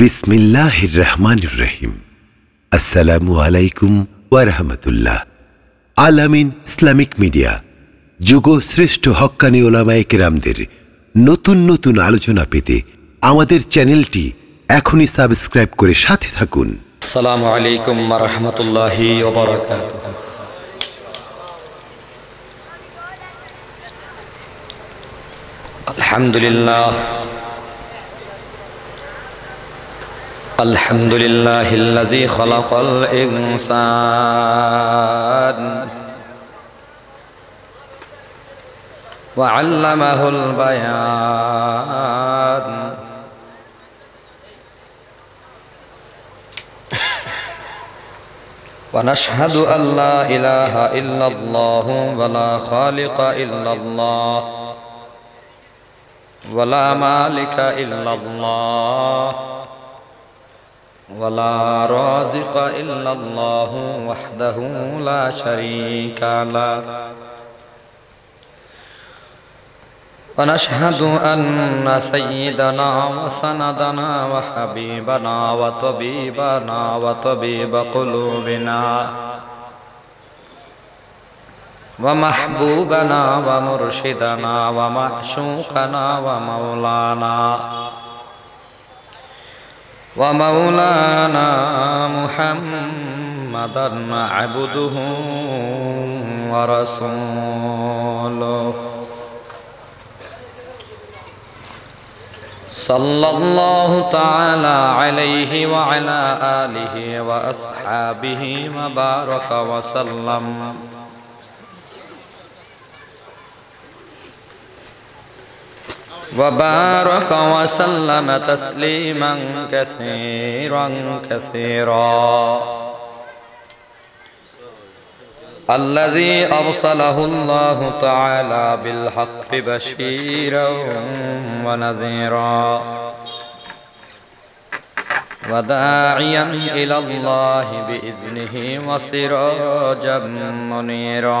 বিসমিল্লাহ রহমান রহিম আসসালামু আলাইকুম ওয়ারহমতুল্লাহ আলামিন ইসলামিক মিডিয়া, যুগ শ্রেষ্ঠ হক্কানি ওলামায় কেরামদের নতুন নতুন আলোচনা পেতে আমাদের চ্যানেলটি এখনই সাবস্ক্রাইব করে সাথে থাকুন। সালাম আলাইকুম রহমতুল্লাহি আলহামদুলিল্লাহ। الحمد لله الذي خلق الإنسان وعلمه البيان. ونشهد أن لا إله إلا الله ولا خالق إلا الله ولا مالك إلا الله. ولا رازق إلا الله وحده لا شريك له. ونشهد أن سيدنا وسندنا وحبيبنا وطبيبنا وطبيب قلوبنا ومحبوبنا ومرشدنا ومعشوقنا ومولانا ومولانا محمدا عبده ورسوله. صلى الله تعالى عليه وعلى آله وأصحابه وبارك وسلم. وبارك وسلم تسليما كثيرا كثيرا. الذي أرسله الله تعالى بالحق بشيرا ونذيرا. وداعيا إلى الله بإذنه وسراجا منيرا.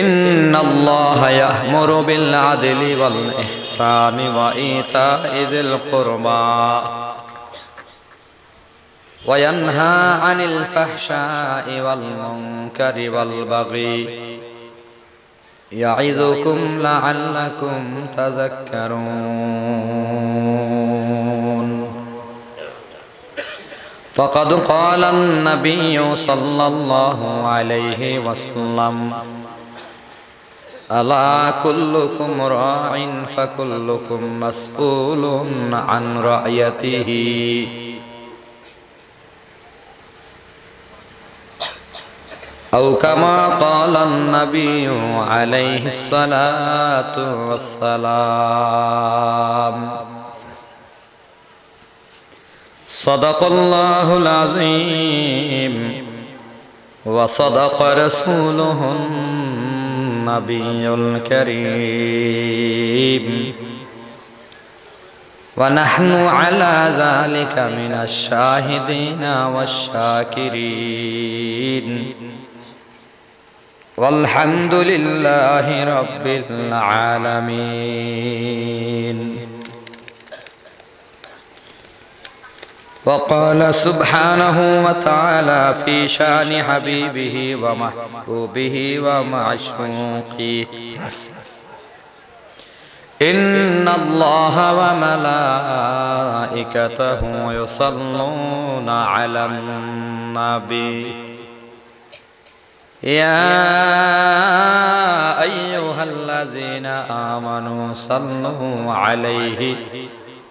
إن الله يأمر بالعدل والإحسان وإيتاء ذي القربى وينهى عن الفحشاء والمنكر والبغي يعظكم لعلكم تذكرون فقد قال النبي صلى الله عليه وسلم ألا كلكم راع فكلكم مسؤول عن رعيته. أو كما قال النبي عليه الصلاة والسلام صدق الله العظيم وصدق رسوله النبي الكريم. ونحن على ذلك من الشاهدين والشاكرين. والحمد لله رب العالمين. وقال سبحانه وتعالى في شأن حبيبه ومحبوبه ومعشوقه. إن الله وملائكته يصلون على النبي. يا أيها الذين آمنوا صلوا عليه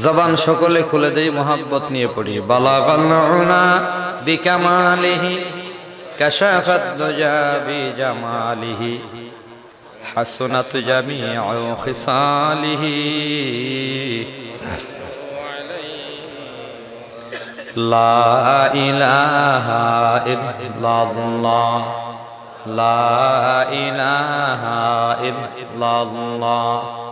জবান সকলে খুলে দেই, মোহাব্বত নিয়ে পড়ি। বালাগালনা বিকামালিহি, কাশাফাত দুজা বিজামালিহি, হাসনাত জামিউ খিসালিহি। লা ইলাহা ইল্লাল্লাহ, লা ইলাহা ইল্লাল্লাহ।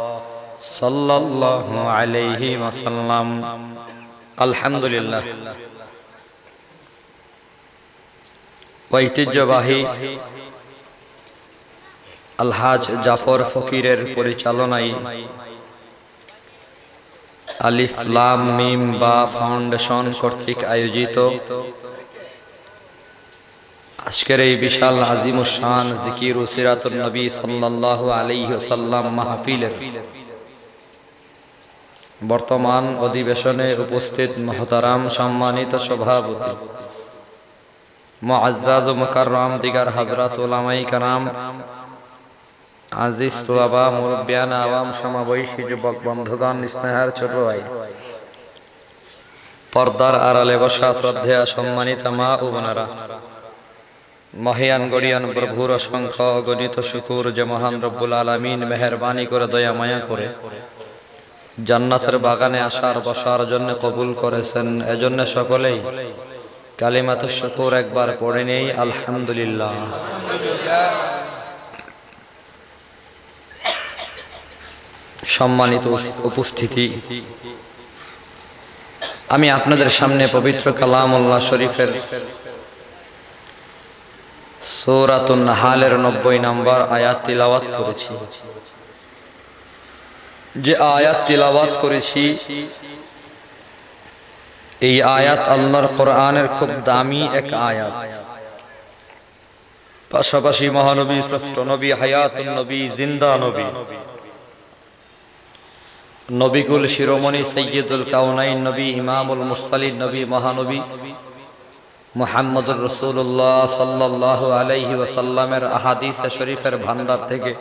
সাল্লাল্লাহু আলাইহি ওয়াসাল্লাম। আলহামদুলিল্লাহ। ঐতিহ্যবাহী আলহাজ জাফর ফকিরের পরিচালনায় আলিফ, লাম, মিম, বা ফাউন্ডেশন কর্তৃক আয়োজিত আজকের এই বিশাল আজিমুসান জিকির ও নবী সাল্লাল্লাহু আলাইহি ওয়াসাল্লাম মাহফিলের বর্তমান অধিবেশনে উপস্থিত মহতারাম সম্মানিত সভাপতি, মুআজ্জাজ ও মুকাররম দিগার হযরত উলামায়ে কারাম, আজিজ তোলাবা মুরব্বিয়ান আওয়াম সমাবয়সী যুবক বন্ধুগণ, স্নেহার ছোট ভাই, পর্দার আড়ালে বসা শ্রদ্ধেয়া সম্মানিত মা ও বোনেরা, মহিয়ান গড়িয়ান প্রভুর অসংখ্য গণিত শুকুর যে মহান রব্বুল আলমিন মেহরবানি করে, দয়া মায়া করে জান্নাতের বাগানে আসার, বসার জন্য কবুল করেছেন। এজন্য সকলেই কালিমাত শুকুর একবার পড়ে নেই, আলহামদুলিল্লাহ। সম্মানিত উপস্থিতি। আমি আপনাদের সামনে পবিত্র কালামুল্লাহ শরীফের সৌরাতুন হালের নব্বই নম্বর আয়াত তিলাওয়াত করেছি। যে আয়াত তিলাওয়াত করেছি, এই আয়াত আল্লাহর কোরআনের খুব দামি এক আয়াত। পাশাপাশি মহানবী, শ্রেষ্ঠ নবী, হায়াতুন নবী, জিন্দা নবী। নবিকুল শিরোমণি সৈয়দুল কাউনাই নবী, ইমামুল মুরসালিন নবী, মহানবী মুহাম্মদুর রসুল্লাহ সাল্লাহ আলাইহি ওয়াসাল্লামের আহাদিস শরীফের ভান্ডার থেকে।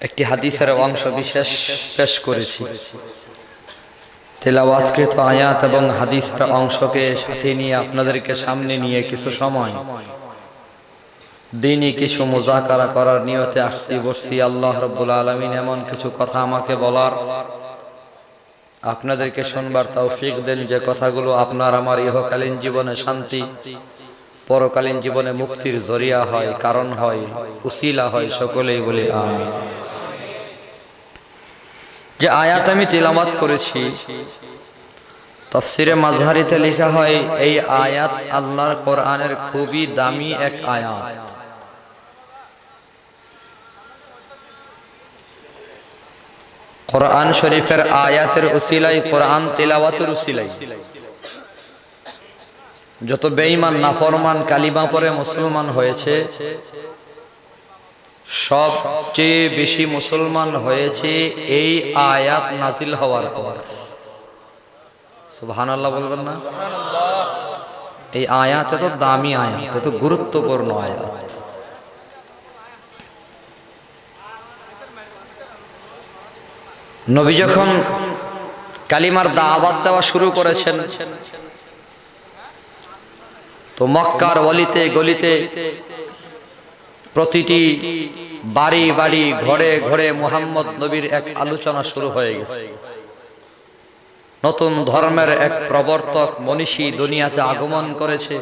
একটি হাদিসের অংশ বিশেষ পেশ করেছি। তেলাওয়াতকৃত আয়াত এবং হাদিসের অংশকে সাথে নিয়ে আপনাদেরকে সামনে নিয়ে কিছু সময়। দিনই কিছু মোজাকারা করার নিয়তে আসছি, বসছি, আল্লাহ রব্বুল আলমিন এমন কিছু কথা আমাকে বলার। আপনাদেরকে শুনবার তৌফিক দেন, যে কথাগুলো আপনার আমার ইহকালীন জীবনে শান্তি, পরকালীন জীবনে মুক্তির জরিয়া হয়, কারণ হয়, উসিলা হয়, সকলেই বলে আমি যে আয়াত আমি তিলামাত করেছি, তফসিরে মাঝহারিতে লেখা হয়, এই আয়াত আল্লাহর কোরআনের খুবই দামি এক আয়াত। কোরআন শরীফের আয়াতের উসিলাই কোরআন তেলাওয়াতের উসিলাই যত বেঈমান, নাফরমান, কালিমা পরে মুসলমান হয়েছে সবচেয়ে বেশি মুসলমান হয়েছে এই আয়াত নাজিল হওয়ার পর। সুবহানাল্লাহ বলবেন না? এই আয়াত এত দামি আয়াত, এত গুরুত্বপূর্ণ আয়াত। নবী যখন কালিমার দাওয়াত দেওয়া শুরু করেছেন, তো মক্কার অলিতে গলিতে প্রতিটি বাড়ি বাড়ি, ঘরে ঘরে মুহাম্মদ নবীর এক আলোচনা শুরু হয়ে গেছে। নতুন ধর্মের এক প্রবর্তক মনীষী দুনিয়াতে আগমন করেছে।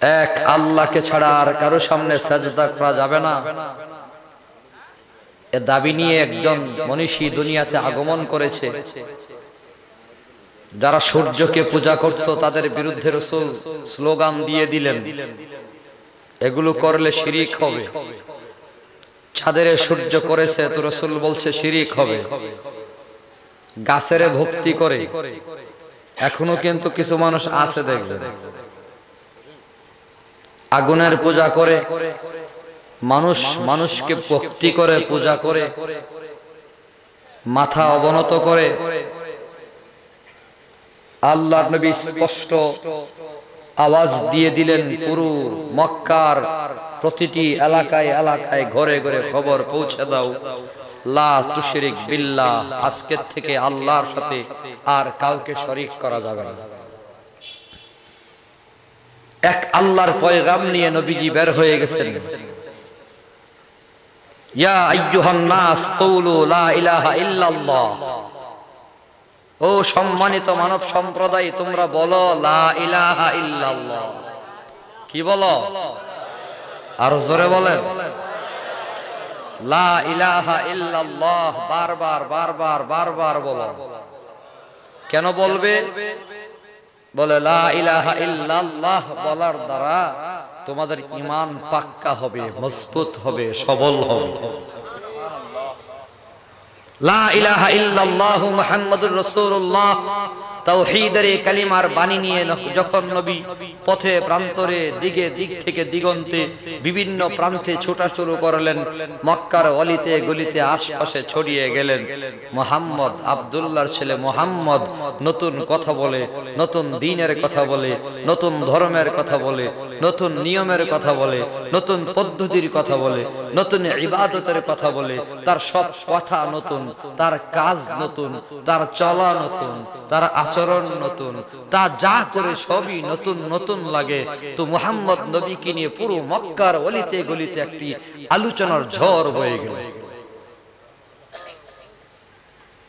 এক আল্লাহকে ছাড়া আর কারও সামনে সাজদা করা যাবে না। এ দাবি নিয়ে একজন মনীষী দুনিয়াতে আগমন করেছে। যারা সূর্যকে পূজা করত, তাদের বিরুদ্ধে রসুল স্লোগান দিয়ে দিলেন। এগুলো করলে শিরিক হবে। ছাদের সূর্য করেছে তো রসুল বলছে শিরিক হবে। গাছের ভক্তি করে। এখনও কিন্তু কিছু মানুষ আছে দেখবেন। আগুনের পূজা করে। মানুষ মানুষকে ভক্তি করে, পূজা করে। মাথা অবনত করে। আল্লাহ নবী স্পষ্ট আওয়াজ দিয়ে দিলেন, পুরো মক্কার প্রতিটি এলাকায় এলাকায় ঘরে ঘরে খবর পৌঁছে দাও। লা তুশরিক আজকের থেকে আল্লাহর সাথে আর কাউকে শরিক করা যাবে না। এক আল্লাহর পয়গাম নিয়ে নবীজি বের হয়ে গেছেন। ইয়া আইয়ুহান নাস, কওলু লা ইলাহা ইল্লাল্লাহ। ও সম্মানিত মানব সম্প্রদায়, তোমরা বলো, লা ইলাহা কি বলো? আরও জোরে বলেন। লা ইলাহা বারবার বলো। কেন বলবে? বলে, লা ইলাহা ইল্লাল্লাহ বলার দ্বারা তোমাদের ইমান পাক্কা হবে, মজবুত হবে, সবল হবে। লা ইলাহা ইল্লাল্লাহু মুহাম্মাদুর রাসূলুল্লাহ। তাওহীদের এই কালিমার বাণী নিয়ে যখন নবী পথে প্রান্তরে দিকে দিক থেকে দিগন্তে বিভিন্ন প্রান্তে ছোটা শুরু করলেন, মক্কার অলিতে গলিতে আশপাশে ছড়িয়ে গেলেন। মোহাম্মদ আব্দুল্লাহর ছেলে মোহাম্মদ নতুন কথা বলে, নতুন দিনের কথা বলে, নতুন ধর্মের কথা বলে, নতুন নিয়মের কথা বলে, নতুন পদ্ধতির কথা বলে, নতুন ইবাদতের কথা বলে। তার সব কথা নতুন, তার কাজ নতুন, তার চলা নতুন, তার আচরণ নতুন। তা যা করে সবই নতুন নতুন লাগে। তো মুহাম্মদ নবীকে নিয়ে পুরো মক্কার অলিতে গলিতে একটি আলোচনার ঝড় বয়ে গেল।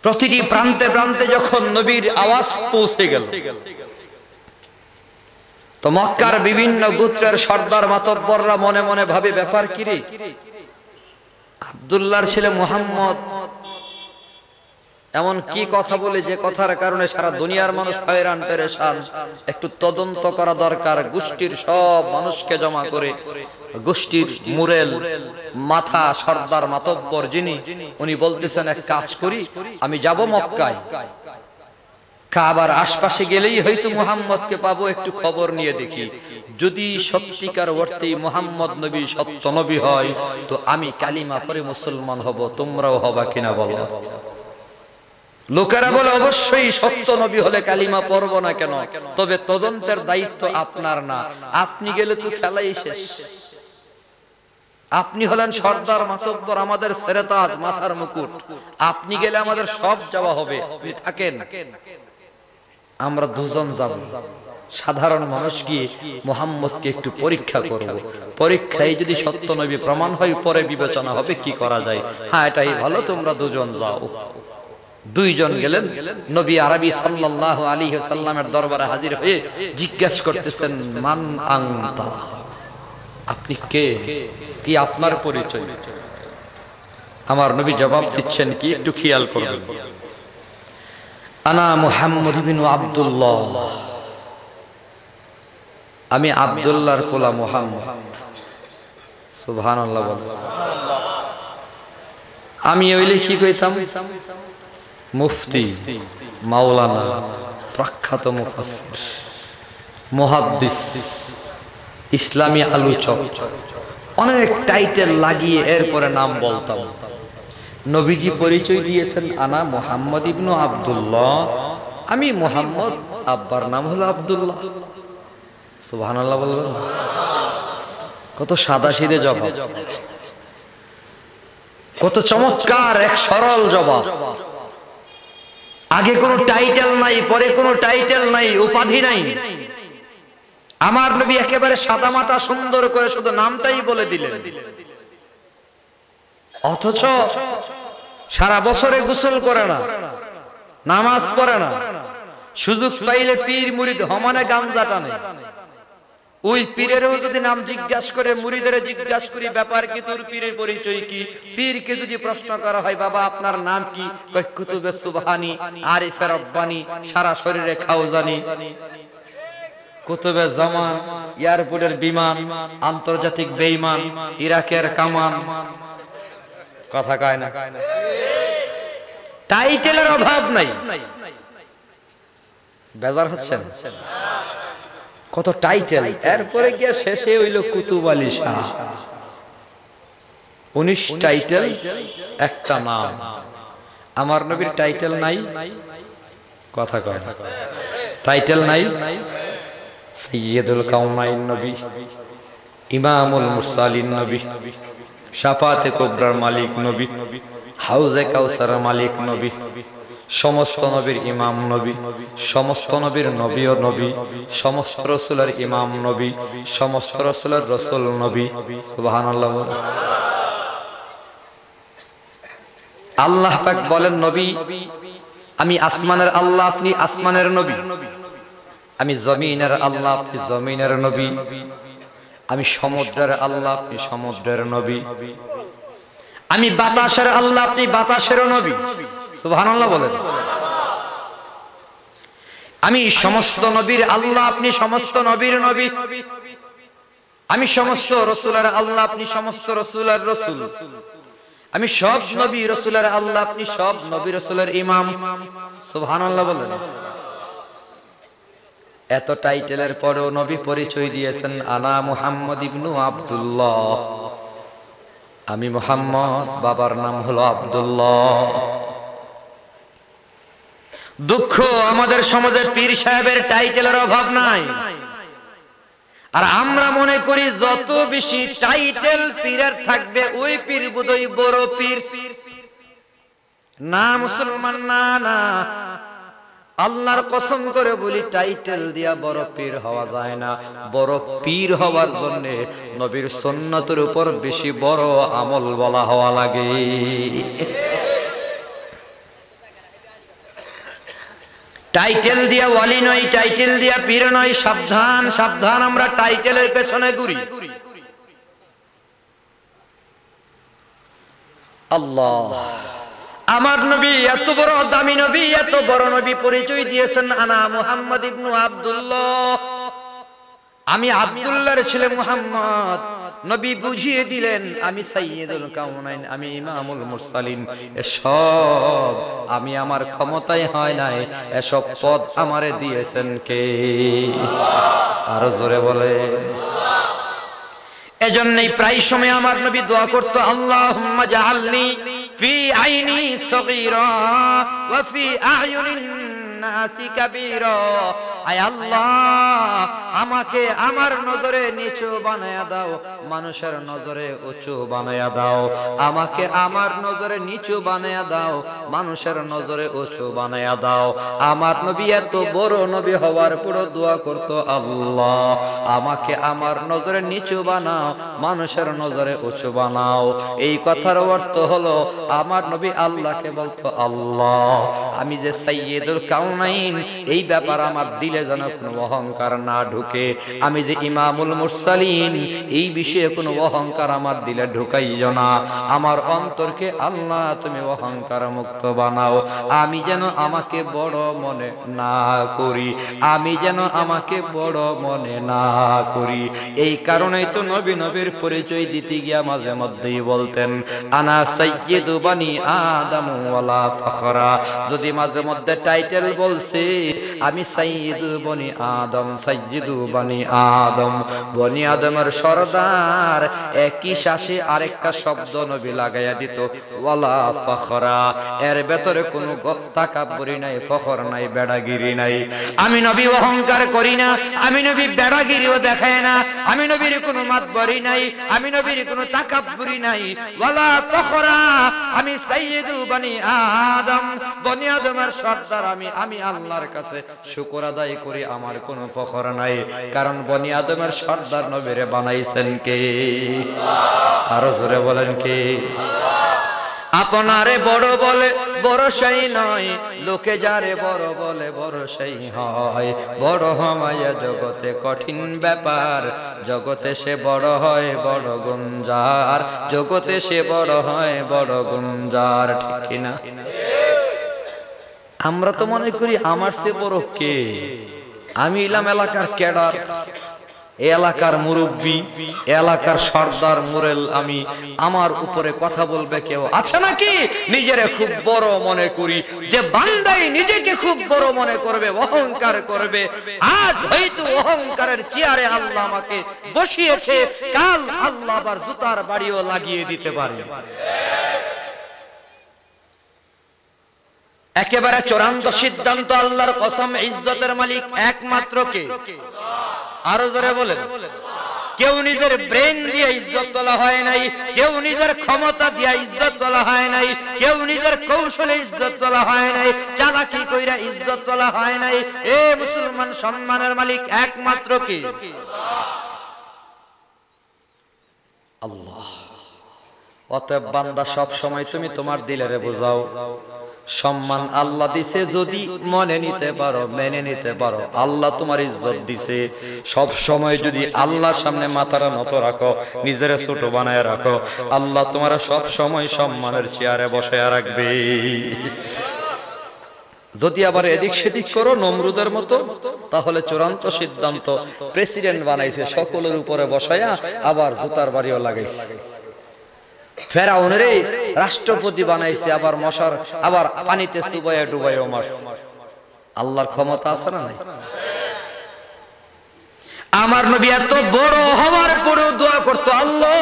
প্রতিটি প্রান্তে প্রান্তে যখন নবীর আওয়াজ পৌঁছে গেল, তো মক্কার বিভিন্ন গোত্রের সর্দার মাতব্বররা মনে মনে ভাবে, ব্যাপার কিরে আব্দুল্লাহর ছেলে মুহাম্মদ এমন কি কথা বলে যে কথার কারণে সারা দুনিয়ার মানুষ হয়রান পেরেশান। একটু তদন্ত করা দরকার গোষ্ঠীর সব মানুষকে জমা করে। গোষ্ঠীর মুরেল মাথা সর্দার মাতব্বর যিনি উনি বলতেছেন এক কাজ করি আমি যাব মক্কায়। কাবার আশপাশে গেলেই হয়তো মুহাম্মদকে পাবো একটু খবর নিয়ে দেখি। যদি সত্যিকার অর্থে মুহাম্মদ নবী সত্য নবী হয় তো আমি কালিমা করে মুসলমান হব তোমরাও হবা কিনা বলো? লোকেরা বলে অবশ্যই সত্য নবী হলে কালিমা পড়ব না কেন? তবে তদন্তের দায়িত্ব আপনার না। আপনি গেলে তো খেলাই শেষ। আপনি হলেন সর্দার মাতব্বর আমাদের সেরেতাজ মাথার মুকুট। আপনি গেলে আমাদের সব যাওয়া হবে। আপনি থাকেন। আমরা দুজন যাব। সাধারণ মানুষ গিয়ে মোহাম্মদকে একটু পরীক্ষা করব। পরীক্ষায় যদি সত্য নবী প্রমাণ হয় পরে বিবেচনা হবে কি করা যায়। হ্যাঁ এটাই ভালো তোমরা দুজন যাও। দুইজন গেলেন। নবী আরবি সাল্লাল্লাহু আলাইহি সাল্লামের দরবারে হাজির হয়ে জিজ্ঞাসা করতেছেন, মান আনতা? আপনি কে? কি আপনার পরিচয়? আমার নবী জবাব দিচ্ছেন, কি একটু খেয়াল করবেন। আনা মুহাম্মদ ইবনে আব্দুল্লাহ। আমি আব্দুল্লাহর পোলা মুহাম্মদ। সুবহানাল্লাহ আমি ওইলে কি কইতাম। মুফতি, মাওলানা প্রখ্যাত মুফাসসির, মুহাদ্দিস, ইসলামী আলোচক, অনেক টাইটেল লাগিয়ে এরপরে নাম বলতাম। নবীজি পরিচয় দিয়েছেন আনা মোহাম্মদ ইবনু আব্দুল্লাহ, আমি মোহাম্মদ, আব্বার নাম হলো আব্দুল্লাহ। সুবহানাল্লাহ বলবেন কত সাদা সিধে জবাব। কত চমৎকার, এক সরল জবাব। আগে কোনো টাইটেল নাই, পরে কোনো টাইটেল নাই, উপাধি নাই। আমার নবী একেবারে সাদা মাটা সুন্দর করে শুধু নামটাই বলে দিলেন। অথচ সারা বছরে গোসল করে না, নামাজ পড়ে না, সুযোগ পাইলে পীর মুরিদ হমানে গাঞ্জা টানে ওই পীরেরও যদি নাম জিজ্ঞাসা করে মুড়িদের জিজ্ঞাসা করি, ব্যাপার কি তোর পীরের পরিচয় কি? পীরকে যদি প্রশ্ন করা হয়, বাবা, আপনার নাম কি? কুতুবে সুবহানি, আরিফে রব্বানি, সারা শরীরে খাও জানি কুতুবে জামান, এয়ারপোর্টের বিমান, আন্তর্জাতিক বেইমান, ইরাকের কামান। কথা কয় না। টাইটেলের অভাব নাই। বেজার হচ্ছেন? কত টাইটেল এরপরে গিয়ে শেষে হইল কুতুব আলী শাহ। উনিশ টাইটেল একটা নাম। আমার নবীর টাইটেল নাই। কথা কয়। টাইটেল নাই। সৈয়দুল কাউনাইন নবী, ইমামুল মুরসালিন নবী, শাফাতে কোবরার মালিক নবী, হাউজে কাউসার মালিক নবী সমস্ত নবীর ইমাম নবী, সমস্ত নবীর নবী ও নবী, সমস্ত রসুলের ইমাম নবী, সমস্ত রসুলের রসুল নবী। সুবহানাল্লাহ। আল্লাহ পাক বলেন, নবী, আমি আসমানের আল্লাহ, আপনি আসমানের নবী। আমি জমিনের আল্লাহ, আপনি জমিনের নবী। আমি সমুদ্রের আল্লাহ, আপনি সমুদ্রের নবী। আমি বাতাসের আল্লাহ, আপনি বাতাসের নবী। আমি সমস্ত নবীর আল্লাহ, আপনি সমস্ত নবীর নবী। আমি সমস্ত রসুলের আল্লাহ, আপনি সমস্ত রসুলের রসুল। আমি সব নবী রসুলের আল্লাহ, আপনি সব নবী রসুলের ইমাম। সুবহানাল্লাহ বলেন। এত টাইটেলের পরেও নবী পরিচয় দিয়েছেন আনা মুহাম্মদ ইবনু আবদুল্লাহ। আমি মুহাম্মদ, বাবার নাম হলো আব্দুল্লাহ। দুঃখ আমাদের সমাজে পীর সাহেবের টাইটেলের অভাব নাই। আর আমরা মনে করি যত বেশি টাইটেল পীরের থাকবে, ওই পীর বোধই বড় পীর। না মুসলমান, না না। আল্লাহর কসম করে বলি, টাইটেল দিয়া বড় পীর হওয়া যায় না। বড় পীর হওয়ার জন্য নবীর সন্ন্যতের উপর বেশি বড় আমল বলা হওয়া লাগে। টাইটেল দিয়া ওয়ালি নয় টাইটেল দিয়া পীর নয় সাবধান সাবধান আমরা টাইটেলের পেছনে ঘুরি। আল্লাহ। আমার নবী এত বড় দামি নবী, এত বড় নবী পরিচয় দিয়েছেন আনা মুহাম্মদ ইবনু আব্দুল্লাহ। আমি আব্দুল্লাহর ছেলে মুহাম্মদ। নবী বুঝিয়ে দিলেন, আমি সাইয়্যিদুল কাউনাইন, আমি ইমামুল মুরসালিন। এসব আমি আমার ক্ষমতায় হয় নাই, এসব পদ আমারে দিয়েছেন কে? আরও জোরে বলে। এজন্যই প্রায় সময় আমার নবী দোয়া করতো, আল্লাহুম্মা জাআলনি ফি আইনি সগীরা ওয়া ফি আয়ুনিন নাসি কাবীরা। আয় আল্লাহ আমাকে আমার নজরে নিচু বানায়া দাও, মানুষের নজরে উঁচু বানায়া দাও। আমাকে আমার নজরে নিচু বানায়া দাও, মানুষের নজরে উঁচু বানায়া দাও। আমার নবী এত বড় নবী হওয়ার পুরো দোয়া করতো আল্লাহ। আমাকে আমার নজরে নিচু বানাও, মানুষের নজরে উঁচু বানাও। এই কথার অর্থ হলো, আমার নবী আল্লাহকে বলতো, আল্লাহ, আমি যে সাইয়্যিদুল কাউনাইন, এই ব্যাপার আমার দিলে যেন কোনো অহংকার না ঢুকে। আমি যে ইমামুল মুরসালিন, এই বিষয়ে কোনো অহংকার আমার দিলে ঢুকাইও না। আমার অন্তরকে আল্লাহ তুমি অহংকার মুক্ত বানাও। আমি যেন আমাকে বড় মনে না করি। আমি যেন আমাকে বড় মনে না করি। এই কারণেই তো নবী নবীর পরিচয় দিতে গিয়া মাঝে মধ্যেই বলতেন, আনা সাইয়্যিদু বানি আদম ওয়ালা ফখরা। যদি মাঝে মধ্যে টাইটেল বলছে, আমি সাইয়্যিদু বনি আদম, সাইয়্যিদু বনি আদম। বনি আদমের সরদার একই শ্বাসে আরেকটা শব্দ নবী লাগাইয়া দিত, ওয়ালা ফখরা। এর ভেতরে কোনো তাকাব্বরি নাই, ফখর নাই, বেড়াগিরি নাই। আমি নবী অহংকার করি না, আমি নবী বেড়াগিরিও দেখায় না, আমি নবীর কোনো মাতবরি নাই, আমি নবীর কোনো তাকাব্বরি নাই। ওয়ালা ফখরা। আমি সাইয়্যিদু বনি আদম। বনি আদমের সর্দার আমি আমি আল্লাহর কাছে শুকর আদায় করি, আমার কোনো ফখর নাই। কারণ বনি আদমের সর্দার নবীরে বানাইছেন কে? আরও জোরে বলেন কে? আপনারে বড় বলে বড় সেই নয়, লোকে যারে বড় বলে বড় সেই হয়। বড় হমায়া জগতে কঠিন ব্যাপার, জগতে সে বড় হয়, বড় গুঞ্জার। জগতে সে বড় হয়, বড় গুঞ্জার, ঠিক কিনা? আমরা তো মনে করি আমার সে বড় কে? আমি ইলাম এলাকার ক্যাডার, এলাকার মুরব্বী, এলাকার সর্দার মুরেল আমি। আমার উপরে কথা বলবে কেউ আছে নাকি? নিজেরে খুব বড় মনে করি। যে বান্দাই নিজেকে খুব বড় মনে করবে, অহংকার করবে। আজ হয়তো অহংকারের চেয়ারে আল্লাহ আমাকে বসিয়েছে, কাল আল্লাহ আবার জুতার বাড়িও লাগিয়ে দিতে পারে। একেবারে চূড়ান্ত সিদ্ধান্ত, আল্লাহর কসম, ইজ্জতের মালিক একমাত্র কে? আরও জোরে বলেন। কেউ নিজের ব্রেন দিয়ে ইজ্জত তোলা হয় নাই, কেউ নিজের ক্ষমতা দিয়ে ইজ্জত তোলা হয় নাই, কেউ নিজের কৌশলে ইজ্জত তোলা হয় নাই, চালাকি কইরা ইজ্জত তোলা হয় নাই। এ মুসলমান সম্মানের মালিক একমাত্র কি? আল্লাহ। অতএব বান্দা সব সময় তুমি তোমার দিলেরে বোঝাও। সম্মান আল্লাহ দিছে যদি মনে নিতে পারো, মেনে নিতে পারো। আল্লাহ তোমার ইজ্জত দিছে। সব সময় যদি আল্লাহর সামনে মাথাটা নত রাখো, নিজের ছোট বানায় রাখো, আল্লাহ তোমার সব সময় সম্মানের চেয়ারে বসে রাখবে। যদি আবার এদিক সেদিক করো নমরুদের মতো, তাহলে চূড়ান্ত সিদ্ধান্ত প্রেসিডেন্ট বানাইছে, সকলের উপরে বসায়া আবার জুতার বাড়িও লাগাইছে। ফেরাউনের রাষ্ট্রপতি বানাইছে, আবার মশার, আবার পানিতে সুবাইয়া ডুবাইয়া মারছে। আল্লাহর ক্ষমতা আছে না নাই? আমার নবী এত বড় হওয়ার পরেও দোয়া করতো, আল্লাহ,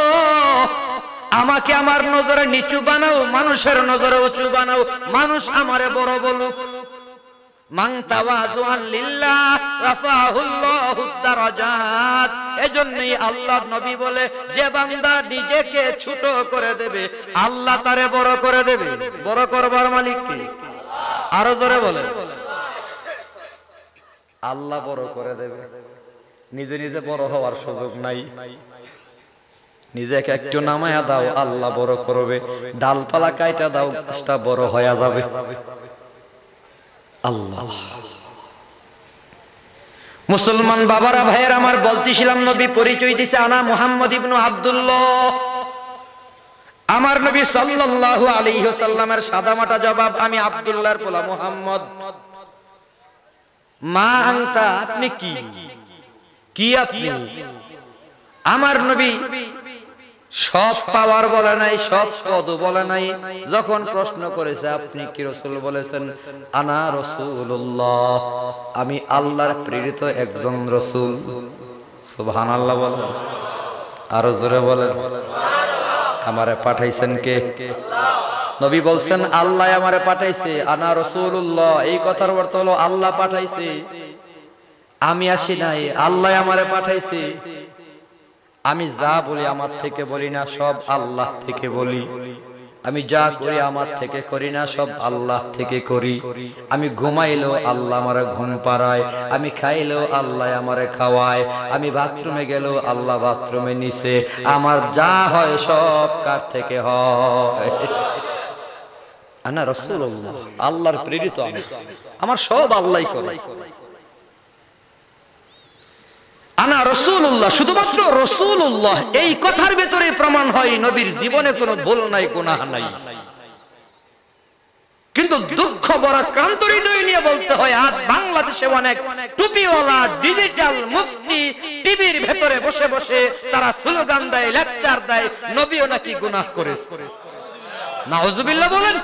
আমাকে আমার নজরে নিচু বানাও, মানুষের নজরে উঁচু বানাও, মানুষ আমারে বড় বলুক। আল্লাহ নবী বলে, যে নিজেকে ছোট করে দেবে, আল্লাহ বড় করে দেবে। বড় করবার বলে বড় করে দেবে। নিজে নিজে বড় হওয়ার সুযোগ নাই। নিজেকে একটু নামায়া দাও, আল্লাহ বড় করবে। ডালপালা কাইটা দাও গাছটা বড় হয়ে যাবে। আল্লাহ। মুসলমান বাবারা, ভাইয়ের, আমার বলতেছিলাম নবী পরিচয় দিছে আনা মুহাম্মদ ইবনু আব্দুল্লাহ। আমার নবী সাল্লাল্লাহু আলাইহি ওয়াসাল্লামের সাদামাটা জবাব, আমি আব্দুল্লাহর পোলা মুহাম্মদ। মা আনতা আপনি কি? কি আপনি? আমার নবী সব পাওয়ার বলে নাই, সব পদ বলে নাই। যখন প্রশ্ন করেছে, আপনি কি রসুল? বলেছেন, আনা রসুল্লাহ আমি আল্লাহর প্রেরিত একজন রসুল। সুবহান আল্লাহ বলে আরও জোরে বলে আমারে পাঠাইছেন কে? নবী বলছেন, আল্লাহ আমারে পাঠাইছে, আনা রসুল্লাহ এই কথার অর্থ হলো, আল্লাহ পাঠাইছে। আমি আসি নাই, আল্লাহ আমারে পাঠাইছে। আমি যা বলি আমার থেকে বলি না, সব আল্লাহ থেকে বলি। আমি যা করি আমার থেকে করি না, সব আল্লাহ থেকে করি। আমি ঘুমাইলেও আল্লাহ আমার ঘুম পাড়ায়, আমি খাইলেও আল্লাহ আমারে খাওয়ায়, আমি বাথরুমে গেলেও আল্লাহ বাথরুমে নিছে। আমার যা হয় সব কার থেকে হয়? আল্লাহর প্রেরিত আমি। আমার সব আল্লাহ করে। আনা রসুল্লাহ শুধুমাত্র রসুল্লাহ এই কথার ভেতরে প্রমাণ হয় নবীর জীবনে কোনো ভুল নাই নাই। কিন্তু দুঃখ হৃদয় নিয়ে বলতে হয়, আজ বাংলাদেশে অনেক টুপিওয়ালা, ডিজিটাল মুফতি, টিভির ভেতরে বসে বসে তারা স্লোগান দেয়, লেকচার দেয়, নবীও নাকি বলেন।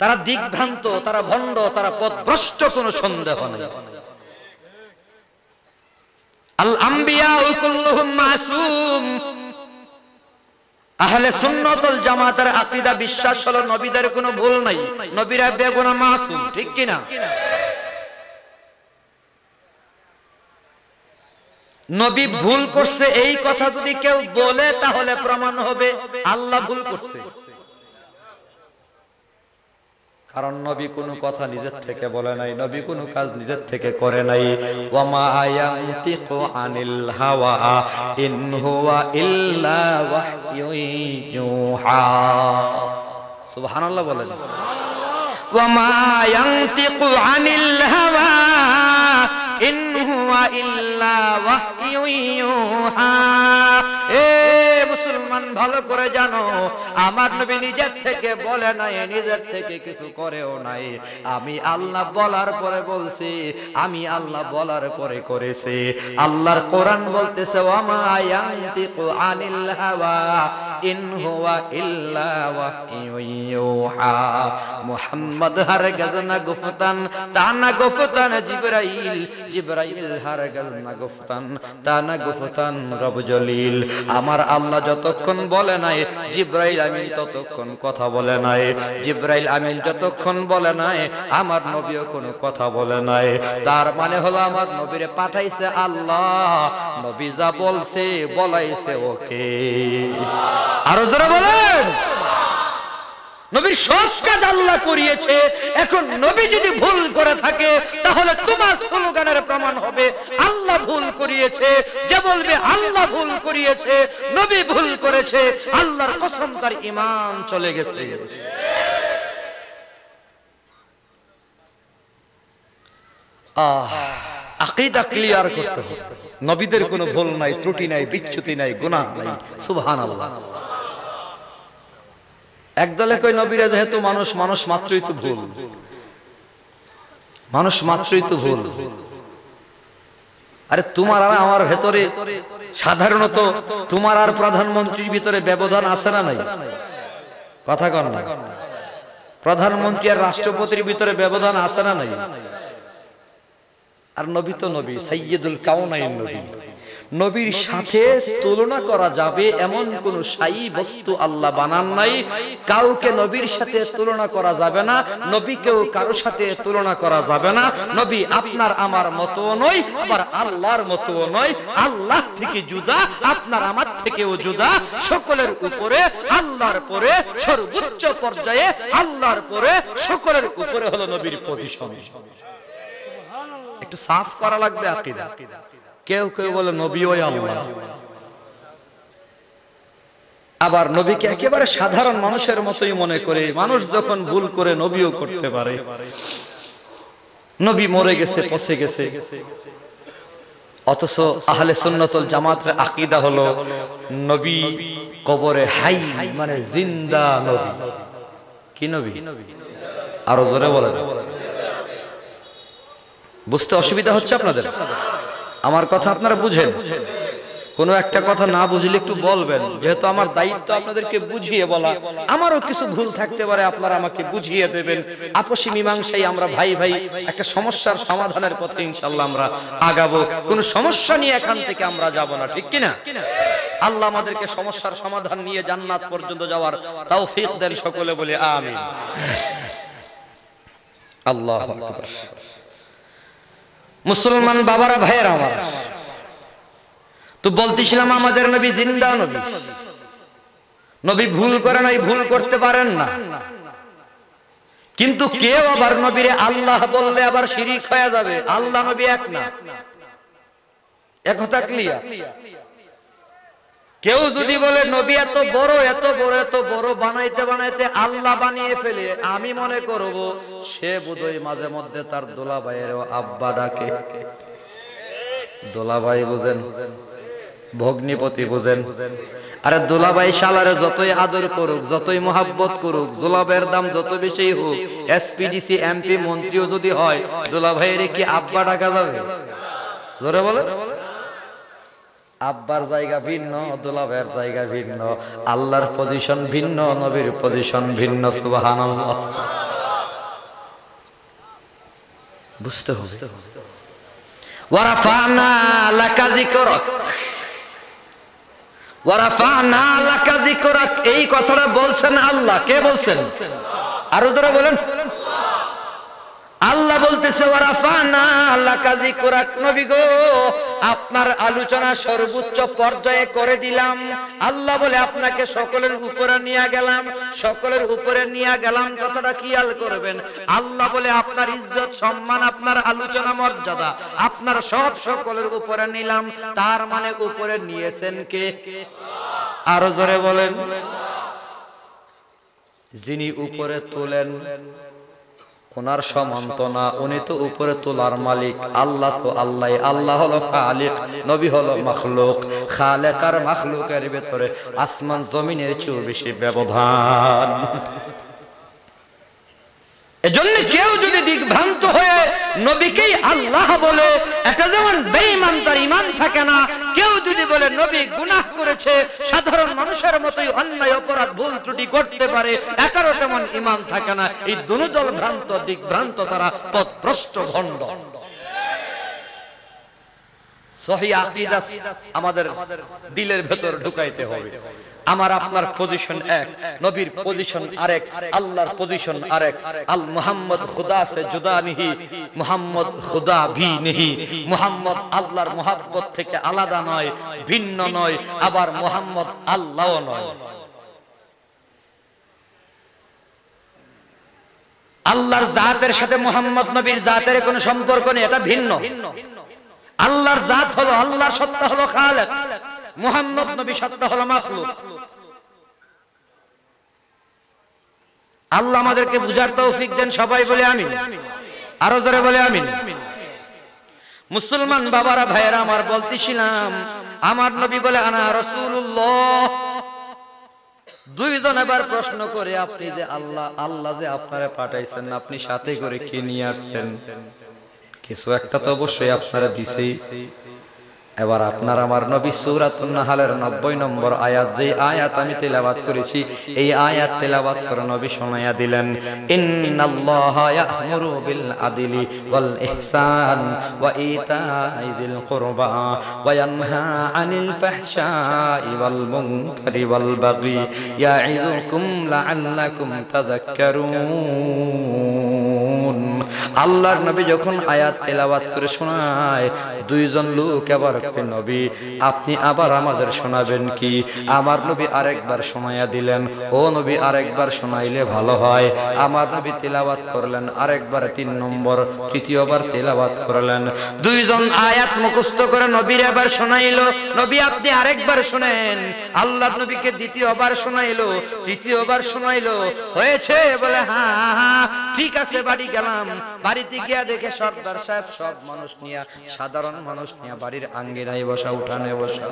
তারা তারা ভণ্ড, তারা পথভ্রষ্ট কোনো সন্দেহ নেই। আল আম্বিয়া কুল্লুহুম মাসুম। আহলে জামাতের আকীদা বিশ্বাস হলো নবীদের কোনো ভুল নাই, নবীরা বেগুনা মাসুম, ঠিক কি না নবী ভুল করছে, এই কথা যদি কেউ বলে, তাহলে প্রমাণ হবে, আল্লাহ ভুল করছে। কারণ নবী কোনো কথা নিজের থেকে বলে নাই, নবী কোনো কাজ নিজের থেকে করে নাই। ওয়ামা আয়ান্তিকু আনিল হাওয়া, ইন হুয়া ইল্লা ওয়াহয়ুন ইউহা। সুবহানাল্লাহ বলেন। ওয়ামা ইয়ান্তিকু আনিল হাওয়া, ইন হুয়া ইল্লা ওয়াহয়ুন ইউহা। এ মুসলমান ভালো করে জানো, আমার নবী নিজের থেকে বলে নাই, নিজের থেকে কিছু করেও নাই। আমি আল্লাহ বলার পরে বলছি, আমি আল্লাহ বলার পরে করেছি। আল্লাহর কোরআন বলতেছে, ওয়ামা আনিল হাওয়া, ইন হুয়া ইল্লা মুহাম্মদ না গুফতান তানা গুফতান জিবরাইল জিবরাইল না গুফতান তানা গুফতান রব জলিল। আমার আল্লাহ যতক্ষণ বলে নাই, জিব্রাইল আমিন ততক্ষণ কথা বলে নাই। জিব্রাইল আমিন যতক্ষণ বলে নাই, আমার নবীও কোনো কথা বলে নাই। তার মানে হলো আমার নবীরে পাঠাইছে আল্লাহ, নবী যা বলছে, বলাইছে ওকে। আরও জোরে বলেন! নবীর সব কাজ আল্লাহ করিয়েছে। এখন নবী যদি ভুল করে থাকে, তাহলে তোমার স্লোগানের প্রমাণ হবে, আল্লাহ ভুল করিয়েছে। যে বলবে আল্লাহ ভুল করিয়েছে, নবী ভুল করেছে, আল্লাহর কসম তার ইমান চলে গেছে। আকিদা ক্লিয়ার করতে হবে। নবীদের কোনো ভুল নাই, ত্রুটি নাই, বিচ্যুতি নাই, গুনাহ নাই। সুবহানাল্লাহ। একদলে কই নবীরা যেহেতু মানুষ মানুষ মাত্রই তো ভুল। মানুষ মাত্রই তো ভুল। আরে তোমার আর আমার ভেতরে সাধারণত তোমার আর প্রধানমন্ত্রীর ভিতরে ব্যবধান আছে না নাই? কথা কন না। প্রধানমন্ত্রী আর রাষ্ট্রপতির ভিতরে ব্যবধান আছে না নাই? আর নবী তো নবী, সাইয়্যিদুল কাউনাইন নবী। নবীর সাথে তুলনা করা যাবে এমন কোন সাই বস্তু আল্লাহ বানান নাই। কাউকে নবীর সাথে তুলনা করা যাবে না, নবীকেও কারও সাথে তুলনা করা যাবে না। নবী আপনার আমার মতো নয়, আবার আল্লাহর মতো নয়। আল্লাহ থেকে জুদা, আপনার আমার থেকেও জুদা। সকলের উপরে, আল্লাহর পরে, সর্বোচ্চ পর্যায়ে আল্লাহর পরে, সকলের উপরে হলো নবীর পজিশন। একটু সাফ করা লাগবে আকিদা। কেউ কেউ বলে, নবী ওই আল্লাহ। আবার নবীকে একেবারে সাধারণ মানুষের মতোই মনে করে। মানুষ যখন ভুল করে, নবীও করতে পারে। নবী মরে গেছে, পচে গেছে। অথচ আহলে সুন্নতুল জামাতের আকিদা হলো, নবী কবরে হাই মানে জিন্দা নবী। কি নবী? আরও জোরে বলেন। বুঝতে অসুবিধা হচ্ছে আপনাদের? আমার কথা আপনারা বুঝেন। কোনো একটা কথা না বুঝলে একটু বলবেন, যেহেতু আমার দায়িত্ব আপনাদেরকে বুঝিয়ে বলা। আমারও কিছু ভুল থাকতে পারে, আপনারা আমাকে বুঝিয়ে দেবেন। আপসী মীমাংসাই আমরা ভাই ভাই, একটা সমস্যার সমাধানের পথে ইনশাল্লাহ আমরা আগাবো। কোনো সমস্যা নিয়ে এখান থেকে আমরা যাব না, ঠিক কিনা? আল্লাহ আমাদেরকে সমস্যার সমাধান নিয়ে জান্নাত পর্যন্ত যাওয়ার তাও ফিক দেন সকলে বলে আমি আল্লাহ মুসলমান বাবারা, ভাইয়ের আমার। তো বলতেছিলাম, আমাদের নবী জিন্দা নবী। নবী ভুল করে এই ভুল করতে পারেন না। কিন্তু কেউ আবার নবীরে আল্লাহ বললে আবার শিরিক হয়ে যাবে। আল্লাহ নবী এক না। একথা ক্লিয়ার কেউ যদি বলে, নবী, এত বড় এত বড় এত বড়, বানাইতে বানাইতে আল্লাহ বানিয়ে ফেলে, আমি মনে করব সে বোধহয় মাঝে মধ্যে তার দোলা ভাইয়ের আব্বা ডাকে। দোলা ভাই বুঝেন, ভগ্নিপতি বুঝেন, আরে দোলাবাই শালারে যতই আদর করুক, যতই মোহাব্বত করুক দোলাভাইয়ের দাম যত বেশি হোক এসপিডিসি এমপি মন্ত্রীও যদি হয় দোলাভাইয়ের কি আব্বা ডাকা যাবে? জোরে বলে আব্বার জায়গা ভিন্ন দুলাভের জায়গা ভিন্ন, আল্লাহর পজিশন ভিন্ন, নবীর পজিশন ভিন্ন সুবাহান বুঝতে হবে। এই কথাটা বলছেন আল্লাহ। কে বলছেন? আরও যারা বলেন। আল্লাহ বলতেছে আপনার আলোচনা সর্বোচ্চ পর্যায়ে করে দিলাম। আল্লাহ বলে, আপনাকে সকলের উপরে নিয়ে গেলাম, সকলের উপরে নিয়ে গেলাম। কথাটা খেয়াল করবেন। আল্লাহ বলে, আপনার ইজ্জত, সম্মান, আপনার আলোচনা মর্যাদা, আপনার সব সকলের উপরে নিলাম। তার মানে উপরে নিয়েছেন কে? আরও জোরে বলেন। যিনি উপরে তোলেন ওনার সমান্ত না উনি তো উপরে তোলার মালিক, আল্লাহ তো আল্লাহ আল্লাহ হলো খালিক, নবী হলো মখলুক, খালেকার মখলুকের ভেতরে আসমান জমিনের চেয়েও বেশি ব্যবধান। এজন্য কেউ যদি দিগ্ভ্রান্ত হয়ে নবীকেই আল্লাহ বলে এটা যেমন বেঈমান তার ইমান থাকে না, কেউ যদি বলে নবী গুনাহ করেছে, সাধারণ মানুষের মতোই অন্যায়, অপরাধ, ভুল ত্রুটি করতে পারে, এটারও তেমন ইমান থাকে না। এই দুদল ভ্রান্ত, দিগ্ভ্রান্ত তারা পথভ্রষ্ট, ভণ্ড। আমাদের দিলের ভেতর ঢুকাইতে হবে। আমার আপনার পজিশন এক, নবীর পজিশন আরেক, আল্লাহর পজিশন আরেক। আল খুদা সে জুদা নিহি খুদা ভি নিহি। আল্লাহর থেকে আলাদা নয়, ভিন্ন নয়, আবার মোহাম্মদ আল্লাহও নয়। আল্লাহর জাতের সাথে মোহাম্মদ নবীর জাতের কোনো সম্পর্ক নেই, এটা ভিন্ন। আল্লাহর জাত হলো, আল্লাহর সত্তা হলো খালেক। মুহাম্মদ নবী সত্তা হলো মাখলুক। আল্লাহ আমাদেরকে বুঝার তৌফিক দেন, সবাই বলে আমিন। আরও জোরে বলে আমিন। মুসলমান বাবারা, ভাইয়েরা, আমার বলতেছিলাম, আমার নবী বলে, আনা রসুল্লাহ দুইজন এবার প্রশ্ন করে, আপনি যে আল্লাহ আল্লাহ যে আপনারা পাঠাইছেন, আপনি সাথে করে কি নিয়ে আসছেন? কিছু একটা তো অবশ্যই আপনারা দিছেই এবার আপনার আমার নবী সূরাতুন নাহালের 90 নম্বর আয়াত যে আয়াত আমি তেলাওয়াত করেছি, এই আয়াত তেলাওয়াত করে নবী শোনায়া দিলেন বিল আনিল আল্লাহর নবী যখন আয়াত তেলাওয়াত করে শোনায়, দুইজন লোক আবার নবী, আপনি আবার আমাদের শোনাবেন কি? আমার নবী আরেকবার শোনাইয়া দিলেন, ও নবী, আরেকবার শোনাইলে ভালো হয়। আমার নবী তেলাওয়াত করলেন, আরেকবার তিন নম্বর, তৃতীয়বার তেলাওয়াত করলেন। দুইজন আয়াত মুখস্থ করে নবীর এবার শোনাইলো, নবী, আপনি আরেকবার শুনেন। আল্লাহ নবীকে দ্বিতীয়বার শোনাইলো, তৃতীয়বার শোনাইলো, হয়েছে? বলে হ্যাঁ হ্যাঁ ঠিক আছে, বাড়ি গেলাম। বাড়িতে গিয়া দেখে সর্দার সাহেব সব মানুষ নিয়া, সাধারণ মানুষ নিয়া বাড়ির আঙ্গিনায় বসা, উঠানে বসা।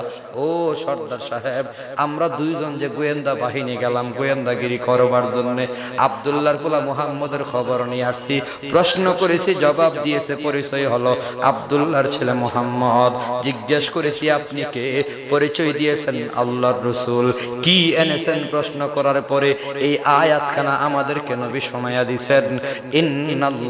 ও সর্দার সাহেব, আমরা দুইজন যে গোয়েন্দা বাহিনী গেলাম, গোয়েন্দাগিরি করবার জন্য আবদুল্লাহর পোলা মুহাম্মদের খবর নিয়ে আসছি। প্রশ্ন করেছি, জবাব দিয়েছে, পরিচয় হলো আবদুল্লাহর ছেলে মোহাম্মদ। জিজ্ঞেস করেছি, আপনি কে? পরিচয় দিয়েছেন আল্লাহর রসুল। কি এনেছেন প্রশ্ন করার পরে এই আয়াতখানা আমাদেরকে নবী শোনায়া দিছেন, ইন্নাল্লাহ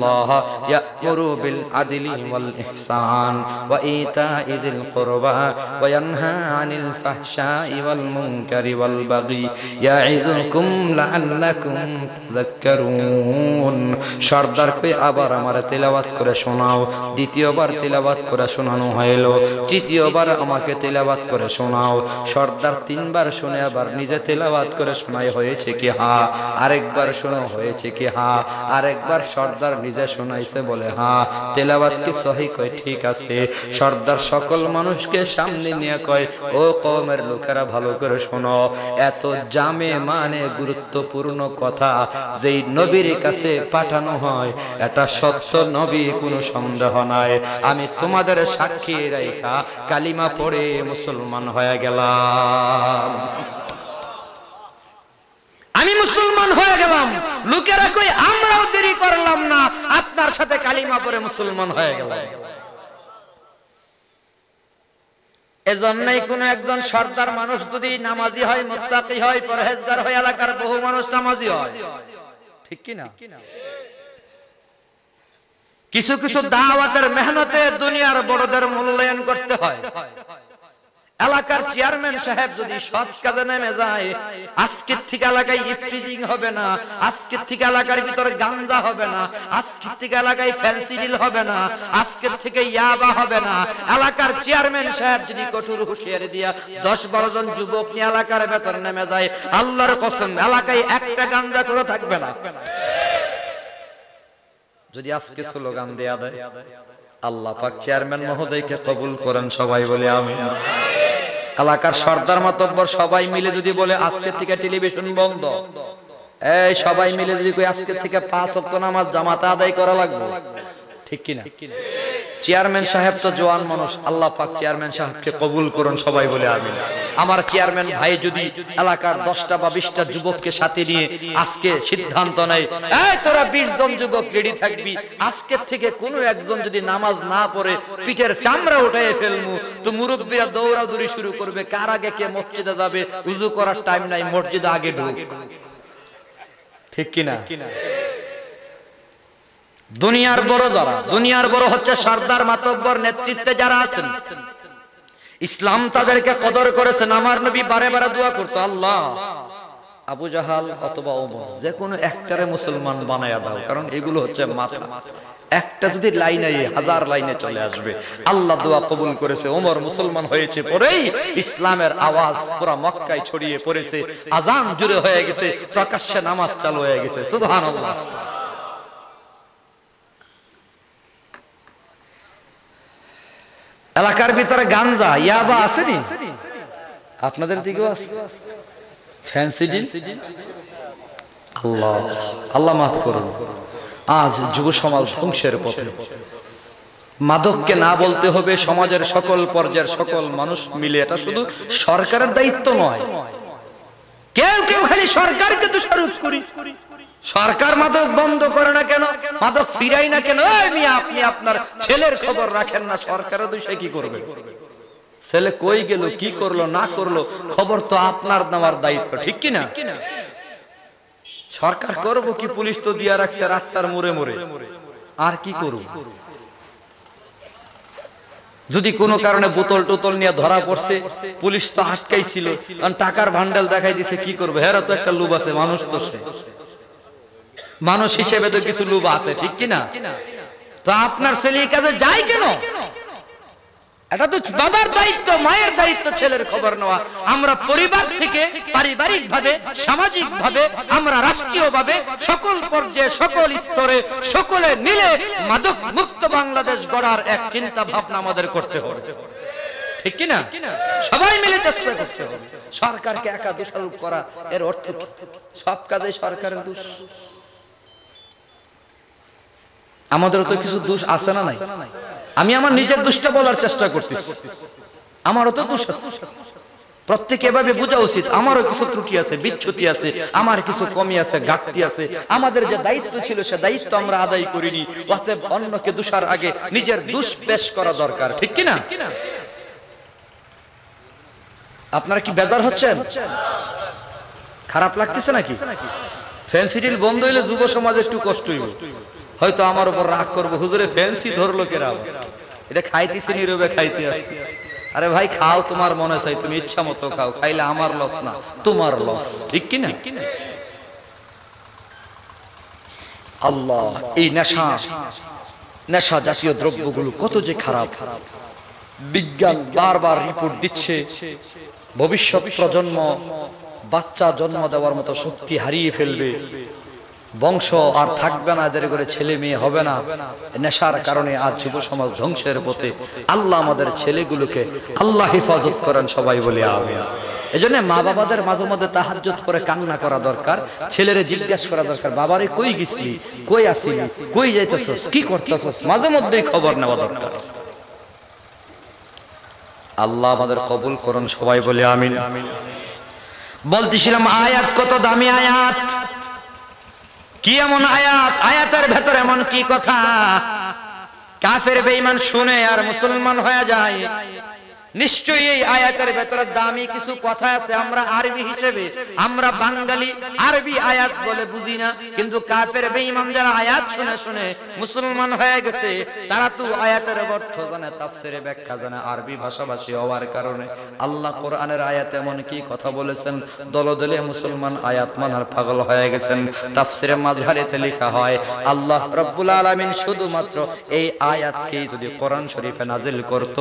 ওয়া ইতা'i যিল কুরবা ওয়া ইয়ানহা আনিল ফাহশাই ওয়াল মুনকারি ওয়াল বাগি ইয়া'iযুকুম লা'আল্লাকুম তাযাক্কারুন। সর্দার কই আবার আমারে তেলাওয়াত করে শোনাও, দ্বিতীয়বার তেলাওয়াত করে শোনানো হইল, তৃতীয়বার আমাকে তেলাওয়াত করে শোনাও। সর্দার তিনবার শুনে আবার নিজে তেলাওয়াত করে শোনাই হয়েছে কি হা? আরেকবার শোনা হয়েছে কি হা? আরেকবার সর্দার নিজে শোনাইছে বলে, হা, তেলাওয়াত কি সহি? কয়, ঠিক আছে। সর্দার সকল মানুষকে সামনে নিয়ে কয়, ও কমের লোকেরা, ভালো করে শোনো। এত জামে মানে গুরুত্বপূর্ণ কথা যেই নবীর কাছে পাঠানো হয়, এটা সত্য নবী, কোনো সন্দেহ নাই। আমি তোমাদের সাক্ষী রাইখা, কালিমা পড়ে মুসলমান হয়ে গেলাম। আমি মুসলমান হয়ে গেলাম। লোকেরা কই আমরাও দেরি করলাম না, আপনার সাথে কালিমা পড়ে মুসলমান হয়ে গেলাম। এজন্যই কোন একজন সর্দার মানুষ যদি নামাজি হয়, মুত্তাকি হয়, পরহেজগার হয় এলাকার বহু মানুষ নামাজি হয়। ঠিক কি না কিছু কিছু দাওয়াতের মেহনতে দুনিয়ার বড়দের মূল্যায়ন করতে হয়। এলাকার চেয়ারম্যান সাহেব যদি সৎ কাজে নেমে যায়, আজকের থেকে এলাকায় ইফটিজিং হবে না, আজকের থেকে এলাকার ভিতরে গাঞ্জা হবে না, আজকের থেকে এলাকায় ফ্যান্সি ডিল হবে না, আজকের থেকে ইয়াবা হবে না। এলাকার চেয়ারম্যান সাহেব যদি কঠোর হুঁশিয়ারি দিয়া দশ বারো জন যুবক নিয়ে এলাকার ভেতরে নেমে যায়, আল্লাহর কসম, এলাকায় একটা গাঞ্জা করে থাকবে না। যদি আজকে স্লোগান দেয়া দেয়, আল্লাহ পাক চেয়ারম্যান মহোদয়কে কবুল করেন সবাই বলে আমি এলাকার সর্দার মাতব্বর সবাই মিলে যদি বলে, আজকে থেকে টেলিভিশন বন্ধ। এই সবাই মিলে যদি আজকে থেকে পাঁচ অক্ট নামাজ জামাতে আদায় করা লাগবে। ঠিক কি না চেয়ারম্যান সাহেব তো জোয়ান মানুষ, আল্লাহ পাক চেয়ারম্যান সাহেবকে কবুল করুন, সবাই বলে আমি আমার চেয়ারম্যান ভাই যদি এলাকার দশটা বা বিশটা যুবককে সাথে নিয়ে আজকে সিদ্ধান্ত নেয় তোরা বিশ জন যুবক রেডি থাকবি। আজকের থেকে কোনো একজন যদি নামাজ না পড়ে, পিঠের চামড়া উঠাই ফেলমু। তো মুরব্বীরা দৌড়াদৌড়ি শুরু করবে, কার আগে কে মসজিদে যাবে, উজু করার টাইম নাই, মসজিদে আগে ঢুক। ঠিক কিনা? দুনিয়ার বড় যারা, দুনিয়ার বড় হচ্ছে সর্দার মাতব্বর নেতৃত্বে যারা আছেন। ইসলাম তাদেরকে কদর করেছেন। আমার নবী বারে বারে দোয়া করতো, আল্লাহ, আবু জাহাল অথবা ওমর যে কোনো একটারে মুসলমান বানায়া দাও, কারণ এগুলো হচ্ছে মাথা। একটা যদি লাইনে, হাজার লাইনে চলে আসবে, আল্লাহ দোয়া কবুল করেছে। ওমর মুসলমান হয়েছে পরেই ইসলামের আওয়াজ পুরো মক্কায় ছড়িয়ে পড়েছে, আজান জুড়ে হয়ে গেছে, প্রকাশ্যে নামাজ চালু হয়ে গেছে। সুবহানাল্লাহ। এলাকার ভিতরে গাঞ্জা ইয়াবা আসেনি? আপনাদের দিকেও আছে। ফ্যান্সি ডিল আল্লাহ আল্লাহ মাফ করুন। আজ যুব সমাজ ধ্বংসের পথে। মাদককে না বলতে হবে সমাজের সকল পর্যায়ের সকল মানুষ মিলে। এটা শুধু সরকারের দায়িত্ব নয়। কেউ কেউ খালি সরকারকে দোষারোপ করি। সরকার মাদক বন্ধ করে না কেন? মাদক ফিরাই না কেন? আপনি আপনার ছেলের খবর রাখেন না সরকারের দোষে কি করবে? ছেলে কই গেল, কি করল, না করল? খবর তো আপনার নেওয়ার দায়িত্ব, ঠিক কি না? সরকার করব কি, পুলিশ তো দিয়া রাখছে রাস্তার মোড়ে মোড়ে। আর কি করব? যদি কোনো কারণে বোতল টোতল নিয়ে ধরা পড়ছে, পুলিশ তো আটকাইছিল। কারণ টাকার ভান্ডাল দেখাই দিছে, কি করবে? হেরা তো একটা লোভ আছে, মানুষ তো সে। মানুষ হিসেবে তো কিছু লোভ আছে, ঠিক কি না তো আপনার ছেলে কাজে যায় কেন? এটা তো বাবার দায়িত্ব, মায়ের দায়িত্ব, ছেলের খবর নেওয়া। আমরা পরিবার থেকে পারিবারিক ভাবে সামাজিক ভাবে আমরা রাষ্ট্রীয় ভাবে সকল পর্যায়ে, সকল স্তরে, সকলে মিলে মাদক মুক্ত বাংলাদেশ গড়ার এক চিন্তা ভাবনা আমাদের করতে হবে। ঠিক কি না সবাই মিলে চেষ্টা করতে হবে। সরকারকে একা দোষারোপ করা, এর অর্থ সব কাজে সরকারের দোষ। আমাদেরও তো কিছু দোষ আছে না নাই? আমি আমার নিজের দোষটা বলার চেষ্টা করতেছি। আমারও তো দোষ আছে। প্রত্যেক এভাবে বোঝা উচিত, আমারও কিছু ত্রুটি আছে, বিচ্ছুতি আছে, আমার কিছু কমি আছে, ঘাটতি আছে। আমাদের যে দায়িত্ব ছিল, সে দায়িত্ব আমরা আদায় করিনি। অতএব অন্যকে দোষার আগে নিজের দোষ পেশ করা দরকার, ঠিক কি না আপনারা কি বেজার হচ্ছেন? খারাপ লাগতেছে নাকি? ফ্যান্সি ডিল বন্ধ হইলে যুব সমাজ একটু কষ্ট হইব। হয়তো আমার উপর রাগ করব। হুজুরে ফ্যান্সি ধরলো কেরা? এটা খাইতেছি নীরবে খাইতে আসছি আরে ভাই, খাও, তোমার মনে চাই, তুমি ইচ্ছা মতো খাও। খাইলে আমার লস না, তোমার লস ঠিক কি না? আল্লাহ, এই নেশা নেশা জাতীয় দ্রব্যগুলো কত যে খারাপ। বিজ্ঞান বারবার রিপোর্ট দিচ্ছে, ভবিষ্যৎ প্রজন্ম বাচ্চা জন্ম দেওয়ার মতো শক্তি হারিয়ে ফেলবে। বংশ আর থাকবে না এদের করে ছেলে মেয়ে হবে না। নেশার কারণে আজ যুব সমাজ ধ্বংসের পথে আল্লাহ আমাদের ছেলেগুলোকে আল্লাহ হেফাজত করেন সবাই বলে আমি এই জন্য মা বাবাদের মাঝে মধ্যে তাহাজ্জত করে কান্না করা দরকার, ছেলেরে জিজ্ঞাসা করা দরকার, বাবারে, কই গেছিলি? কই আসিলি? কই যাইতেছস? কি করতেছস? মাঝে মধ্যেই খবর নেওয়া দরকার। আল্লাহ আমাদের কবুল করুন সবাই বলে আমিন। বলতেছিলাম, আয়াত কত দামি আয়াত? কি এমন আয়াত? আয়াতের ভেতর এমন কি কথা? কাফের বেঈমান শুনে আর মুসলমান হয়ে যায়। নিশ্চয়ই এই আয়াতের ভেতরে দামি কিছু কথা আছে, আমরা আরবি হিসেবে, আমরা বাঙালি আরবি আয়াত বলে বুঝি না, কিন্তু কাফের বেঈমান যারা আয়াত শুনে শুনে মুসলমান হয়ে গেছে, তারা তো আয়াতের অর্থ জানে, তাফসিরে ব্যাখ্যা জানে, আরবি ভাষাভাষী হওয়ার কারণে। আল্লাহ কোরআনের আয়াতে এমন কি কথা বলেছেন? দলদলে মুসলমান আয়াত মানার পাগল হয়ে গেছেন। তাফসিরে মাঝহারিতে লেখা হয়, আল্লাহ রব্বুল আলামিন শুধুমাত্র এই আয়াতকেই যদি কোরআন শরীফে নাজিল করত,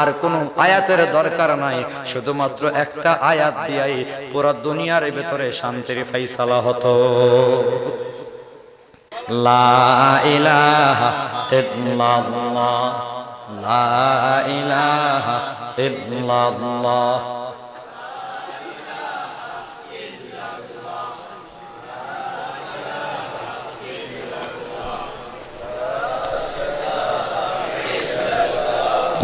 আর কোনো আয়াতের দরকার নাই। শুধুমাত্র একটা আয়াত দিয়াই পুরো দুনিয়ার ভেতরে শান্তির ফাইসালা হতো। লা ইলাহা ইল্লাল্লাহ, লা ইলাহা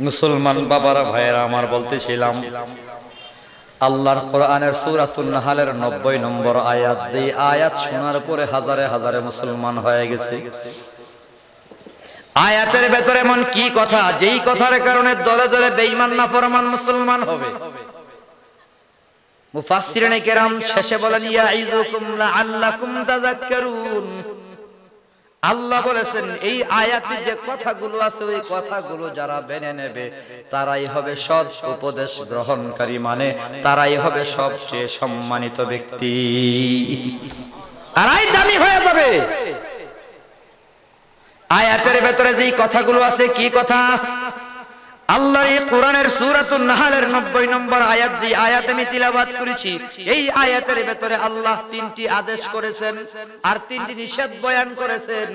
মুসলমান বাবারা, ভাইয়েরা, আমার বলতেছিলাম, আল্লাহর কোরআনের সূরাতুন নাহালের 90 নম্বর আয়াত যে আয়াত শোনার পরে হাজারে হাজারে মুসলমান হয়ে গেছে। আয়াতের ভেতরে এমন কি কথা, যেই কথার কারণে দলে দলে বেঈমান, নাফরমান মুসলমান হবে। মুফাসসিরিনে কেরাম শেষে বলেন ইয়াইযুকুম লাআল্লাকুম তাযাক্কারুন। আল্লাহ বলেছেন এই আয়াতে যে কথাগুলো আছে ওই কথাগুলো যারা মেনে নেবে তারাই হবে সৎ উপদেশ গ্রহণকারী মানে তারাই হবে সবচেয়ে সম্মানিত ব্যক্তি। তারাই দামি হয়ে যাবে। আয়াতের ভেতরে যেই কথাগুলো আছে কি কথা? আল্লাহর এই কোরআনের সূরাতুন নাহালের 90 নম্বর আয়াত যে আয়াত আমি তিলাওয়াত করেছি, এই আয়াতের ভেতরে আল্লাহ তিনটি আদেশ করেছেন আর তিনটি নিষেধ বয়ান করেছেন।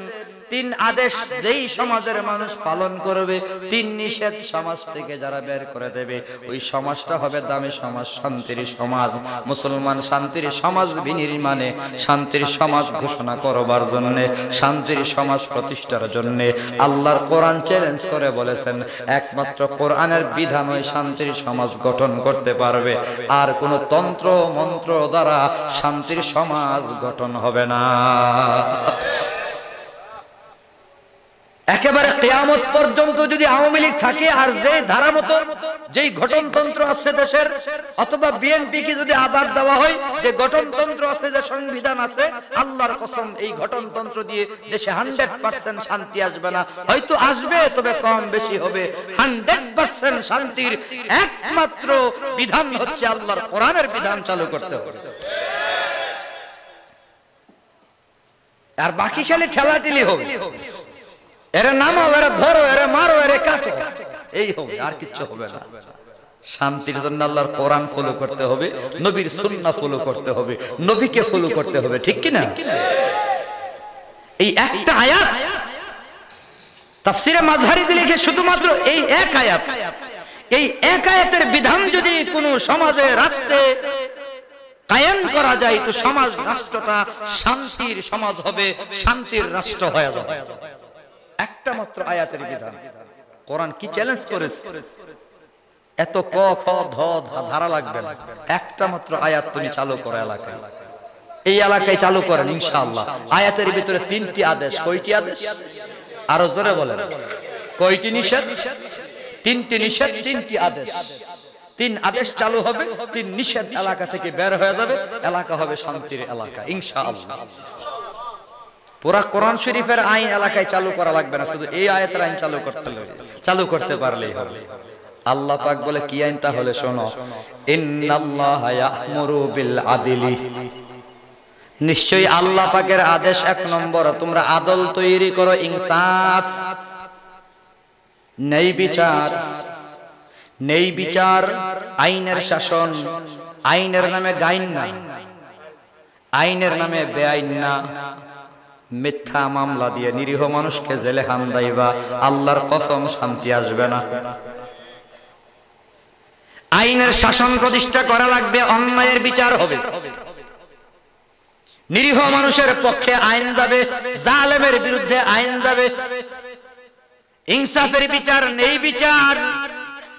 তিন আদেশ যেই সমাজের মানুষ পালন করবে, তিন নিষেধ সমাজ থেকে যারা বের করে দেবে। ওই সমাজটা হবে দামি সমাজ, শান্তির সমাজ। মুসলমান শান্তির সমাজ বিনির্মাণে, শান্তির সমাজ ঘোষণা করবার জন্য, শান্তির সমাজ প্রতিষ্ঠার জন্য। আল্লাহর কোরআন চ্যালেঞ্জ করে বলেছেন, একমাত্র কোরআনের বিধান ওই শান্তির সমাজ গঠন করতে পারবে। আর কোন তন্ত্র, মন্ত্র দ্বারা শান্তির সমাজ গঠন হবে না। একেবারে কেয়ামত পর্যন্ত যদি আওয়ামী লীগ থাকে আর যে ধারা মতো, যেই গঠনতন্ত্র আছে দেশের, অথবা বিএনপি কি যদি আবার দেওয়া হয়, যে গঠনতন্ত্র আছে, যে সংবিধান আছে, আল্লাহর কসম, এই গঠনতন্ত্র দিয়ে দেশে হান্ড্রেড পার্সেন্ট শান্তি আসবে না। হয়তো আসবে, তবে কম বেশি হবে। হান্ড্রেড পার্সেন্ট শান্তির একমাত্র বিধান হচ্ছে আল্লাহর কোরআনের বিধান চালু করতে হবে। আর বাকি খেলে ঠেলাটিলি হবে। এরে নামাও এরে ধরো, এরে মারো, এরে কাটো। এই হবে আর কিচ্ছু হবে না। শান্তির জন্য আল্লাহর কোরআন ফলো করতে হবে, নবীর সুন্নাহ ফলো করতে হবে, নবীকে ফলো করতে হবে, ঠিক কি না? এই একটা আয়াত তাফসিরে মাযহারিতে লিখে শুধুমাত্র এই এক আয়াত। এই এক আয়াতের বিধান যদি কোনো সমাজে, রাষ্ট্রে কায়েম করা যায়, তো সমাজ রাষ্ট্রটা শান্তির সমাজ হবে, শান্তির রাষ্ট্র হয়ে যাবে। একটা মাত্র আয়াতের বিধান। কোরআন কি চ্যালেঞ্জ করেছে? এত ক, খ ধ ধারা লাগবে না। একটা মাত্র আয়াত তুমি চালু করো এলাকায়। এই এলাকায় চালু করেন, ইনশাআল্লাহ। আয়াতের ভিতরে তিনটি আদেশ। কয়টি আদেশ? আরও জোরে বলেন। কয়টি নিষেধ? তিনটি নিষেধ, তিনটি আদেশ। তিন আদেশ চালু হবে, তিন নিষেধ এলাকা থেকে বের হয়ে যাবে। এলাকা হবে শান্তির এলাকা, ইনশাআল্লাহ। পুরা কোরআন শরীফের আইন এলাকায় চালু করা লাগবে না, শুধু এই আয়াতের আইন চালু করতে চালু করতে পারলেই হবে। আল্লাহ পাক বলে, কি আইন তাহলে শোনো? আদিলি। নিশ্চয়ই আল্লাহ পাকের আদেশ এক নম্বর, তোমরা আদল তৈরি করো, ইনসাফ। নেই বিচার। নেই বিচার, আইনের শাসন। আইনের নামে গাইন না। আইনের নামে বেআইন না। মিথ্যা মামলা দিয়ে নিরীহ মানুষকে জেলে হান দাইবা, আল্লাহর কসম শান্তি আসবে না। আইনের শাসন প্রতিষ্ঠা করা লাগবে, অন্যায়ের বিচার হবে। নিরীহ মানুষের পক্ষে আইন যাবে, জালেমের বিরুদ্ধে আইন যাবে। ইনসাফের বিচার, নেই বিচার।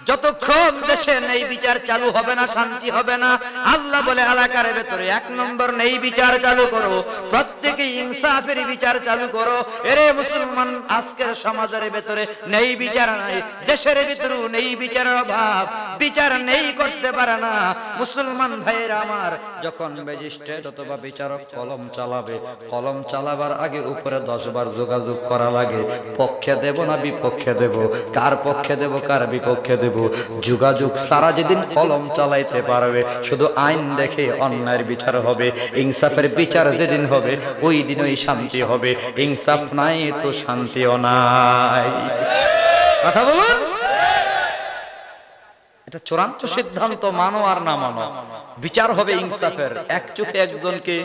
যতক্ষণ দেশে নেই বিচার চালু হবে না, শান্তি হবে না, আল্লাহ বলে এলাকার ভেতরে এক নম্বর নেই বিচার চালু করো প্রত্যেকে ইনসাফের বিচার চালু করো। এরে মুসলমান, আজকের সমাজের ভেতরে নেই বিচার নাই, দেশের ভিতরেও নেই বিচারের অভাব, বিচার নেই করতে পারে না। মুসলমান ভাইয়ের আমার, যখন ম্যাজিস্ট্রেট অথবা বিচারক কলম চালাবে, কলম চালাবার আগে উপরে দশ বার যোগাযোগ করা লাগে, পক্ষে দেব না বিপক্ষে দেব, কার পক্ষে দেব, কার বিপক্ষে দেব? যোগাযোগ সারা যেদিন কলম চালাইতে পারবে, শুধু আইন দেখে অন্যায়ের বিচার হবে, ইনসাফের বিচার যেদিন হবে, ওই দিন ওই শান্তি হবে। ইনসাফ নাই তো শান্তিও নাই। কথা বলুন? এটা চূড়ান্ত সিদ্ধান্ত, মানো আর না মানো। বিচার হবে ইনসাফের। এক চোখে একজনকে,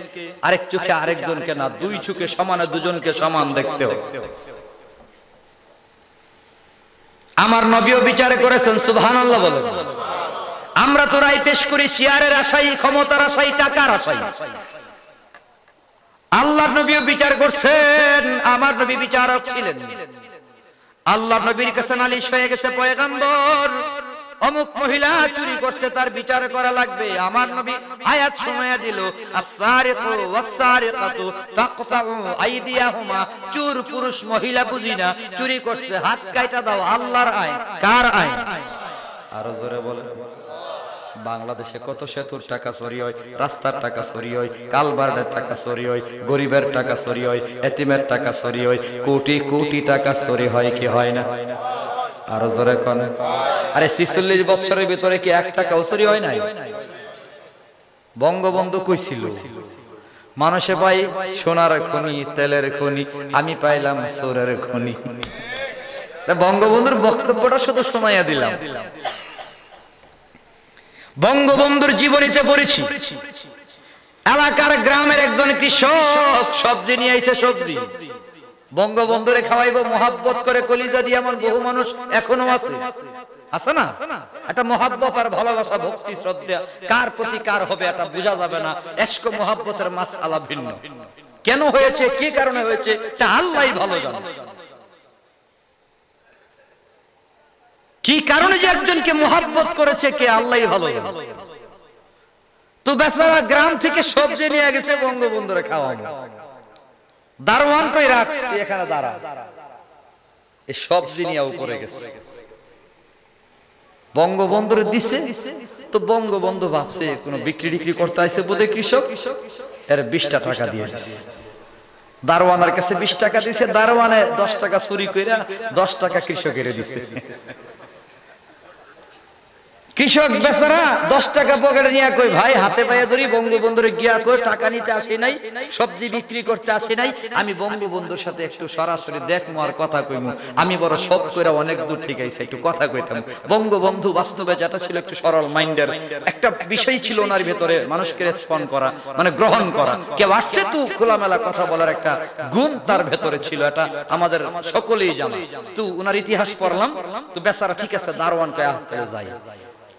আরেক চোখে আরেকজনকে না, দুই চোখে সমানে দুজনকে সমান দেখতে হবে। আমার নবীও বিচার করেছেন সুবহান আল্লাহ বলে আমরা তো রায় পেশ করি, চেয়ারের আশাই, ক্ষমতার আশাই, টাকার আশাই। আল্লাহ নবীও বিচার করছেন, আমার নবী বিচারক ছিলেন। আল্লাহ নবীর কাছে নালিশ হয়ে গেছে, পয়গাম্বর অমুক মহিলা চুরি করছে, তার বিচার করা লাগবে। আমার নবী আয়াত শোনায়া দিল, আস-সারিকু ওয়াস-সারিকাতু তাকতাউ আইদিয়াহুমা। চোর পুরুষ মহিলা বুঝি না, চুরি করছে। হাত কাইটা দাও, আল্লাহর আইন। কার আইন? আরও জোরে বলে বাংলাদেশে কত সেতুর টাকা চুরি হয়, রাস্তার টাকা চুরি হয়, কালবারের টাকা চুরি হয়, গরিবের টাকা চুরি হয়, এতিমের টাকা চুরি হয়, কোটি কোটি টাকা চুরি হয় কি হয় না? আরও জোরে কোন। আরে ছিচল্লিশ বছরের ভিতরে কি এক টাকাও চুরি হয় নাই? বঙ্গবন্ধু কইছিল মানুষে পাই সোনার খনি তেলের খনি আমি পাইলাম সোরের খনি। বঙ্গবন্ধুর বক্তব্যটা শুধু শোনাইয়া দিলাম। বঙ্গবন্ধুর জীবনীতে পড়েছি। এলাকার গ্রামের একজন কৃষক সবজি নিয়ে আইছে সবজি। বঙ্গবন্ধুরে খাওয়াইবো মহাব্বত করে কলিজা দিয়ে এমন বহু মানুষ এখনও আছে। আছে না? মহাব্বত একজনকে মোহাব্বত করেছে কে আল্লাহ ভালো তো বেচারা গ্রাম থেকে সবজি নিয়ে গেছে বঙ্গবন্ধুরে খাওয়া দারোয়ান কই এখানে দাঁড়া। এই সবজি নিয়ে উপরে গেছে। বঙ্গবন্ধুর দিছে, তো বঙ্গবন্ধু ভাবছে, কোনো বিক্রি টিক্রি করতে আসছে বোধে কৃষক? এর বিশটা টাকা দিয়ে দিছে। দারোয়ানের কাছে বিশ টাকা দিছে, দারোয়ানে দশ টাকা চুরি করে দশ টাকা কৃষকের দিছে। কৃষক বেচারা দশ টাকা পকেটে নিয়ে কই ভাই, হাতে পায়ে ধরি, বঙ্গবন্ধুরে গিয়া কই টাকা নিতে আসি নাই, সবজি বিক্রি করতে আসি নাই, আমি বঙ্গবন্ধুর সাথে একটু সরাসরি দেখমু আর কথা কইমু। আমি বড় সব কইরা অনেক দূর ঠিক আইছে, একটু কথা কইতাম। বঙ্গবন্ধু বাস্তবে যেটা ছিল একটু সরল মাইন্ডের, একটা বিষয় ছিল ওনার ভেতরে, মানুষকে রেসপন্ড করা মানে গ্রহণ করা। কেউ আসছে তো খোলামেলা কথা বলার একটা গুণ তার ভেতরে ছিল, এটা আমাদের সকলেই জানা। তো ওনার ইতিহাস পড়লাম, তো বেচারা ঠিক আছে, দারোয়ানকে আহতে যাই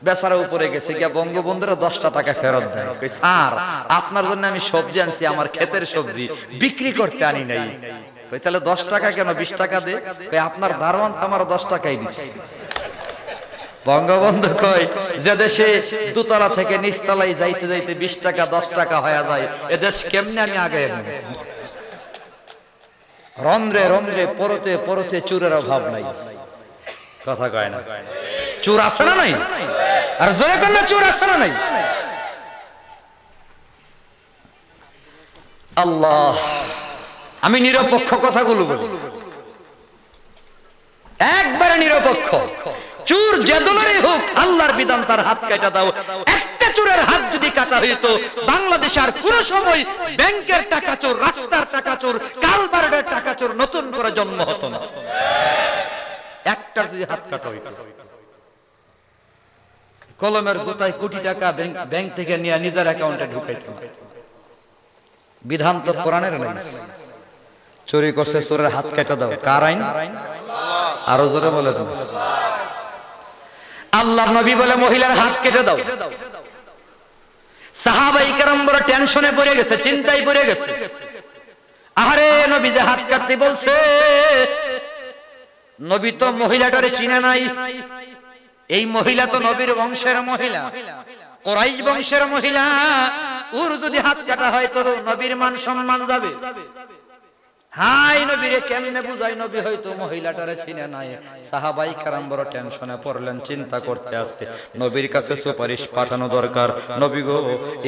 বেচারা উপরে গেছে, গিয়া বঙ্গবন্ধুরা দশটা টাকা ফেরত দেয়। স্যার আপনার জন্য আমি সবজি আনছি, আমার ক্ষেতের সবজি, বিক্রি করতে আনি নাই। তাহলে দশ টাকা কেন? বিশ টাকা দে। আপনার দারোয়ান তো আমার দশ টাকাই দিচ্ছে বঙ্গবন্ধু কয়, যে দেশে দুতলা থেকে নিচতলায় যাইতে যাইতে বিশ টাকা, দশ টাকা হয়ে যায়, এ দেশ কেমনে আমি আগে রন্ধ্রে রন্ধ্রে পরতে পরতে চুরের অভাব নাই। কথা কয় না। চোর আছে না নাই? আর জোরে করলে চোর আছে না নাই? আল্লাহ, আমি নিরপেক্ষ কথাগুলো বলি। একবারে নিরপেক্ষ। চোর যে দলেরই হোক, আল্লাহর বিধান তার হাত কাটা দাও। একটা চোরের হাত যদি কাটা হইতো, বাংলাদেশে আর কোন সময় ব্যাংকের টাকা চোর, রাস্তার টাকা চোর কালবারের টাকা চোর নতুন করে জন্ম হতো না। একটা যদি হাত কাটা হইতো কলমের গোতায় কোটি টাকা ব্যাংক- থেকে নিয়ে নিজের অ্যাকাউন্টে ঢুকাইতো বিধান তো কোরআনের নাই। চুরি করছে, চোরের হাত কেটে দাও। কার আইন? আরও জোরে বলে দাও আল্লাহ নবী বলে, মহিলার হাত কেটে দাও। সাহাবাই কারাম বড় টেনশনে পড়ে গেছে, চিন্তায় পড়ে গেছে। আরে নবী যে হাত কাটতে বলছে, নবী তো মহিলাটারে চিনে নাই। এই মহিলা তো নবীর বংশের মহিলা। কোরাইশ বংশের মহিলা। ওর যদি হাত কাটা হয় তো নবীর মান সম্মান যাবে। হাই নবীরে কেমনে বুঝাই? নবী হয়তো মহিলাটারে চিনে নাই। সাহাবাই কারাম বড় টেনশনে পড়লেন, চিন্তা করতে আছে নবীর কাছে সুপারিশ পাঠানো দরকার। নবী গো,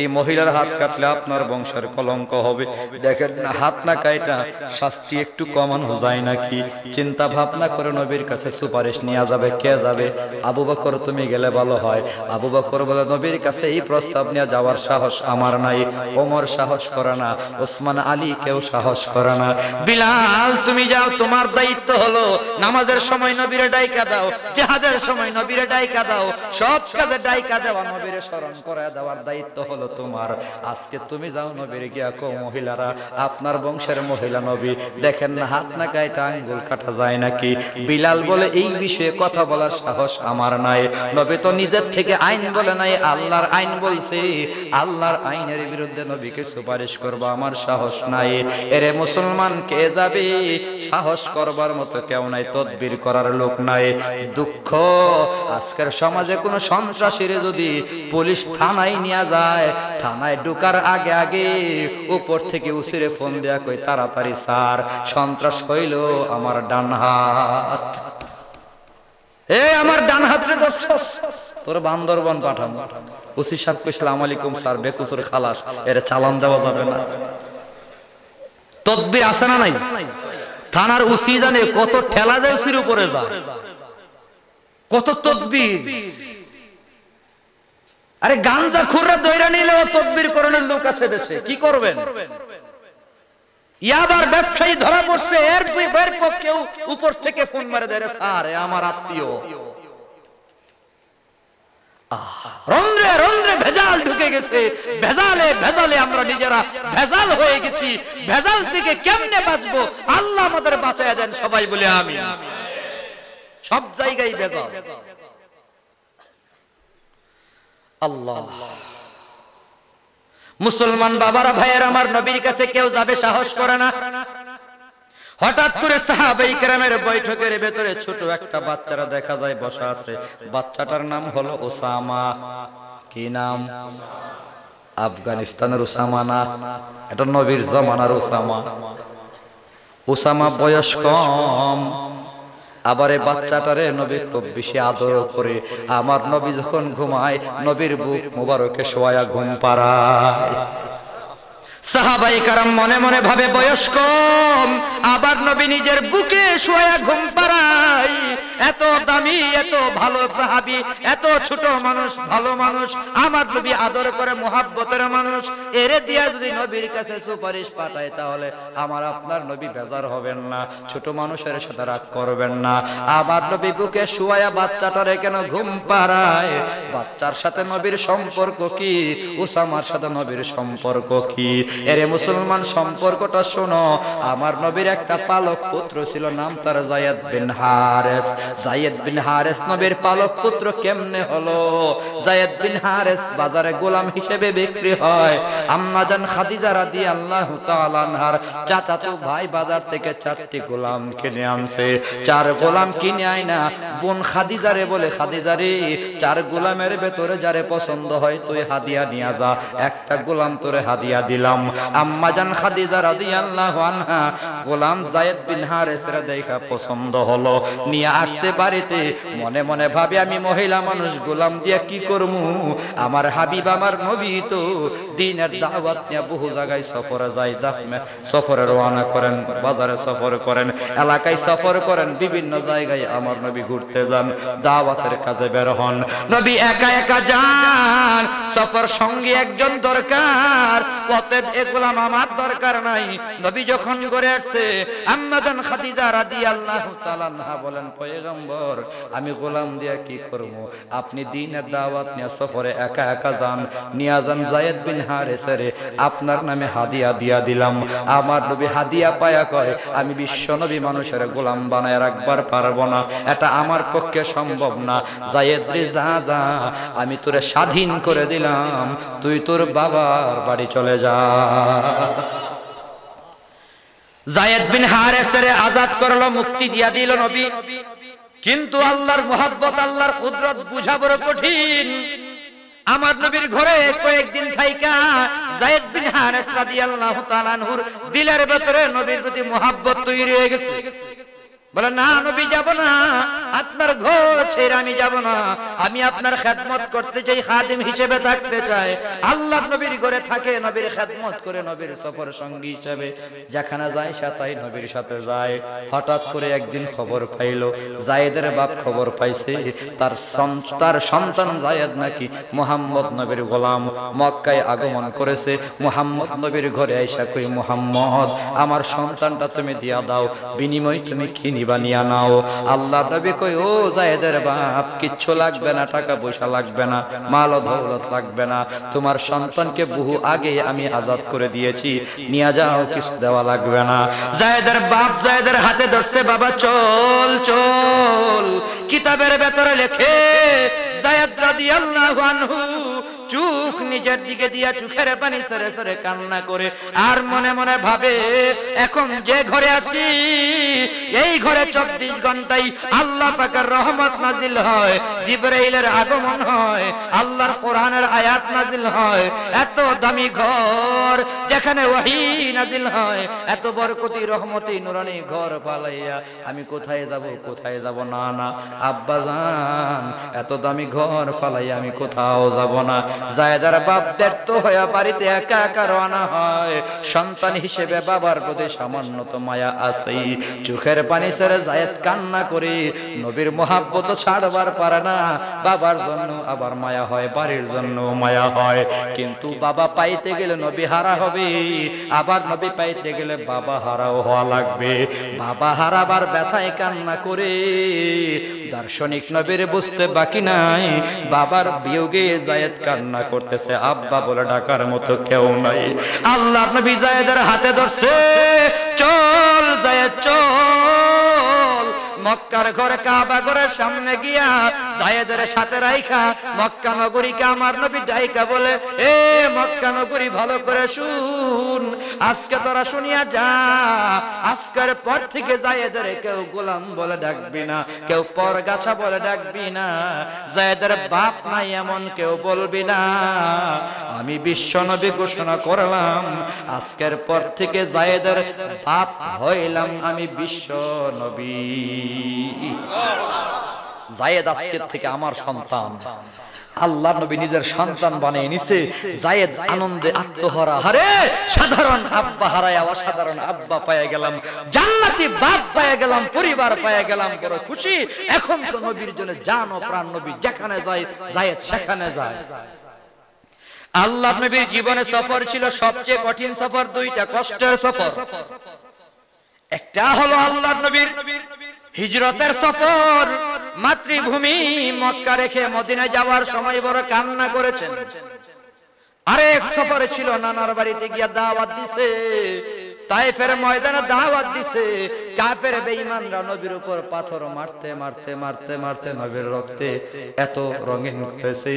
এই মহিলার হাত কাটলে আপনার বংশের কলঙ্ক হবে। দেখেন না, হাত না কাইটা, শাস্তি একটু কমানো যায় নাকি? চিন্তা ভাবনা করে নবীর কাছে সুপারিশ নিয়ে যাবে, কে যাবে? আবু বকর তুমি গেলে ভালো হয়। আবু বকর বলে, নবীর কাছে এই প্রস্তাব নিয়ে যাওয়ার সাহস আমার নাই। ওমর সাহস করে না, ওসমান আলী কেউ সাহস করে না। বিলাল, তুমি যাও, তোমার দায়িত্ব হলো নামাজের সময় নবীরে ডাইকা দাও, জেহাদের সময় নবীরে ডাইকা দাও, সব কাজে ডাইকা দেওয়া, নবীরে স্মরণ করে দেওয়ার দায়িত্ব হলো তোমার। আজকে তুমি যাও নবীর গিয়া কো মহিলারা, আপনার বংশের মহিলা নবী, দেখেন না হাত না গাইটা আঙ্গুল কাটা যায় নাকি? বিলাল বলে, এই বিষয়ে কথা বলার সাহস আমার নাই। নবী তো নিজের থেকে আইন বলে নাই, আল্লাহর আইন বলছে, আল্লাহর আইনের বিরুদ্ধে নবীকে সুপারিশ করব, আমার সাহস নাই। এরে মুসলমান কে যাবে? সাহস করবার মতো কেউ নাই, তদবির করার লোক নাই। দুঃখ, আজকের সমাজে কোনো যদি পুলিশ থানায় নিয়ে যায়, থানায় ঢুকার আগে আগে উপর থেকে উসিরে ফোন দেয়া কই, তাড়াতাড়ি স্যার, সন্ত্রাস হইল আমার ডান হাত। এ আমার ডান হাতরে তোর বান্দরবন পাঠাম ওসি সাহেব কইছিলাম আলাইকুম স্যার, বেকুসুর খালাস, এর চালান দেওয়া যাবে না। তদবির আছে না নাই? থানার উসি জানে কত ঠেলা যায় উসির উপরে যায় কত তদবির। আরে গাঞ্জা খুররা দইরা নিলেও তদবির করণের লোক আছে দেশে। কি করবেন? ইয়াবার ব্যবসায়ী ধরা পড়ছে, এর পক্ষেও উপর থেকে ফোন মারে দেয় স্যার আমার আত্মীয়। রন্ধ্রে রন্ধ্রে ভেজাল ঢুকে গেছে। ভেজালে ভেজালে আমরা নিজেরা ভেজাল হয়ে গেছি। ভেজাল থেকে কেমনে বাঁচবো? আল্লাহ আমাদের বাঁচায় দেন, সবাই বলে আমি সব জায়গায় ভেজাল। আল্লাহ। মুসলমান বাবারা, ভাইয়ের, আমার নবীর কাছে কেউ যাবে সাহস করে না? হঠাৎ করে সাহাবাই কেরামের বৈঠকের ভেতরে ছোট একটা বাচ্চারা দেখা যায়, বসা আছে। বাচ্চাটার নাম হলো ওসামা। কি নাম? আফগানিস্তানের ওসামা না এটা নবীর জমানার ওসামা। ওসামা বয়স কম। আবার এই বাচ্চাটারে নবী খুব বেশি আদর করে। আমার নবী যখন ঘুমায়, নবীর বুক মুবারকে শোয়া ঘুম পাড়ায়। সাহাবাই কারাম মনে মনে ভাবে বয়স্ক আবার নবী নিজের বুকে শোয়া ঘুম পাড়াই এত দামি, এত ভালো সাহাবি, এত ছোট মানুষ, ভালো মানুষ, আমার নবী আদর করে, মোহাব্বতের মানুষ। এরে দিয়া যদি নবীর কাছে সুপারিশ পাঠায়, তাহলে আমার আপনার নবী বেজার হবেন না, ছোট মানুষের সাথে রাগ করবেন না। আমার নবী বুকে শুয়ায়া বাচ্চাটারে কেন ঘুম পাড়ায়? বাচ্চার সাথে নবীর সম্পর্ক কি? উসামার সাথে নবীর সম্পর্ক কি? এরে মুসলমান, সম্পর্কটা শোনো, আমার নবীর একটা পালক পুত্র ছিল, নাম তার জায়েদ বিন হারেস। জায়েদ বিন হারেস নবীর পালক পুত্র কেমনে হলো? জায়েদ বিন হারেস বাজারে গোলাম হিসেবে বিক্রি হয়। আম্মা জান খাদিজা রাদিয়াল্লাহু তাআলা আনহার চাচাতো ভাই বাজার থেকে চারটি গোলাম কিনে আনছে। চার গোলাম কিনে আয় না বোন খাদিজারে বলে, খাদিজারে, চার গোলামের ভেতরে যারে পছন্দ হয় তুই হাদিয়া নিয়ে যা। একটা গোলাম তোরে হাদিয়া দিলাম। আম্মা জান খাদিজা রাদিয়াল্লাহু আনহা গোলাম জায়েদ বিন হারেসরা দেখা পছন্দ হলো। নিয়ে আসছে বাড়িতে। মনে মনে ভাবে আমি মহিলা মানুষ, গোলাম দিয়া কি করমু? আমার হাবিব, আমার নবী তো দিনের দাওয়াত নিয়ে বহু জায়গায় সফরে যায় সফরে রওনা করেন, বাজারে সফর করেন, এলাকায় সফর করেন, বিভিন্ন জায়গায় আমার নবী ঘুরতে যান, দাওয়াতের কাজে বের হন। নবী একা একা যান, সফর সঙ্গে একজন দরকার অতএব এগুলাম আমার দরকার নাই। নবী যখন করে আসছে আম্মাজান খাদিজা রাদিয়াল্লাহু তাআলা বলেন, পয়গম্বর পয়গম্বর, আমি গোলাম দিয়া কি করব? আপনি দিনের দাওয়াত নিয়ে সফরে একা একা যান, নিয়া যান জায়েদ বিন হারেসারে। আপনার নামে হাদিয়া দিয়া দিলাম। আমার নবী হাদিয়া পায়া কয়, আমি বিশ্ব নবী মানুষের গোলাম বানায় রাখবার পারব না। এটা আমার পক্ষে সম্ভব না। জায়েদ রে, যা যা, আমি তোরে স্বাধীন করে দিলাম। তুই তোর বাবার বাড়ি চলে যা। জায়েদ বিন হারেসের আজাদ করল, মুক্তি দিয়া দিল নবী। কিন্তু আল্লাহর মোহাব্বত, আল্লাহর কুদরত বুঝা বড় কঠিন। আমার নবীর ঘরে কয়েকদিন থাইকা জায়েদ বিন হারেস রাদিয়াল্লাহু তাআলা দিলের ভেতরে নবীর প্রতি মোহাব্বত তৈরি হয়ে গেছে। বলে, না, নবী যাব না। আপনার ঘর ছেড়ে আমি যাব না। আমি আপনার খেদমত করতে চাই, খাদিম হিসেবে থাকতে চাই। আল্লাহ নবীর ঘরে থাকে, নবীর খেদমত করে নবীর সফর সঙ্গী হিসেবে। যেখানে যায় সে তাই নবীর সাথে যায়। হঠাৎ করে একদিন খবর পাইল, জায়েদের বাপ খবর পাইছে, তার তার সন্তান জায়েদ নাকি মোহাম্মদ নবীর গোলাম। মক্কায় আগমন করেছে, মোহাম্মদ নবীর ঘরে আইসা কই, মোহাম্মদ, আমার সন্তানটা তুমি দিয়া দাও। বিনিময় তুমি কি নিবা নিয়া নাও। আল্লাহ নবী কই ও জায়েদের বাপ, কিচ্ছু লাগবে না, টাকা পয়সা লাগবে না, মাল ও দৌলত লাগবে না। তোমার সন্তানকে বহু আগে আমি আজাদ করে দিয়েছি, নিয়ে যাও, কিছু দেওয়া লাগবে না। জায়েদের বাপ জায়েদের হাতে ধরছে, বাবা, চল চল। কিতাবের ভেতরে লেখে, জায়েদ রাদিয়াল্লাহু আনহু চোখ নিজের দিকে দিয়া চোখের পানি সরে সরে কান্না করে। আর মনে মনে ভাবে, এখন যে ঘরে আছি, এই ঘরে চব্বিশ ঘন্টাই আল্লাহ পাকের রহমত নাজিল হয়, জিব্রাইলের আগমন হয়, আল্লাহর কোরআনের আয়াত নাজিল হয়। এত দামি ঘর যেখানে ওয়াহি নাজিল হয়, এত বরকতি, রহমতি, নুরানি ঘর পালাইয়া আমি কোথায় যাব কোথায় যাব না না। আব্বা জান, এত দামি ঘর ফালাইয়া আমি কোথাও যাব না। জায়দার বাপ ব্যর্থ হইয়া বাড়িতে একা একা হয়। সন্তান হিসেবে বাবার প্রতি মায়া চোখের পানি ছেড়ে কান্না করে। নবীর ছাড়বার পারে না। বাবার জন্য আবার মায়া হয়, বাড়ির জন্য মায়া হয়। কিন্তু বাবা পাইতে গেলে নবী হারা হবে। আবার নবী পাইতে গেলে বাবা হারাও হওয়া লাগবে। বাবা হারাবার ব্যথায় কান্না করে। দার্শনিক নবীর বুঝতে বাকি নাই। বাবার বিয়োগে জায়েদ কান্না করতেছে, আব্বা বলে ডাকার মতো কেউ নাই। আল্লাহ নবী জায়েদের হাতে ধরছে, চল জায়েদ চল। মক্কার ঘরে কাবা ঘরের সামনে গিয়া জায়েদের সাথে রাইখা মক্কা নগরীকে আমার নবী ডাইকা বলে, এ মক্কা নগরী ভালো করে শুন, আজকে তোরা শুনিয়া যা, আজকের পর থেকে জায়েদের কেউ গোলাম বলে ডাকবি না, কেউ পর গাছা বলে ডাকবি না, জায়েদের বাপ নাই এমন কেউ বলবি না। আমি বিশ্ব নবী ঘোষণা করলাম, আজকের পর থেকে জায়েদের বাপ হইলাম আমি বিশ্ব নবী। জায়েদ আজকের থেকে আমার সন্তান। আল্লাহ নবী নিজের সন্তান বানিয়ে নিছে। জায়েদ আনন্দে হারে সাধারণ আব্বা হারায়, অসাধারণ আব্বা পায়ে গেলাম। জান্নাতি বাপ পায়ে গেলাম, পরিবার পায়ে গেলাম, বড় খুশি। এখন তো নবীর জন্য জান ও প্রাণ নবী যেখানে যায়, জায়েদ সেখানে যায়। আল্লাহ নবীর জীবনে সফর ছিল সবচেয়ে কঠিন সফর, দুইটা কষ্টের সফর। একটা হলো আল্লাহ নবীর হিজরতের সফর, মাতৃভূমি মক্কা রেখে মদিনায় যাওয়ার সময় বড় কান্না করেছেন। আরেক সফরে ছিল, নানার বাড়িতে গিয়া দাওয়াত দিছে। তাইফের ময়দানে দাওয়াত দিছে। কাফের বেঈমানরা নবীর উপর পাথর মারতে মারতে মারতে মারতে নবীর রক্তে এত রঙিন করেছে।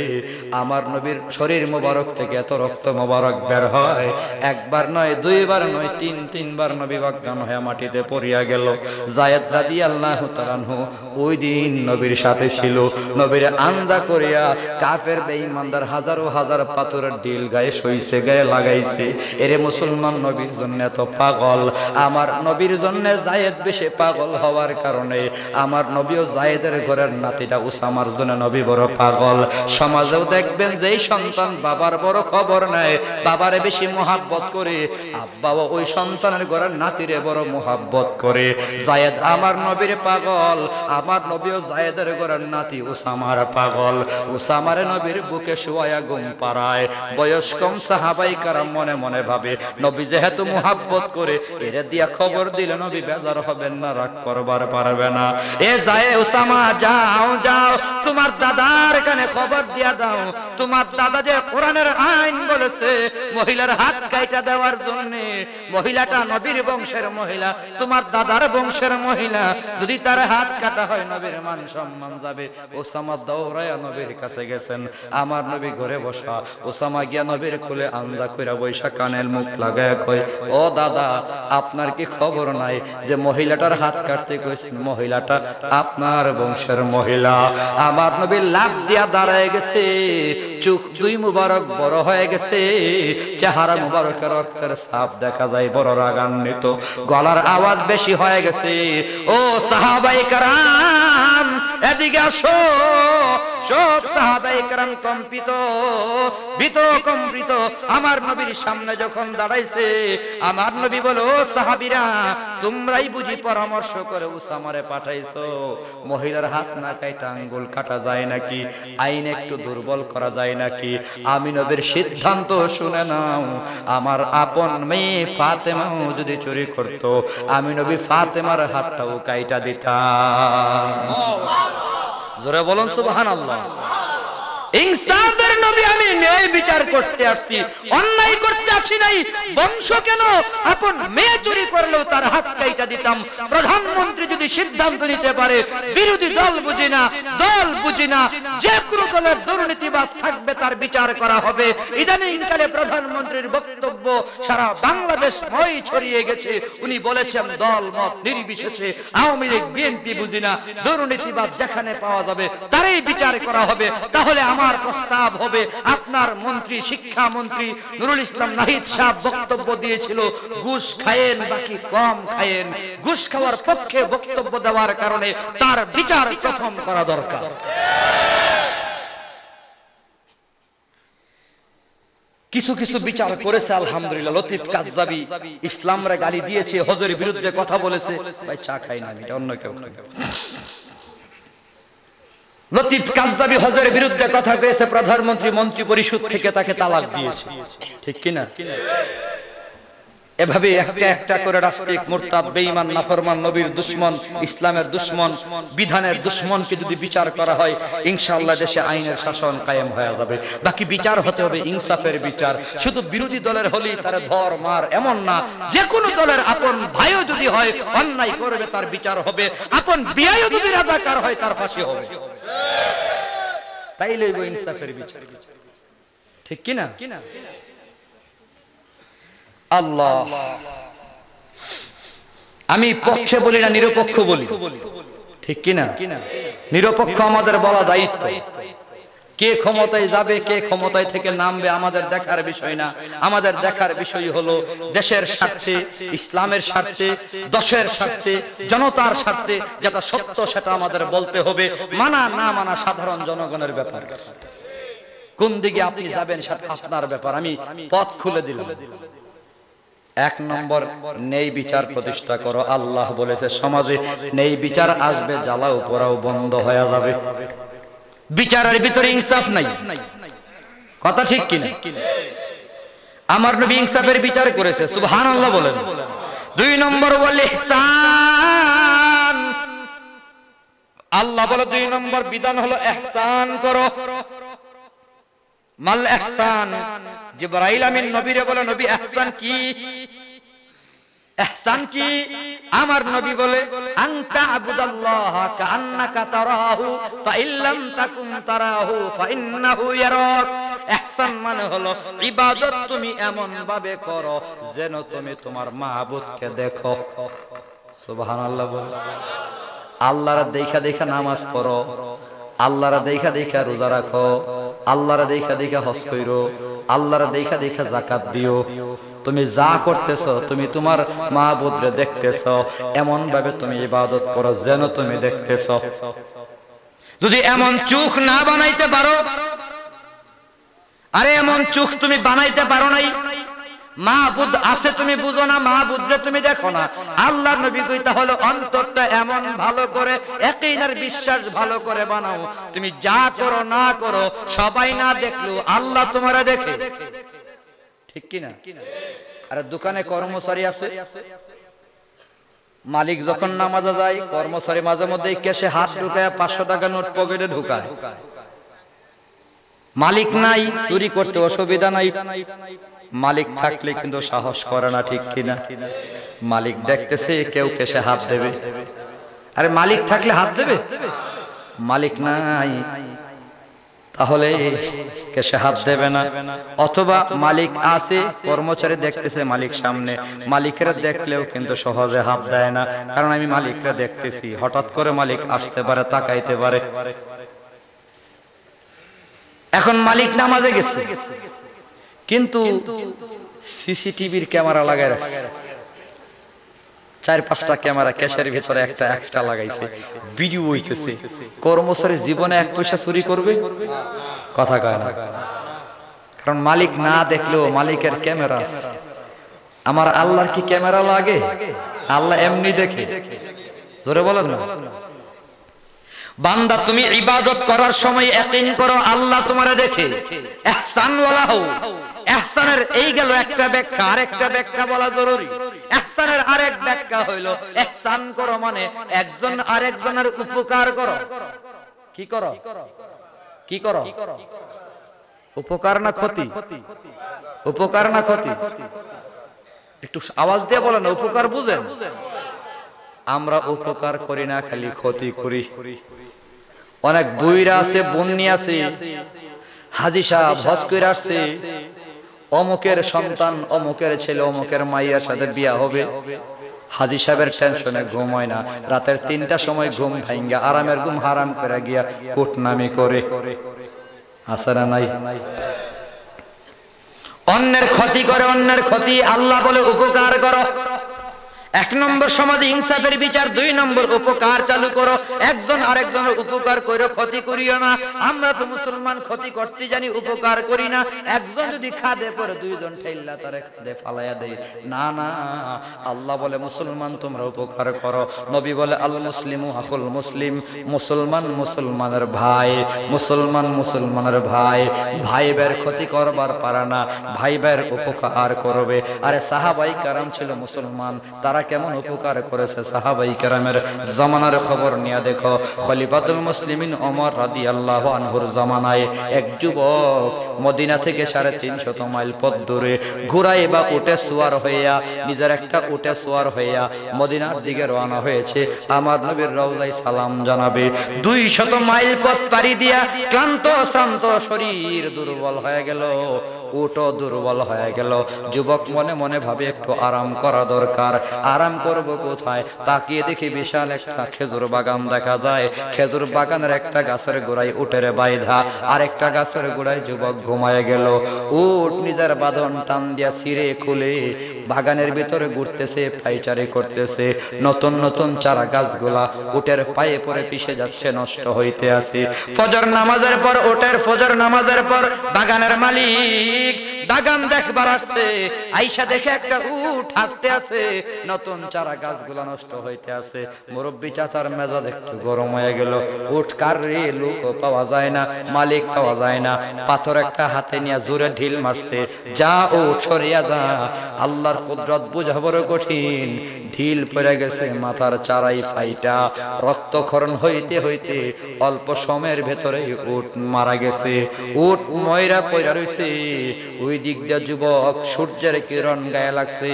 আমার নবীর শরীর মোবারক থেকে এত রক্ত মোবারক বের হয়। একবার নয়, দুইবার নয়, তিন, তিনবার নবী বাগান হয়ে মাটিতে পড়িয়া গেল। জায়েদ রাদিয়াল্লাহু তাআলাহু ওই দিন নবীর সাথে ছিল। নবীর আন্দা করিয়া কাফের বেঈমানদার হাজারো হাজার পাথরের ডিল গায়ে সইছে, গায়ে লাগাইছে। এরে মুসলমান নবীর জন্য এত পাগল। আমার নবীর জন্য জায়েদ বেশি পাগল হওয়ার কারণে আমার নবীও জায়েদের ঘরের নাতিটা উসামার জন্য নবী বড় পাগল। সমাজেও দেখবেন যেই সন্তান বাবার বড় খবর নেয়, বাবারে বেশি মোহাব্বত করে, আব্বাও ওই সন্তানের ঘরের নাতিরে বড় মোহাব্বত করে। জায়েদ আমার নবীর পাগল, আমার নবীও জায়েদের ঘরের নাতি উসামার পাগল। উসামারে নবীর বুকে শুয়ায়া ঘুম পাড়ায়। বয়স সাহাবাই কারাম মনে মনে ভাবে, নবী যেহেতু মোহাব্বত করে, এরে দিয়া খবর দিলে নবী বেজার হবেন না, রাগ করবার পারবে না। এ যায় ওসামা যাও যাও, তোমার দাদার কানে খবর দিয়া দাও। তোমার দাদা যে কোরআনের আইন বলেছে, মহিলার হাত কাইটা দেওয়ার জন্য, মহিলাটা নবীর বংশের মহিলা, তোমার দাদার বংশের মহিলা, যদি তার হাত কাটা হয়, নবীর মান সম্মান যাবে। ওসামা দৌড়ায় নবীর কাছে গেছেন, আমার নবী ঘরে বসা। ওসামা গিয়া নবীর খুলে আন্দা কইরা বৈশা কানের মুখ লাগায় কয়, ও দাদা আপনার কি খবর নাই যে মহিলাটার হাত কাটতে কইছেন মহিলাটা আপনার বংশের মহিলা। আমার নবী লাভ দিয়া দাঁড়ায় গেছে, চোখ দুই মুবারক বড় হয়ে গেছে, চেহারা মুবারকের রক্তের ছাপ দেখা যায় বড় রাগান্বিত। গলার আওয়াজ বেশি হয়ে গেছে, ও সাহাবাই কারাম, এদিকে আসো। সব সাহাবাই কারাম কম্পিত ভীত কম্পিত আমার নবীর সামনে যখন দাঁড়াইছে, আমার নবী বলো, "ও সাহাবীরা, তোমরাই বুঝি পরামর্শ করে উসামারে পাঠাইছো। মহিলার হাত না কাইটা আঙ্গুল কাটা যায় নাকি? আইন একটু দুর্বল করা যায় নাকি? আমি নবীর সিদ্ধান্ত শুনে নাও। আমার আপন মেয়ে ফাতেমাও যদি চুরি করত, আমি নবী ফাতেমার হাতটাও কাইটা দিতাম। জোরে বলুন সুবহানাল্লাহ। ইনসাফের নবী আমি ন্যায় বিচার করতে আসছি। অন্যায় করতে আসি নাই। বংশ কেন? আপন মেয়ে চুরি করলেও তার হাত কাইটা দিতাম। প্রধানমন্ত্রী যদি সিদ্ধান্ত নিতে পারে, বিরোধী দল বুঝি না, দল বুঝি না, যে কোনো দলের দুর্নীতিবাজ থাকবে তার বিচার করা হবে। ইদানিং কালে প্রধানমন্ত্রীর বক্তব্য সারা বাংলাদেশ মই ছড়িয়ে গেছে। উনি বলেছেন, দল মত নির্বিশেষে আওয়ামী লীগ, বিএনপি বুঝি না দুর্নীতিবাদ যেখানে পাওয়া যাবে, তারই বিচার করা হবে। তাহলে আমার প্রস্তাব হবে। আপনার মন্ত্রী শিক্ষা মন্ত্রী নুরুল ইসলাম নাহিদ সাহেব বক্তব্য দিয়েছিল, ঘুষ খায়েন, বাকি কম খায়েন। ঘুষ খাওয়ার পক্ষে বক্তব্য দেওয়ার কারণে তার বিচার প্রথম করা দরকার। কিছু কিছু বিচার করেছে, আলহামদুলিল্লাহ। লতিফ কাজদাবি ইসলামরা গালি দিয়েছে, হজরের বিরুদ্ধে কথা বলেছে। ভাই, চা খাই না এটা অন্য কেউ লতিফ কাজদাবি হজরের বিরুদ্ধে কথা কয়েছে, প্রধানমন্ত্রী মন্ত্রী পরিষদ থেকে তাকে তালাক দিয়েছে। ঠিক কিনা? এভাবে একটা একটা করে রাস্তিক মুরতাদ বেঈমান, নাফরমান, নবীর দুশ্মন, ইসলামের দুশ্মন, বিধানের দুশ্মনকে যদি বিচার করা হয়, ইনশাআল্লাহ দেশে আইনের শাসন কায়েম হয়ে যাবে। বাকি বিচার হতে হবে ইনসাফের বিচার। শুধু বিরোধী দলের হলেই তার ধর, মার এমন না যে কোনো দলের আপন ভাইও যদি হয়, অন্যায় করবে, তার বিচার হবে। আপন বিয়াইও যদি রাজাকার হয়, তার ফাঁসি হবে। তাই লইব ইনসাফের বিচার। ঠিক কিনা? আল্লাহ। আমি পক্ষে বলি না, নিরপেক্ষ বলি। ঠিক কিনা? নিরপেক্ষ আমাদের বলা দায়িত্ব। কে ক্ষমতায় যাবে, কে ক্ষমতায় থেকে নামবে আমাদের দেখার বিষয় না। আমাদের দেখার বিষয় হলো দেশের স্বার্থে, ইসলামের স্বার্থে, দশের স্বার্থে, জনতার স্বার্থে যেটা সত্য সেটা আমাদের বলতে হবে, মানা না মানা সাধারণ জনগণের ব্যাপার। কোন দিকে আপনি যাবেন সেটা আপনার ব্যাপার, আমি পথ খুলে দিলাম। এক নম্বর, নেই বিচার প্রতিষ্ঠা করো, আল্লাহ বলেছে সমাজে নেই বিচার আসবে, জ্বালাও পোড়াও বন্ধ হয়ে যাবে। বিচারের ভিতরে ইনসাফ নাই। কথা ঠিক কিনা? আমার নবী ইনসাফের বিচার করেছে সুবহান আল্লাহ বলেন। দুই নম্বর বলে ইহসান। আল্লাহ বলে দুই নম্বর বিধান হলো এহসান করো। মাল এহসান জিবরাইল আমিন নবীরে বলে, নবী এহসান কি? এহসান কি আমার নবী বলে, আনতা আবুদাল্লাহ কান্নাকা তারাহু ফা ইল্লাম তাকুন তারাহু ফা ইন্নাহু ইয়ারাক। ইহসান মানে হলো, ইবাদত তুমি এমন ভাবে করো যেন তুমি তোমার মাহবুদকে দেখো। সুবহানাল্লাহ বল, আল্লাহর দেখা দেখা নামাজ পড়ো, আল্লাহরা দেখা দেখা রোজা রাখো, আল্লাহরা দেখা দেখা হজ কইরো, আল্লাহরা দেখা দেখা জাকাত দিও। তুমি যা করতেছ, তুমি তোমার মা বুদ্রে দেখতেছ এমন ভাবে তুমি ইবাদত করো যেন তুমি দেখতেছ। যদি এমন চোখ না বানাইতে পারো, আরে এমন চোখ তুমি বানাইতে পারো নাই, মাহবুদ আছে তুমি বুঝো না, মাহবুদরে তুমি দেখো না। আল্লাহ নবী কই, তাহলে অন্তরটা এমন ভালো করে একইনার বিশ্বাস ভালো করে বানাও। তুমি যা করো না করো, সবাই না দেখল আল্লাহ তোমারা দেখে। ঠিক কি না আরে দোকানে কর্মচারী আছে। মালিক যখন নামাজে যায়, কর্মচারী মাঝে মধ্যে কেসে হাত ঢুকায়, পাঁচশো টাকা নোট পকেটে ঢুকায়। মালিক নাই, চুরি করতে অসুবিধা নাই। মালিক থাকলে কিন্তু সাহস করে না, ঠিক কিনা? মালিক দেখতেছে, কেউ কেসে হাত দেবে। আরে মালিক থাকলে হাত দেবে? মালিক নাই। তাহলে কেসে হাত দেবে না। অথবা মালিক আছে, কর্মচারী দেখতেছে মালিক সামনে। মালিকেরা দেখলেও কিন্তু সহজে হাত দেয় না। কারণ আমি মালিকরা দেখতেছি, হঠাৎ করে মালিক আসতে পারে, তাকাইতে পারে। এখন মালিক নামাজে গেছে। কিন্তু সিসিটিভির ক্যামেরা লাগাই রাখছে। চার পাঁচটা ক্যামেরা, ক্যাশের ভেতরে একটা এক্সট্রা লাগাইছে। ভিডিও হইতেছে। কর্মচারী জীবনে এক পয়সা চুরি করবে? কথা কয় না। কারণ মালিক না দেখলেও মালিকের ক্যামেরা আমার আল্লাহর কি ক্যামেরা লাগে? আল্লাহ এমনি দেখে। জোরে বলেন না? বান্দা, তুমি ইবাদত করার সময় ইয়াকিন করো, আল্লাহ তোমারে দেখে। ইহসান ওয়ালা হও। ইহসানের এই গেল একটা ব্যাখ্যা, আরেকটা ব্যাখ্যা বলা জরুরি। ইহসানের আরেক ব্যাখ্যা হইল ইহসান করো মানে একজন আরেকজনের উপকার করো। কি করো? কি করো? উপকার না ক্ষতি? উপকার না ক্ষতি? একটু আওয়াজ দিয়ে বলেন, উপকার বুঝেন? আমরা উপকার করি না, খালি ক্ষতি করি। অনেক বইরা আছে বন্যি আছে, হাজি সাহেব করে আসছে। অমুকের সন্তান, অমুকের ছেলে, অমুকের মাইয়ার সাথে বিয়া হবে। হাজি সাহেবের টেনশনে ঘুম হয় না। রাতের তিনটা সময় ঘুম ভাঙ্গা, আরামের ঘুম হারাম করে গিয়া কুটনামি করে। না নাই? অন্যের ক্ষতি করে, অন্যের ক্ষতি। আল্লাহ বলে, উপকার করো। এক নম্বর সমাধি ইনসাফের বিচার, দুই নম্বর উপকার চালু করো। একজন আরেকজনের উপকার করো ক্ষতি করিও না। আমরা তো মুসলমান, ক্ষতি করতে জানি, উপকার করি না। একজন যদি খাদে পরে, দুইজন ঠেল্লা তারে খাদে ফালাইয়া দেয়। না না, আল্লাহ বলে, মুসলমান, তোমরা উপকার করো। নবী বলে আল মুসলিম হাকুল মুসলিম। মুসলমান, মুসলমানের ভাই। মুসলমান, মুসলমানের ভাই। ভাই ভাইয়ের ক্ষতি করবার পারে না। ভাই ভাইয়ের উপকার করবে। আরে সাহাবাই কারাম ছিল মুসলমান, তারা কেমন উপকার করেছে সাহাবাই কেরামের জমানার খবর নিয়ে দেখো। খলিফাতুল মুসলিমিন ওমর রাদি আল্লাহ আনহুর জমানায় এক যুবক মদিনা থেকে সাড়ে তিনশত মাইল পথ দূরে ঘুরাই বা উঠে সোয়ার হইয়া, নিজের একটা উঠে সোয়ার হইয়া মদিনার দিকে রওনা হয়েছে। আমার নবীর রওজাই সালাম জানাবে। দুই শত মাইল পথ পাড়ি দিয়া ক্লান্ত শ্রান্ত শরীর দুর্বল হয়ে গেল উটো দুর্বল হয়ে গেল। যুবক মনে মনে ভাবে একটু আরাম করা দরকার। আরাম করব কোথায়? তাকিয়ে দেখি বিশাল একটা খেজুর বাগান দেখা যায়। খেজুর বাগানের একটা গাছের গোড়ায় উঠের বাইধা আর একটা গাছের গোড়ায় যুবক ঘুমায় গেল। উঠ নিজের বাঁধন টান দিয়া ছিঁড়ে খুলে বাগানের ভিতরে ঘুরতেছে, পাইচারি করতেছে। নতুন নতুন চারা গাছগুলা উটের পায়ে পরে পিষে যাচ্ছে, নষ্ট হইতে আছে। ফজর নামাজের পর ওটের ফজর নামাজের পর বাগানের মালিক বাগান দেখবার আসছে। আইসা দেখে একটা উঠ হাঁটতে আছে। নতুন চারা গাছগুলা নষ্ট হইতে আছে। মুরব্বী চাচার মেজাজ একটু গরম হয়ে গেল। উঠ কার রে? লোক পাওয়া যায় না, মালিক পাওয়া যায় না। পাথর একটা হাতে নিয়ে জোরে ঢিল মারছে। যা ও ছড়িয়া যা, আল্লাহর কুদরত বুঝা বড় কঠিন। ঢিল পড়ে গেছে, মাথার চারাই ফাইটা, রক্তক্ষরণ হইতে হইতে অল্প সময়ের ভেতরে উট মারা গেছে। উট ময়রা পয়রা রইছে। ওই দিক দিয়ে যুবক সূর্যের কিরণ গায়ে লাগছে।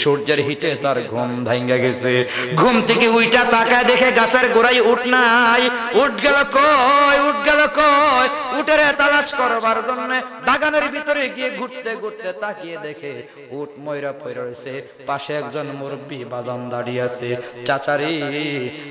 সূর্যের হিটে তার ঘুম ভাঙ্গা গেছে। ঘুম থেকে উইটা তাকায় দেখে গাছের গোড়ায় উঠ নাই। উঠ গেল কয় উঠ গেল কয় উটের তালাশ করবার জন্য বাগানের ভিতরে গিয়ে ঘুরতে ঘুরতে তাকিয়ে দেখে উট ময়রা পয়রা রয়েছে পাশে একজন মুরব্বী বাজান দাঁড়িয়ে আছে চাচারি,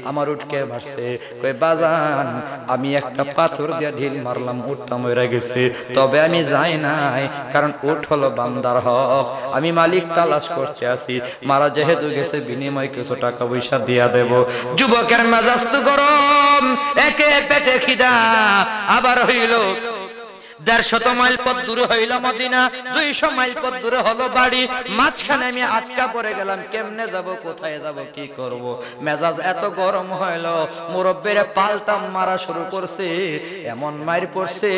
আমার উঠকে মারছে। কই বাজান, আমি একটা পাথর দিয়ে ঢিল মারলাম উঠটা মরে গেছে। তবে আমি যাই নাই, কারণ উঠ হলো বান্দার হক। আমি মালিক তালাশ করতে আছি। মারা যেহেতু গেছে, বিনিময় কিছু টাকা পয়সা দিয়া দেব। যুবকের মেজাজ তো গরম একে পেটে খিদা, আবার হইল দেড়শত মাইল পথ দূরে হইল মদিনা, দুইশো মাইল পথ দূরে হলো বাড়ি। মাঝখানে আমি আটকা পড়ে গেলাম, কেমনে যাব, কোথায় যাব, কি করব? মেজাজ এত গরম হইল, মুরব্বীর পাল্টাম মারা শুরু করছে, এমন মাইর পড়ছে,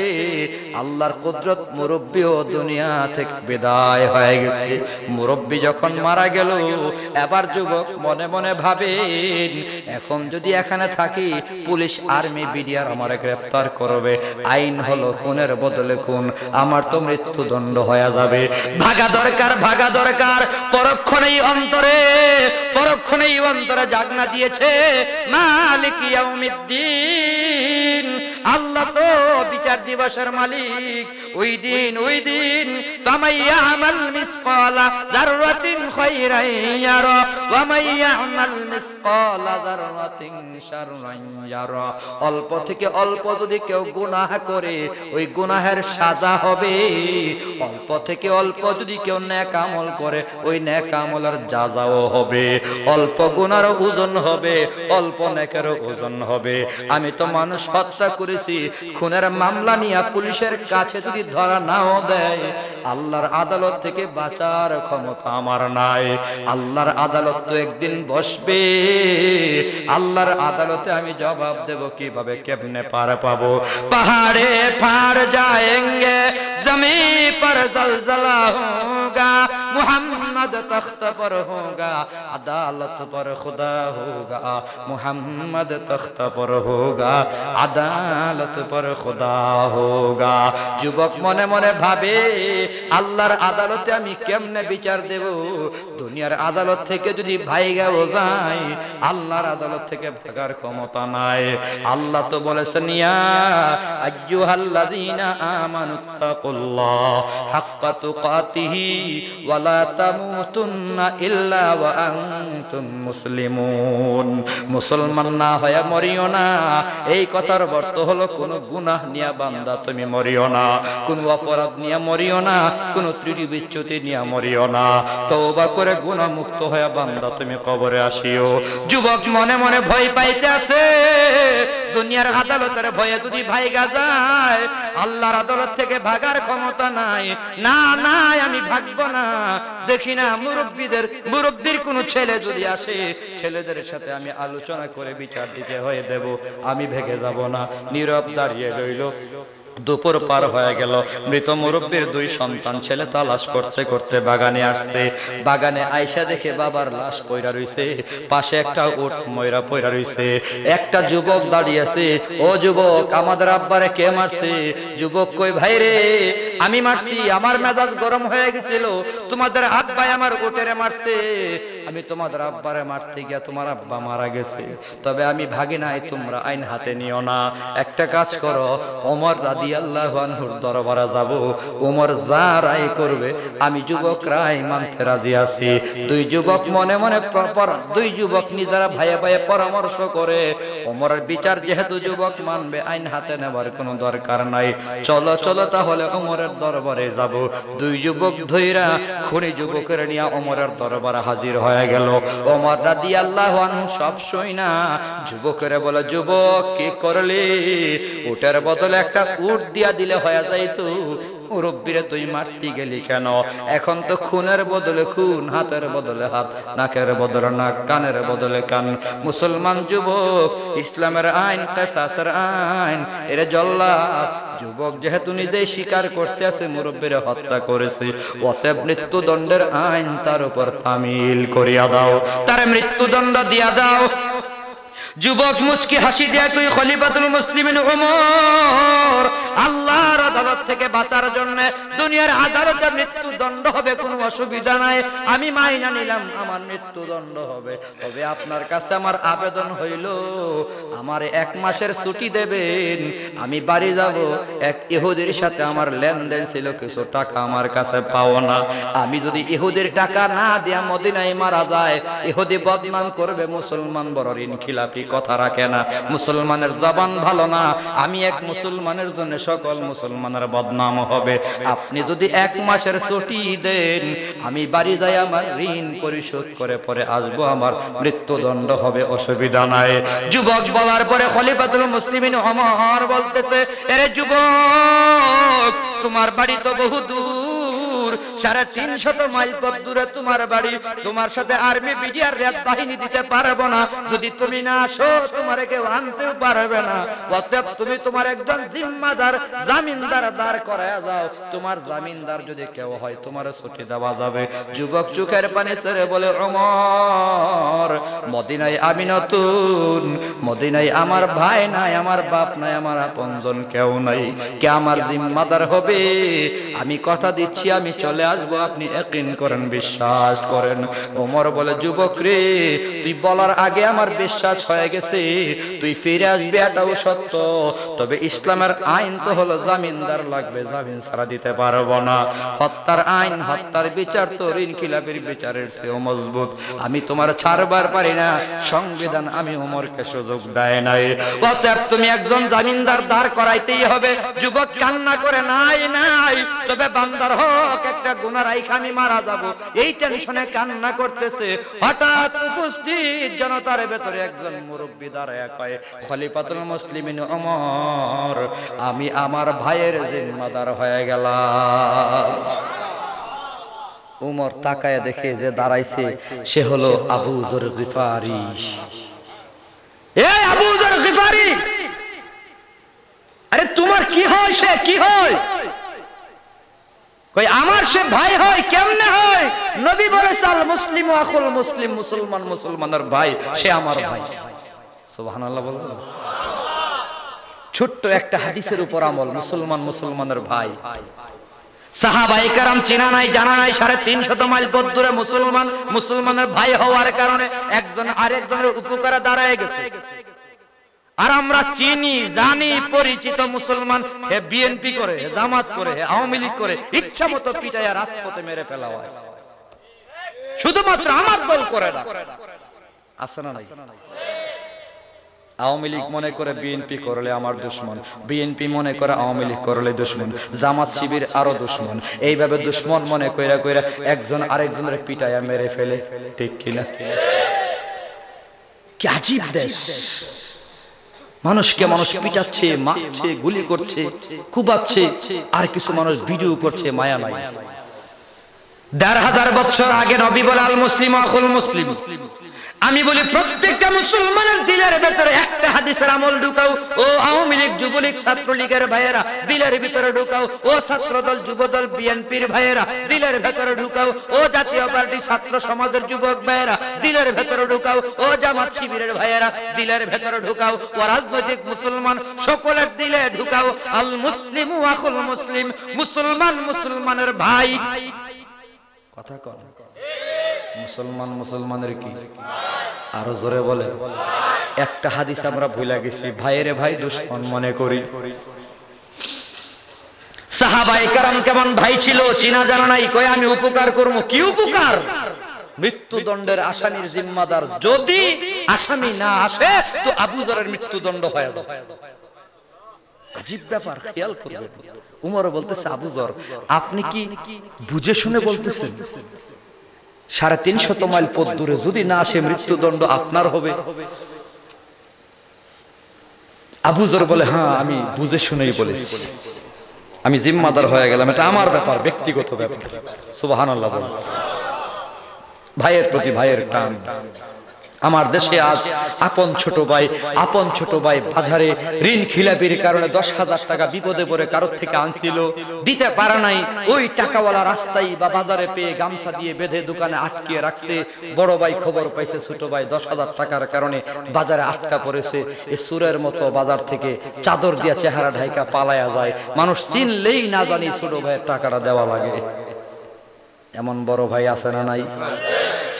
আল্লাহর কুদরত মুরব্বীও দুনিয়া থেকে বিদায় হয়ে গেছে। মুরব্বী যখন মারা গেল, এবার যুবক মনে মনে ভাবেন এখন যদি এখানে থাকি, পুলিশ, আর্মি, বিডিআর আমারে গ্রেফতার করবে। আইন হলো খুনের বদলে খুন আমার তো মৃত্যুদণ্ড হয়ে যাবে। ভাগা দরকার ভাগা দরকার, পরক্ষণেই অন্তরে পরক্ষণেই অন্তরে জাগনা দিয়েছে মালিক ইয়াউমিদ্দিন। আল্লাহ তো বিচার দিবসের মালিক। ওই দিন ওই দিন অল্প থেকে অল্প যদি কেউ গুনাহ করে, ওই গুনাহের সাজা হবে। অল্প থেকে অল্প যদি কেউ নেক করে, ওই নেক আমলের যাজাও হবে। অল্প গুনার ওজন হবে, অল্প নেকের ওজন হবে। আমি তো মানুষ হত্যা করেছি। খুনের মামলা নিয়ে পুলিশের কাছে যদি ধরা নাও দেয়, আল্লাহর আদালত থেকে বাঁচার ক্ষমতা আমার নাই। আল্লাহর আদালত তো একদিন বসবে। আল্লাহর আদালতে আমি জবাব দেব কীভাবে, কেমনে পার পাবো। পাহাড়ে পার যায়ঙ্গে জমি পর জলজলা হোগা, মুহাম্মদ তখত পর হোগা, আদালত পর খুদা হোগা, মুহাম্মদ তখত পর হোগা আদালত পর খোদা হোগা। যুবক মনে মনে ভাবে, আল্লাহর আদালতে আমি কেমনে বিচার দেব? দুনিয়ার আদালত থেকে যদি ভাইগাও যাই আল্লাহর আদালত থেকে ভাগার ক্ষমতা নাই। আল্লাহ তো বলেছেন, ইয়া আইয়ুহাল্লাযীনা আমানুত্তাকুল্লাহ হাক্কা তুকাতিহি ওয়া লা তামুতুন্না ইল্লা ওয়া আনতুম মুসলিমুন। মুসলমান না হয়ে মরিও না। এই কথার অর্থ হলো, কোন গুনাহ নিয়া বান্দা তুমি মরিও না। কোন অপরাধ নিয়ে মরিও না, কোন ত্রুটি বিচ্যুতি নিয়ে মরিও না। তওবা করে গুনাহ মুক্ত হয়ে বান্দা তুমি কবরে আসিও। যুবক মনে মনে ভয় পাইতে আছে দুনিয়ার আদালতের ভয়ে যদি ভাইগা যায়, আল্লাহর আদালত থেকে ভাগার ক্ষমতা নাই। না নাই আমি ভাগবো না। দেখি না, মুরব্বীদের, মুরব্বীর কোন ছেলে যদি আসে, ছেলেদের সাথে আমি আলোচনা করে বিচার দিতে হয়ে দেব। আমি ভেগে যাব না। নীরব দাঁড়িয়ে রইল। দুপুর পার হয়ে গেল। মৃত মুরব্বীর দুই সন্তান ছেলে তালাশ করতে করতে বাগানে আসছে। বাগানে আয়সা দেখে বাবার লাশ পয়রা রইছে। পাশে একটা উট ময়রা পয়রা রইছে। একটা যুবক দাঁড়িয়েছে ও যুবক, আমাদের আব্বারে কে মারছে? যুবক কই ভাই রে, আমি মারছি, আমার মেজাজ গরম হয়ে গেছিল। তোমাদের হাত আব্বাই আমার উটেরে মারছে। আমি তোমাদের আব্বারে মারতে গিয়া তোমার আব্বা মারা গেছে। তবে আমি ভাগি নাই তোমরা আইন হাতে নিও না। একটা কাজ করো, ওমর রাদিয়াল্লাহু দরবারে যাব। দুই যুবক মনে মনে যুবক পরামর্শ করে ওমরের বিচার যেহেতু যুবক মানবে, আইন হাতে নেবার কোনো দরকার নাই। চলো চলো তাহলে ওমরের দরবারে যাব। দুই যুবক ধইরা খুনি যুবকের নিয়ে ওমরের দরবারে হাজির হয়ে গেল। ওমর রাদিয়াল্লাহু আনহু সব সই না যুবকের বলে, যুবক, কি করলি? উটের বদলে একটা উট দিয়া দিলে হয়ে যাইতো মুরব্বীরে তুই মারতে গেলি কেন? এখন তো খুনের বদলে খুন, হাতের বদলে হাত, নাকের বদলে নাক, কানের বদলে কান। মুসলমান যুবক, ইসলামের আইন, কেসাসের আইন, এরে জল্লাদ। যুবক যেহেতু নিজেই স্বীকার করতে আছে, মুরব্বীরে হত্যা করেছে। অতএব মৃত্যুদণ্ডের আইন তার উপর তামিল করিয়া দাও। তার মৃত্যুদণ্ড দিয়া দাও। যুবক মুচকি হাসি দেয়া তুই খলিফাতুল মুসলিমিন ওমর আল্লাহর আদালত থেকে বাঁচার জন্য দুনিয়ার আদালতে মৃত্যুদণ্ড হবে, কোনো অসুবিধা নাই। আমি মাইনা নিলাম, আমার মৃত্যুদণ্ড হবে। তবে আপনার কাছে আমার আবেদন হইল, আমার এক মাসের ছুটি দেবেন, আমি বাড়ি যাব। এক ইহুদির সাথে আমার লেনদেন ছিল, কিছু টাকা আমার কাছে পাও না। আমি যদি ইহুদির টাকা না দিয়া মদিনায় মারা যায় ইহুদি বদনাম করবে মুসলমান বড় ঋণ খিলাপি কথা রাখে না। মুসলমানের জবান ভালো না। আমি এক মুসলমানের জন্য সকল মুসলমানের বদনাম হবে। আপনি যদি এক মাসের ছুটি দেন, আমি বাড়ি যাই আমার ঋণ পরিশোধ করে পরে আসব। আমার মৃত্যুদণ্ড হবে, অসুবিধা নাই। যুবক বলার পরে খলিফাতুল মুসলিমিন অমর বলতেছে, এরে যুবক, তোমার বাড়ি তো বহু দূর। সাড়ে তিনশত মাইল পথ দূরে তোমার বাড়ি। তোমার সাথে আর্মি বিডিআর র্যাব বাহিনী দিতে পারব না। যদি তুমি না আসো, তোমার কেউ আনতেও পারবে না। অতএব তুমি তোমার একজন জিম্মাদার, জামিনদার দাঁড় করায় যাও। তোমার জামিনদার যদি কেউ হয় তোমার ছুটি দেওয়া যাবে। যুবক চোখের পানি ছেড়ে বলে অমর মদিনায় আমি নতুন। মদিনায় আমার ভাই নাই, আমার বাপ নাই, আমার আপনজন কেউ নাই। কে আমার জিম্মাদার হবে? আমি কথা দিচ্ছি, আমি চলে আসব আপনি একদিন করেন, বিশ্বাস করেন। ওমর বলে, যুবক রে, তুই বলার আগে আমার বিশ্বাস হয়ে গেছে। তুই ফিরে আসবি, এটাও সত্য। তবে ইসলামের আইন তো হলো, জামিনদার লাগবে, জামিন ছাড়া দিতে পারব না। হত্যার আইন, হত্যার বিচার তো ঋণ খিলাপের বিচারের চেয়েও মজবুত। আমি তোমার ছাড়বার পারি না। সংবিধান আমি ওমরকে সুযোগ দেয় নাই। অতএব তুমি একজন জামিনদার দাঁড় করাইতেই হবে। যুবক কান্না করে, নাই নাই। তবে বান্দার হক একটা গুনার আইখা আমি মারা যাব। এই টেনশনে কান্না করতেছে। হঠাৎ উপস্থিত জনতার ভেতরে একজন মুরব্বী দাঁড়ায় কয়, খলিফাতুল মুসলিমিন ওমর, আমি আমার ভাইয়ের জিম্মাদার হয়ে গেলাম। উমর তাকায় দেখে যে দাঁড়াইছে, সে হলো আবু জর গিফারি। এ আবু জর গিফারি! আরে তোমার কি হয় সে? কি হয়? কই, আমার সে ভাই হয়, কেমনে হয়? নবী বলেছে আল মুসলিম আকুল মুসলিম, মুসলমান মুসলমানের ভাই, সে আমার ভাই। সুবহানাল্লাহ বলুন। ছোট্ট একটা হাদিসের উপর আমল, মুসলমান মুসলমানের ভাই। সাহাবাই কারাম চেনা নাই, জানা নাই, সাড়ে তিনশত মাইল পথ দূরে মুসলমান, মুসলমানের ভাই হওয়ার কারণে একজন আরেকজনের উপকারে দাঁড়ায় গেছে। আর আমরা চিনি, জানি, পরিচিত মুসলমান, হে বিএনপি করে, হে জামাত করে, হে আওয়ামী লীগ করে, ইচ্ছা মতো পিটাইয়া রাজপথে মেরে ফেলা হয়। শুধুমাত্র আমার দল করে না। আছে না নাই? আওয়ামী লীগ মনে করে বিএনপি করলে আমার দুশ্মন, বিএনপি মনে করে আওয়ামী লীগ করলে দুশ্মন, জামাত শিবির আরও দুশ্মন। এইভাবে দুশ্মন মনে কইরা কইরা একজন আরেকজনের পিটাইয়া মেরে ফেলে, ঠিক কিনা? কি আজীব দেশ। মানুষকে মানুষ পিটাচ্ছে মারছে গুলি করছে কুবাচ্ছে আর কিছু মানুষ ভিডিও করছে মায়া নাই দেড় হাজার বছর আগে নবী বলে আল মুসলিম আকুল মুসলিম। আমি বলি, প্রত্যেকটা মুসলমানের দিলের ভেতরে একটা হাদিসের আমল ঢুকাও। ও আওয়ামী লীগ, যুবলীগ, ছাত্রলীগের ভাইয়েরা, দিলের ভিতরে ঢুকাও। ও ছাত্রদল, যুবদল, বিএনপির ভাইয়েরা, দিলের ভেতরে ঢুকাও। ও জাতীয় পার্টি, ছাত্র সমাজের যুবক ভাইয়েরা, দিলের ভেতরে ঢুকাও। ও জামাত শিবিরের ভাইয়েরা, দিলের ভেতরে ঢুকাও। ও রাজনৈতিক মুসলমান, সকলের দিলে ঢুকাও। আল মুসলিম আকুল মুসলিম, মুসলমান, মুসলমানের ভাই। কথা কন। মুসলমান, মুসলমানের কি? আরও জোরে বলে একটা হাদিস আমরা ভুলে গেছি। ভাইয়ের ভাই, দুশ্মন মনে করি। সাহাবাই কারাম কেমন ভাই ছিল? চিনা জানা নাই। কয়ে, আমি উপকার করব? কি উপকার? মৃত্যুদণ্ডের আসামির জিম্মাদার যদি আসামি না আসে, তো আবুজরের মৃত্যুদণ্ড হয়ে যাবে। ব্যাপার, খেয়াল করবেন। উমর বলতেছে আবুজর আপনি কি বুঝে শুনে বলতেছেন? সাড়ে তিনশত মাইল পথ দূরে যদি না আসে মৃত্যুদণ্ড আপনার হবে। আবুজর বলে হ্যাঁ আমি বুঝে শুনেই বলেছি। আমি জিম্মাদার হয়ে গেলাম। এটা আমার ব্যাপার, ব্যক্তিগত ব্যাপার। আল্লাহ ভাইয়ের প্রতি ভাইয়ের টান। আমার দেশে আজ আপন ছোট ভাই, আপন ছোট ভাই বাজারে ঋণ খিলাপির কারণে দশ হাজার টাকা বিপদে পড়ে কারোর থেকে আনছিল। দিতে পারে নাই। ওই টাকাওয়ালা রাস্তায় বা বাজারে পেয়ে গামছা দিয়ে বেঁধে দোকানে আটকিয়ে রাখছে। বড় ভাই খবর পাইছে, ছোট ভাই দশ হাজার টাকার কারণে বাজারে আটকা পড়েছে। এ সুরের মতো বাজার থেকে চাদর দিয়া চেহারা ঢাইকা পালায়া যায়। মানুষ চিনলেই না জানি ছোট ভাইয়ের টাকাটা দেওয়া লাগে। এমন বড় ভাই আছে না নাই?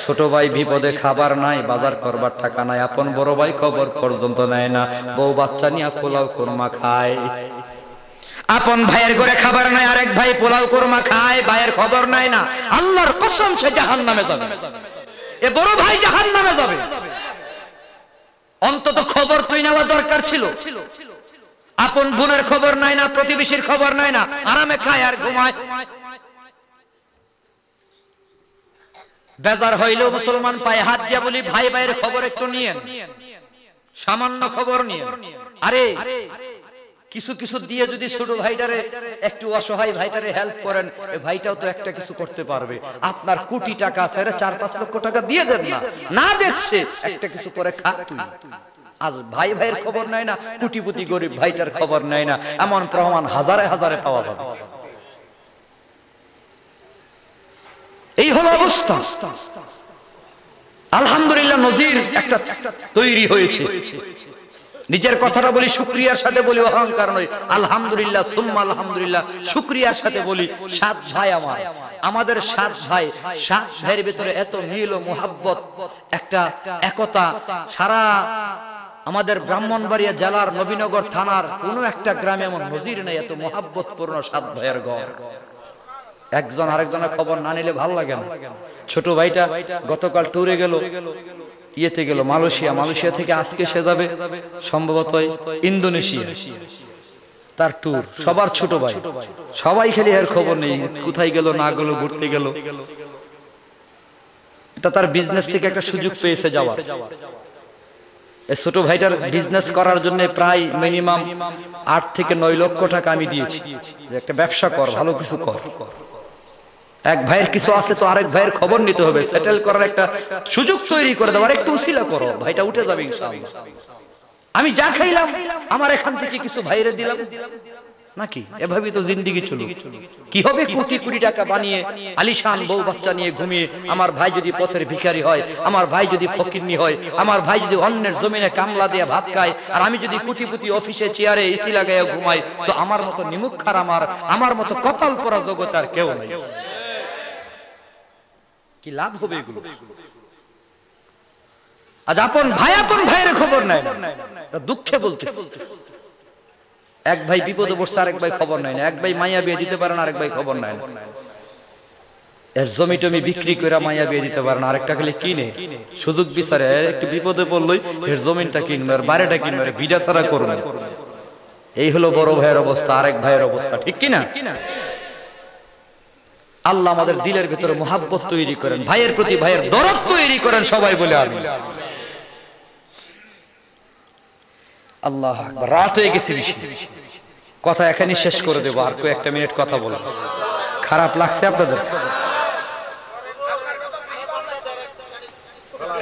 ছোট ভাই বিপদে খাবার নাই, বাজার করবার টাকা নাই, আপন বড় ভাই খবর পর্যন্ত নেয় না, বউ বাচ্চা নিয়ে পোলাও কোরমা খায়। আপন ভাইয়ের ঘরে খাবার নাই, আরেক ভাই পোলাও কোরমা খায়, ভাইয়ের খবর নাই না, আল্লাহর কসম সে জাহান নামে যাবে। এ বড় ভাই জাহান নামে যাবে। অন্তত খবর তুই নেওয়া দরকার ছিল। আপন বোনের খবর নাই না, প্রতিবেশীর খবর নাই না, আরামে খায় আর ঘুমায়। বেজার হইলেও মুসলমান পায়ে হাত দিয়া বলি, ভাই ভাইয়ের খবর একটু নিয়েন। সামান্য খবর নিয়ে আরে, কিছু কিছু দিয়ে যদি ছোট ভাইটারে একটু অসহায় ভাইটারে হেল্প করেন ভাইটাও তো একটা কিছু করতে পারবে। আপনার কোটি টাকা আছে চার পাঁচ লক্ষ টাকা দিয়ে দেন না। না দেখছে, একটা কিছু করে খা তুই। আজ ভাই ভাইয়ের খবর নাই না, কোটিপতি গরিব ভাইটার খবর নাই না। এমন প্রমাণ হাজারে হাজারে পাওয়া যাবে। এই হলো অবস্থা। আলহামদুলিল্লাহ নজির একটা তৈরি হয়েছে। নিজের কথাটা বলি, শুক্রিয়ার সাথে বলি, অহংকার নয়। আলহামদুলিল্লাহ, সুম্মা আলহামদুলিল্লাহ, শুক্রিয়ার সাথে বলি, সাত ভাই আমার। আমাদের সাত ভাই, সাত ভাইয়ের ভিতরে এত মিল ও মোহাব্বত, একটা একতা। সারা আমাদের ব্রাহ্মণবাড়িয়া জেলার নবীনগর থানার কোনো একটা গ্রামে এমন নজির নেই, এত মোহাব্বত পূর্ণ সাত ভাইয়ের ঘর। একজন আরেকজনের খবর না নিলে ভালো লাগে না। ছোট ভাইটা গতকাল ট্যুরে গেল, ইয়েতে গেল, মালয়েশিয়া। মালয়েশিয়া থেকে আজকে সে যাবে সম্ভবত ইন্দোনেশিয়া। তার ট্যুর সবার ছোট ভাই। সবাই খালি এর খবর নেই, কোথায় গেল, না গেল, ঘুরতে গেল। এটা তার বিজনেস থেকে একটা সুযোগ পেয়েছে যাওয়ার। এই ছোট ভাইটার বিজনেস করার জন্য প্রায় মিনিমাম আট থেকে নয় লক্ষ টাকা আমি দিয়েছি। একটা ব্যবসা কর, ভালো কিছু কর। এক ভাইয়ের কিছু আছে তো আরেক ভাইয়ের খবর নিতে হবে। সেটেল করার একটা সুযোগ তৈরি করে দেওয়ার একটু উসিলা করো। ভাইটা উঠে যাবে আমি যা খাইলাম, আমার এখান থেকে কিছু ভাইরে দিলাম। নাকি? এভাবেই তো জিন্দিগি চলুক। কি হবে? কোটি কোটি টাকা বানিয়ে আলিশান বউ বাচ্চা নিয়ে ঘুমিয়ে আমার ভাই যদি পথের ভিখারি হয়, আমার ভাই যদি ফকিরনি হয়, আমার ভাই যদি অন্যের জমিনে কামলা দিয়ে ভাত খায়, আর আমি যদি কোটিপতি অফিসে চেয়ারে এসি লাগাইয়া ঘুমাই, তো আমার মতো নিমুখ নিমুখার আমার আমার মতো কপাল পরা জগৎ আর কেউ নেই। কি লাভ হবে এগুলো? আজ আপন ভাই আপন ভাইয়ের খবর নাই দুঃখে বলতেছে। এক ভাই বিপদে পড়ছে আরেক ভাই খবর নাই না। এক ভাই মাইয়া বিয়ে দিতে পারে না আরেক ভাই খবর নাই না। এর জমি টমি বিক্রি করে মাইয়া বিয়ে দিতে পারে না। আরেকটা খালি কিনে। সুযোগ বিচারে একটু বিপদে পড়লই এর জমিনটা কিনবে আর বাড়িটা কিনবে বিডা ছাড়া করবে। এই হলো বড় ভাইয়ের অবস্থা আরেক ভাইয়ের অবস্থা ঠিক কিনা? আল্লাহ আমাদের দিলের ভিতরে মোহাব্বত তৈরি করেন, ভাইয়ের প্রতি ভাইয়ের দরদ তৈরি করেন, সবাই বলে আমি আল্লাহ রাত হয়ে গেছে কথা এখানে শেষ করে দেবো, আর কয়েকটা মিনিট কথা বলব। খারাপ লাগছে আপনাদের?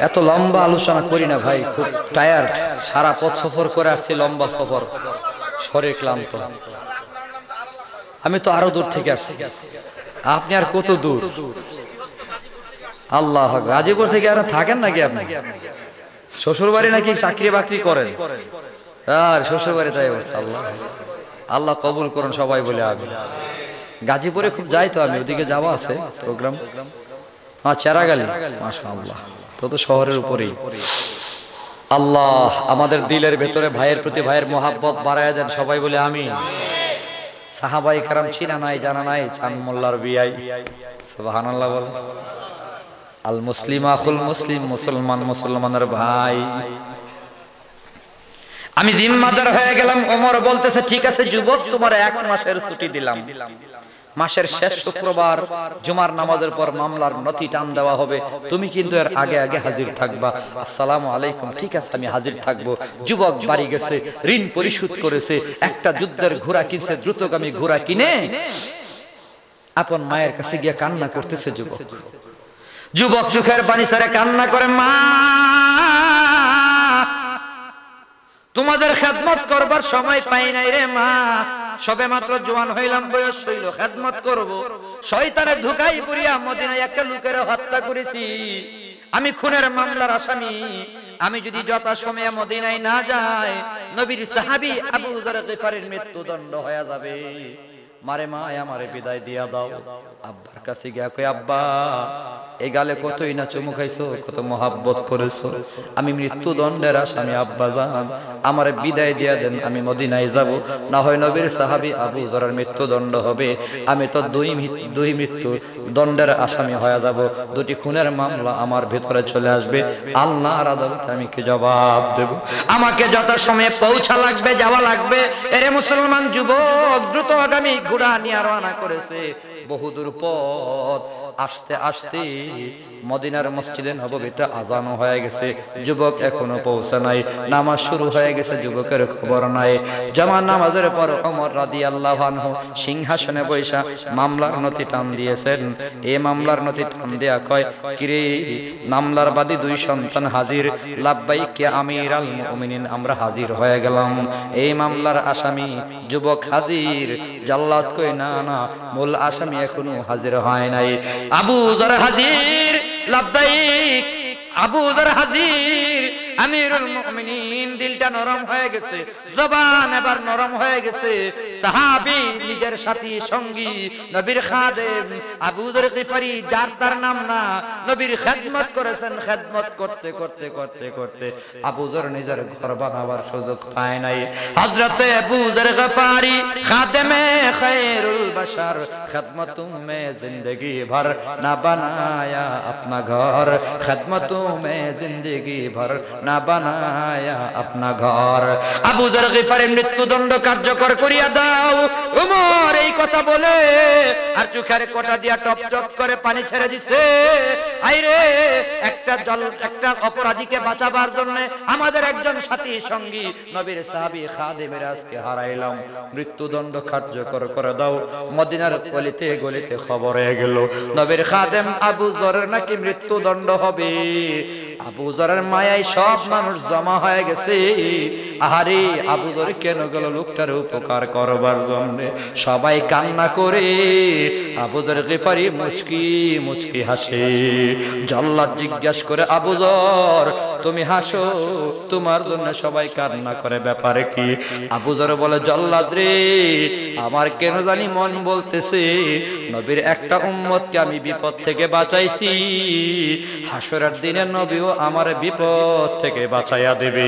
এত লম্বা আলোচনা করি না ভাই, খুব টায়ার্ড সারা পথ সফর করে আসছি, লম্বা সফর। শরীর ক্লান্ত। আমি তো আরও দূর থেকে আসছি। আপনি আর কত দূর? আল্লাহ, গাজীপুর থেকে আর থাকেন নাকি আপনি? শ্বশুর বাড়ি নাকি চাকরি বাকরি করেন? আর শ্বশুর বাড়ি তাই আল্লাহ। আল্লাহ কবুল করুন সবাই বলে আমি গাজীপুরে খুব যাই তো আমি, ওদিকে যাওয়া আছে প্রোগ্রাম। হ্যাঁ চেরাগালি মাসা আল্লাহ তো তো শহরের উপরেই। আল্লাহ, আমাদের দিলের ভেতরে ভাইয়ের প্রতি ভাইয়ের মোহাব্বত বাড়ায় দেন, সবাই বলে আমি সাহাবাই কারাম চিনা নাই, জানা নাই চান মোল্লার বিয়াই। সুবহানাল্লাহ বল। আল মুসলিম আখুল মুসলিম, মুসলমান মুসলমানের ভাই। আমি জিম্মাদার হয়ে গেলাম, ওমর বলতেছে, ঠিক আছে, যুবক, তোমার এক মাসের ছুটি দিলাম। মাসের শেষ শুক্রবার জুমার নামাজের পর মামলার নথি টান দেওয়া হবে। তুমি কিন্তু এর আগে আগে হাজির থাকবা। আসসালামু আলাইকুম। ঠিক আছে আমি হাজির থাকব। যুবক বাড়ি গেছে ঋণ পরিশোধ করেছে। একটা যুদ্ধের ঘোড়া কিনছে দ্রুতগামী ঘোড়া কিনে। আপন মায়ের কাছে গিয়ে কান্না করতেছে যুবক। যুবক চোখের পানি সারে কান্না করে মা! তোমাদের খেদমত করবার সময় পাই নাই রে মা। সবে মাত্র জোয়ান হইলাম, বয়স হইল, খেদমত করব। শয়তানের ধোকাই পড়িয়া মদিনায় একটা লোকের হত্যা করেছি। আমি খুনের মামলার আসামি। আমি যদি যথা সময়ে মদিনায় না যাই, নবীর সাহাবী আবু যর গিফারের মৃত্যুদণ্ড হয়ে যাবে। মারে মা, আমারে বিদায় দিয়া দাও। আব্বার কাছে গিয়া কই আব্বা, এই গালে কতই না চুমু খাইছো, কত মহাব্বত করেছ। আমি মৃত্যুদণ্ডের আসামি, আব্বা জান। আমারে বিদায় দিয়া দেন, আমি মদিনায় যাব। না হয় নবীর সাহাবী আবু জরার মৃত্যুদণ্ড হবে। আমি তো দুই দুই মৃত্যু দণ্ডের আসামি হয়ে যাব। দুটি খুনের মামলা আমার ভেতরে চলে আসবে। আল্লাহর আদালতে আমি কি জবাব দেব? আমাকে যত সময়ে পৌঁছা লাগবে, যাওয়া লাগবে। এরে মুসলমান যুবক, দ্রুত আগামী ঘোড়া নিয়ে রওনা করেছে। বহুদূর পথ। আসতে আসতে মদিনার মসজিদে নববীতে আজানো হয়ে গেছে। যুবক এখনও পৌঁছে নাই। নামাজ শুরু হয়ে গেছে, যুবকের খবর নাই। জামা নামাজের পর ওমর রাদিয়াল্লাহু আনহু সিংহাসনে বৈশা মামলার নথি টান দিয়েছেন। এই মামলার নথি টান দেয়া কয়, কিরে, মামলার বাদী দুই সন্তান হাজির। লাব্বাইকে আমির আল মুমিনিন, আমরা হাজির হয়ে গেলাম। এই মামলার আসামি যুবক হাজির। জাল্লাদ কই না না, মূল আসামি এখনও হাজির হয় নাই। আবু জর হাজির লাব্বাইক আবু জর হাজির আমিরুল মুমিনিন দিলটা নরম হয়ে গেছে, জবান এবার নরম হয়ে গেছে। সাহাবি নিজের সাথী, সঙ্গী, নবীর খাদেম, আবু দর গিফারি, যার তার নাম না, নবীর খেদমত করেছেন, খেদমত করতে করতে করতে করতে আবু দর নিজের ঘর বানাবার সুযোগ পায় নাই। হযরতে আবু দর গিফারি, খাদেমে খায়রুল বাশার, খেদমতুম মে জিন্দেগি ভর না বানায়া আপনা ঘর, খেদমতুম মে জিন্দেগি ভর না বানায়া আপনা ঘর। আবু গিফারের মৃত্যুদণ্ড কার্যকর করিয়া দাও। উমর এই কথা বলে, আর চোখের কোটা দিয়া টপ টপ করে পানি ছেড়ে দিছে। আইরে, একটা জল, একটা অপরাধীকে বাঁচাবার জন্য আমাদের একজন সাথী সঙ্গী নবীর খাদেমের আজকে হারাইলাম। মৃত্যুদণ্ড কার্যকর করে দাও। মদিনার গলিতে গলিতে খবর হয়ে গেল, নবীর খাদেম আবু জরের নাকি মৃত্যুদণ্ড হবে। আবু জরের মায়ায় সব মানুষ জমা হয়ে গেছে। আবু জর কেন গেল লোকটার উপকার করবার জন্য? সবাই কান্না করে, আবু জর গেফারি মুচকি মুচকি হাসে। জল্লাদ জিজ্ঞাস করে তুমি হাসো, তোমার জন্য সবাই কান্না করে, ব্যাপারে কি? বলে, জল্লাদ রে, আমার কেন জানি মন বলতেছে, নবীর একটা উম্মতকে আমি বিপদ থেকে বাঁচাইছি। হাসরের দিনে নবীও আমার বিপদ থেকে বাঁচাইয়া দেবে।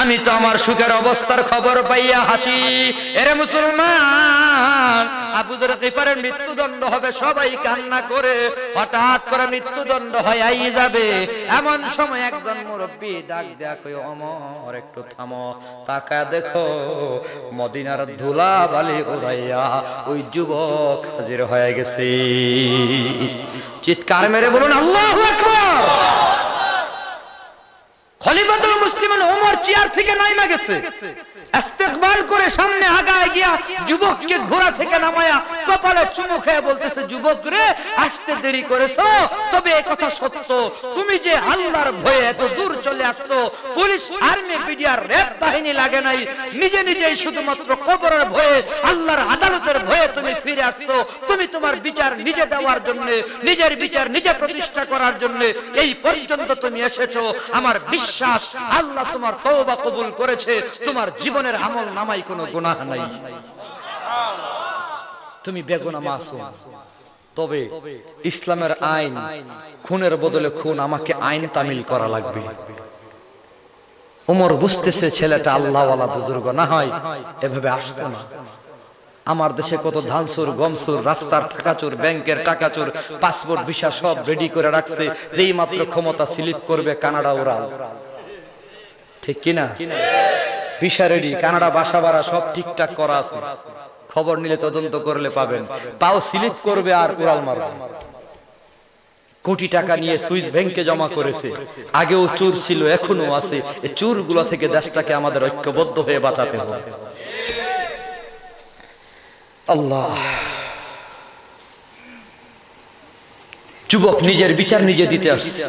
আমি তো আমার সুখের অবস্থার খবর পাইয়া হাসি। এরে মুসলমান আবুদের গিফারের মৃত্যুদণ্ড হবে, সবাই কান্না করে, হঠাৎ করে মৃত্যুদণ্ড হয়াই যাবে। এমন সময় একজন মুরব্বী ডাক দেয়া অমর, একটু থামো, তাকা দেখো, মদিনার ধুলা বালি উড়াইয়া ওই যুবক হাজির হয়ে গেছে। চিৎকার মেরে বলুন, আল্লাহু আকবার! খলিফাতুল তুমি যে ভয়ে এত দূর চলে আসছো, পুলিশ, আর্মি বাহিনী লাগে নাই। নিজে নিজেই শুধুমাত্র কবরের ভয়ে, আল্লাহর আদালতের ভয়ে তুমি ফিরে আসছো। তুমি তোমার বিচার নিজে দেওয়ার জন্য, নিজের বিচার নিজে প্রতিষ্ঠা করার জন্য, এই পর্যন্ত তুমি এসেছ। আমার বিশ্বাস, আল্লাহ তোমার তওবা কবুল করেছে, তোমার জীবনের আমল নামাই কোনো গুনাহ নাই। তুমি বেগুনা মাসুম। তবে ইসলামের আইন, খুনের বদলে খুন আমাকে আইন তামিল করা লাগবে। উমর বুঝতেছে ছেলেটা আল্লাহওয়ালা বুজুর্গ, না হয় এভাবে আসতো না। আমার দেশে কত ধানসুর, গমসুর, রাস্তার টাকাচুর ব্যাংকের টাকাচুর, পাসপোর্ট, ভিসা সব রেডি করে রাখছে। যেই মাত্র ক্ষমতা স্লিপ করবে কানাডা ওরাল। ঠিক কিনা? ভিসা রেডি কানাডা বাসা ভাড়া সব ঠিকঠাক করা আছে। খবর নিলে তদন্ত করলে পাবেন। পাও স্লিপ করবে আর উড়াল মারবে। কোটি টাকা নিয়ে সুইস ব্যাংকে জমা করেছে। আগেও চোর ছিল এখনও আছে। এই চোরগুলো থেকে দেশটাকে আমাদের ঐক্যবদ্ধ হয়ে বাঁচাতে হবে। আল্লাহ। যুবক নিজের বিচার নিজে দিতে আসছে।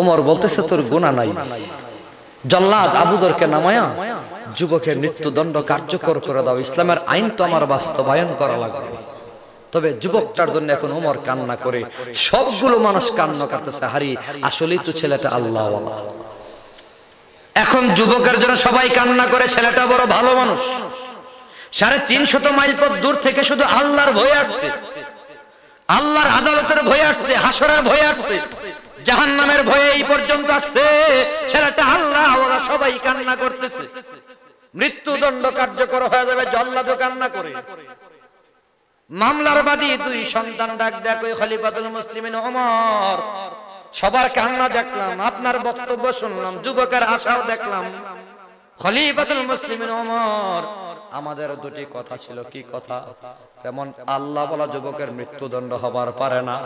ওমর বলতেছে, তোর গুণা নাই। জল্লাদ আবুদরকে নামায়া যুবকের মৃত্যুদণ্ড কার্যকর করে দাও। ইসলামের আইন তো আমার বাস্তবায়ন করা লাগবে। তবে যুবকটার জন্য এখন ওমর কান্না করে সবগুলো মানুষ কান্না করতেছে, হারি, আসলেই তো ছেলেটা আল্লাহ এখন যুবকের জন্য সবাই কান্না করে, ছেলেটা বড় ভালো মানুষ। সাড়ে তিনশত মাইল পথ দূর থেকে শুধু আল্লাহর ভয় আসছে। আল্লাহর আদালতের ভয় আসছে, হাসরের ভয় আসছে। জাহান নামের ভয়ে এই পর্যন্ত আসছে। ছেলেটা আল্লাহ, ওরা সবাই কান্না করতেছে। মৃত্যুদণ্ড কার্যকর হয়ে যাবে জল্লাদ কান্না করে। মামলার বাদী দুই সন্তান ডাক দেখো খলিফাতুল মুসলিমিন ওমর। সবার কান্না দেখলাম, আপনার বক্তব্য শুনলাম, যুবকের আশাও দেখলাম। খলিফাতুল মুসলিমিন ওমর, আমাদের দুটি কথা ছিল, কি কথা? কেমন? আল্লাহ বলা যুবকের মৃত্যুদণ্ড হবার পারে না।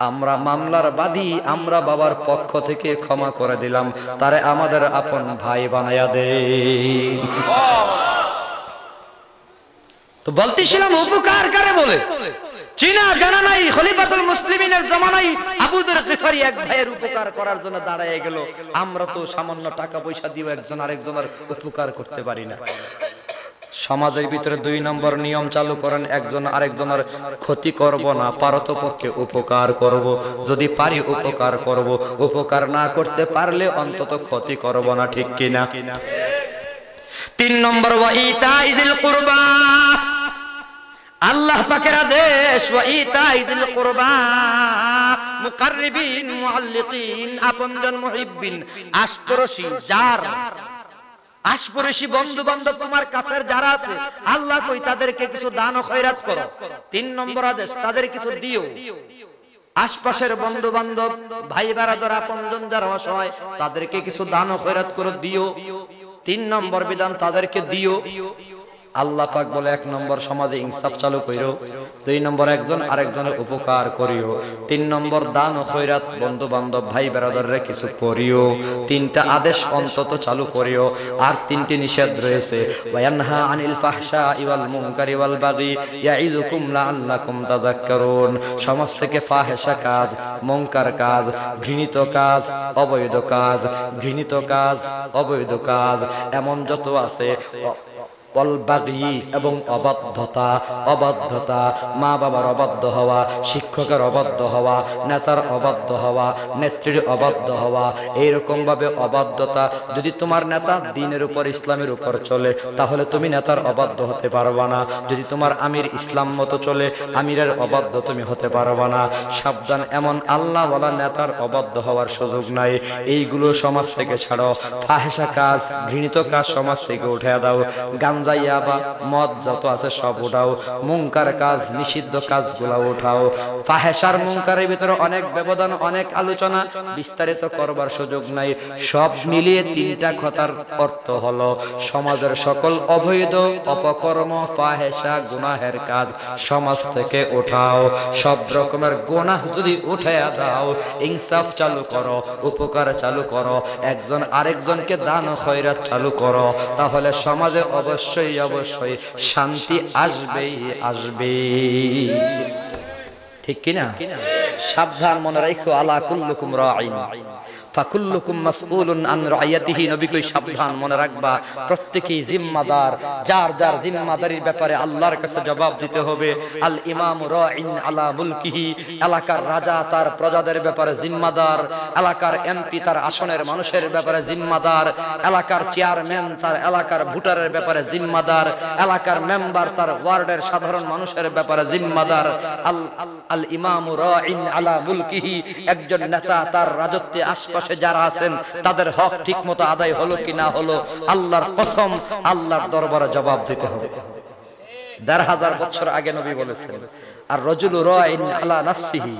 আমরা মামলার বাদী, আমরা বাবার পক্ষ থেকে ক্ষমা করে দিলাম। তারে আমাদের আপন ভাই বানায়া দে। তো বলতেছিলাম, উপকার কারে বলে? চীনা জানা নাই, খলিফাতুল মুসলিমিনের জমানাই আবুদের গিফারি এক ভাইয়ের উপকার করার জন্য দাঁড়ায় গেল। আমরা তো সামান্য টাকা পয়সা দিও একজন আরেকজনের উপকার করতে পারি না। সমাজের ভিতরে দুই নম্বর নিয়ম চালু করেন, একজন আরেকজনের ক্ষতি করব না, পারতপক্ষে উপকার করব। যদি পারি উপকার করব, উপকার না করতে পারলে অন্তত ক্ষতি করব না, ঠিক কিনা? তিন নম্বর কুরবা। আল্লাহ পাকের আদেশ কুরবা। মুকাররিবিন, মুআল্লিকিন, আপনজন মুহিব্বিন আশপরশি যার আশপরশি বন্ধু বান্ধব তোমার কাছের যারা আছে, আল্লাহ কই তাদেরকে কিছু দান ও খয়রাত করো। তিন নম্বর আদেশ, তাদের কিছু দিও। আশপাশের বন্ধু বান্ধব ভাই বারাদর আপনজন যারা অসহায়, তাদেরকে কিছু দান ও খয়রাত করো দিও। তিন নম্বর বিধান, তাদেরকে দিও। আল্লাহ পাক বলে এক নম্বর সমাজে ইনসাফ চালু করিও, দুই নম্বর একজন আরেকজনের উপকার করিও, তিন নম্বর দান ও খৈরাত বন্ধু বান্ধব ভাই বেড়াদাররা কিছু করিও, তিনটা আদেশ অন্তত চালু করিও, আর তিনটি নিষেধ রয়েছে। ওয়ানহা আনিল ফাহশা ইওয়াল মুনকারি ওয়াল বাগি ইয়াইযুকুম লাআল্লাকুম তাযাক্কারুন। সমাজ থেকে ফাহেশা কাজ মঙ্কার কাজ, ঘৃণিত কাজ, অবৈধ কাজ, ঘৃণিত কাজ, অবৈধ কাজ, এমন যত আছে এবং অবাধ্যতা অবাধ্যতা, মা বাবার অবাধ্য হওয়া, শিক্ষকের অবাধ্য হওয়া, নেতার অবাধ্য হওয়া, নেত্রীর অবাধ্য হওয়া এইরকম ভাবে অবাধ্যতা যদি তোমার নেতা দিনের উপর, ইসলামের উপর চলে, তাহলে তুমি নেতার অবাধ্য হতে পারবা না। যদি তোমার আমির ইসলাম মতো চলে, আমিরের অবাধ্য তুমি হতে পারবা না। সাবধান, এমন আল্লাহ বলা নেতার অবাধ্য হওয়ার সুযোগ নাই। এইগুলো সমাজ থেকে ছাড়ো। ফাহেসা কাজ, ঘৃণিত কাজ সমাজ থেকে উঠে দাও। গান গাঞ্জা বা মদ যত আছে সব উঠাও মুঙ্কার কাজ, নিষিদ্ধ কাজগুলা উঠাও। ফাহেসার মুঙ্কারের ভিতরে অনেক ব্যবধান, অনেক আলোচনা, বিস্তারিত করবার সুযোগ নাই। সব মিলিয়ে তিনটা কথার অর্থ হলো, সমাজের সকল অবৈধ, অপকর্ম ফাহেসা গুনাহের কাজ সমাজ থেকে উঠাও। সব রকমের গুনাহ যদি উঠে দাও, ইনসাফ চালু করো, উপকার চালু করো, একজন আরেকজনকে দান খয়রাত চালু করো, তাহলে সমাজে অবশ্যই অবশ্যই। শান্তি আসবেই আসবে ঠিক কিনা? সাবধান মনে রাখো আলা কুল্লুকুম রাইন। ফাকুল্লুকুম মাসউলুন আন রাইয়াতিহি নবী কই সাবধান মনে রাখবা। প্রত্যেকই জিম্মাদার, যার যার জিম্মাদারির ব্যাপারে আল্লাহর কাছে জবাব দিতে হবে। আল ইমাম রাইন আলা মুলকিহি, এলাকার রাজা তার প্রজাদের ব্যাপারে জিম্মাদার, এলাকার এমপি তার আসনের মানুষের ব্যাপারে জিম্মাদার, এলাকার চেয়ারম্যান তার এলাকার ভোটারের ব্যাপারে জিম্মাদার, এলাকার মেম্বার তার ওয়ার্ডের সাধারণ মানুষের ব্যাপারে জিম্মাদার। আল আল ইমাম রাইন আলা মুলকিহি, একজন নেতা তার রাজত্বে আশপাশে যারা আছেন, তাদের হক ঠিক মতো আদায় হলো কি না হলো, আল্লাহর কসম, আল্লাহর দরবারে জবাব দিতে হবে। দেড় হাজার বছর আগে নবী বলেছেন আর রজুল আলা নাফসিহি।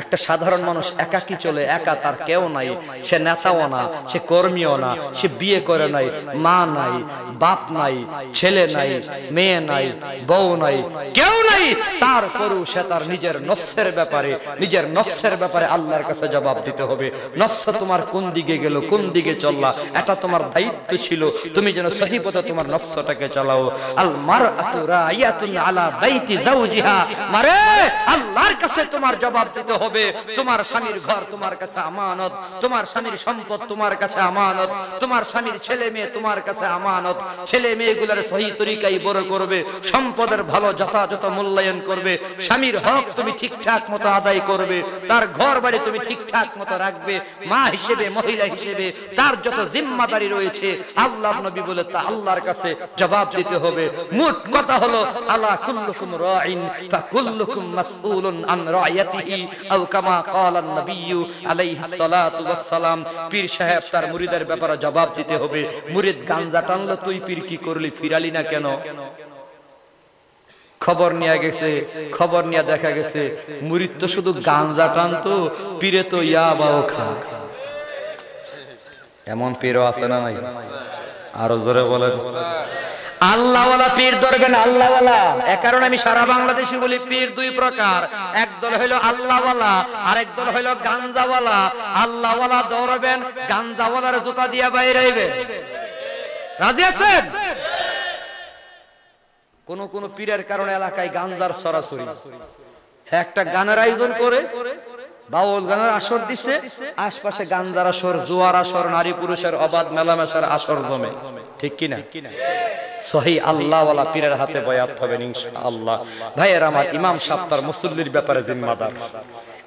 একটা সাধারণ মানুষ একাকি চলে একা তার কেউ নাই সে নেতাও না সে কর্মীও না সে বিয়ে করে নাই মা নাই বাপ নাই ছেলে নাই মেয়ে নাই বউ নাই কেউ নাই। তারপরেও সে তার নিজের নফসের ব্যাপারে নিজের নফসের ব্যাপারে আল্লাহর কাছে জবাব দিতে হবে। নফস তোমার কোন দিকে গেল কোন দিকে চললা? এটা তোমার দায়িত্ব ছিল। তুমি যেন সহি পথে তোমার নফসটাকে চালাও। আল মারআতু রাইয়াতুন আলা বাইতি যাওজিহা মার মারে আল্লাহর কাছে তোমার জবাব দিতে হবে। তোমার স্বামীর ঘর তোমার কাছে আমানত। তোমার স্বামীর সম্পদ তোমার কাছে আমানত। তোমার স্বামীর ছেলে মেয়ে তোমার কাছে আমানত। ছেলে মেয়েগুলোর সহি তরিকাই বড় করবে। সম্পদের ভালো যথাযথ মূল্যায়ন করবে। স্বামীর হক তুমি ঠিকঠাক মতো আদায় করবে। তার ঘর বাড়ি তুমি ঠিকঠাক মতো রাখবে। মা হিসেবে মহিলা হিসেবে তার যত জিম্মাদারি রয়েছে আল্লাহ নবী বলে তা আল্লাহর কাছে জবাব দিতে হবে। মোট কথা হলো আলা কুল্লুকুম রাইন ফা কুল্লুকুম মাসউলুন আন রায়াতিহি আও কামা ক্বালা নবিয়্যু আলাইহিস সালাতু ওয়াস পীর সাহেব তার মুরিদের ব্যাপারে জবাব দিতে হবে। মুরিদ গাঞ্জা টানলো, তুই পীর কি করলি? ফিরালি না কেন? খবর নিয়ে গেছে, খবর নিয়ে দেখা গেছে, মুরিদ তো শুধু গাঞ্জা টানতো, পীরে তো ইয়াবাও খা। এমন পীরও আছে না নাই? আরও জোরে বলেন। আল্লাহওয়ালা পীর ধরবেন আল্লাহওয়ালা। এ কারণে আমি সারা বাংলাদেশে বলি, পীর দুই প্রকার। এক দল হইল আল্লাহওয়ালা, আরেক দল হইল গাঞ্জাওয়ালা। আল্লাহওয়ালা দৌড়বেন, গাঞ্জাওয়ালার জুতা দিয়া বাইরে আইবে। রাজি আছেন? কোন কোন পীরের কারণে এলাকায় গাঞ্জার সরাসরি। একটা গানের আয়োজন করে বাউল গানের আসর দিছে, আশপাশে গাঞ্জার আসর, জুয়ার আসর, নারী পুরুষের অবাধ মেলামেশার আসর জমে। ঠিক কিনা সহি আল্লাহওয়ালা পীরের হাতে বয়াত হবেন ইনশাআল্লাহ। ভাইয়ের, আমার ইমাম সাপ্তার মুসল্লির ব্যাপারে জিম্মাদার।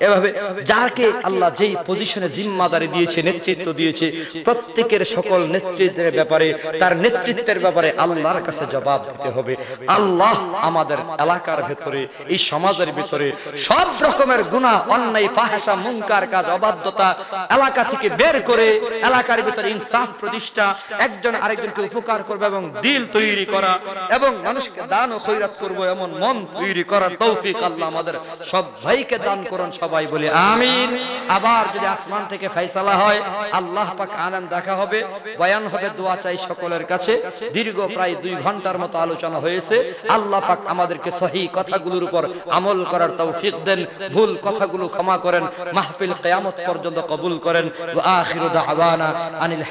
এভাবে যাকে আল্লাহ যেই পজিশনে জিম্মাদারি দিয়েছে নেতৃত্ব দিয়েছে প্রত্যেকের সকল নেতৃত্বের ব্যাপারে তার নেতৃত্বের ব্যাপারে আল্লাহর কাছে জবাব দিতে হবে। আল্লাহ আমাদের এলাকার ভেতরে এই সমাজের ভিতরে সব রকমের গুনাহ অন্যায় ফাহাসা মুনকার কাজ অবাধ্যতা এলাকা থেকে বের করে এলাকার ভিতরে ইনসাফ প্রতিষ্ঠা একজন আরেকজনকে উপকার করবে এবং দিল তৈরি করা এবং মানুষকে দান ও খৈরাত করব এমন মন তৈরি করার তৌফিক আল্লাহ আমাদের সব ভাইকে দান করুন সবাই বলি আমিন। আবার যদি আসমান থেকে ফয়সালা হয়, আল্লাহ পাক আনন্দ দেখা হবে, বয়ান হবে দোয়া চাই সকলের কাছে। দীর্ঘ প্রায় দুই ঘণ্টার মতো আলোচনা হয়েছে। আল্লাহ পাক আমাদেরকে সহি কথাগুলোর উপর আমল করার তৌফিক দেন। ভুল কথাগুলো ক্ষমা করেন। মাহফিল কিয়ামত পর্যন্ত কবুল করেন। ওয়া আখিরু দাওয়ানা আনিল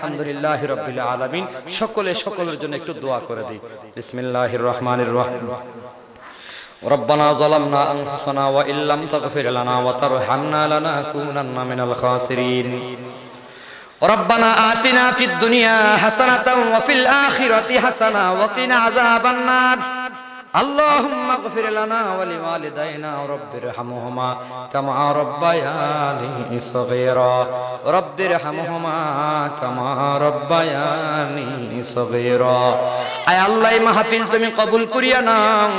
রাব্বিল আলামিন। সকলে সকলের জন্য একটু দোয়া করে দিই। বিসমিল্লাহির রহমানির রহিম। ربنا ظلمنا أنفسنا وإن لم تغفر لنا وترحمنا لنكونن من الخاسرين ربنا آتنا في الدنيا حسنة وفي الآخرة حسنة وقنا عذاب النار اللهم اغفر لنا ولوالدينا رب ارحمهما كما ربياني صغيرا رب ارحمهما كما ربياني صغيرا আয় আল্লাহ এই মাহফিল তুমি কবুল করিয়া নাও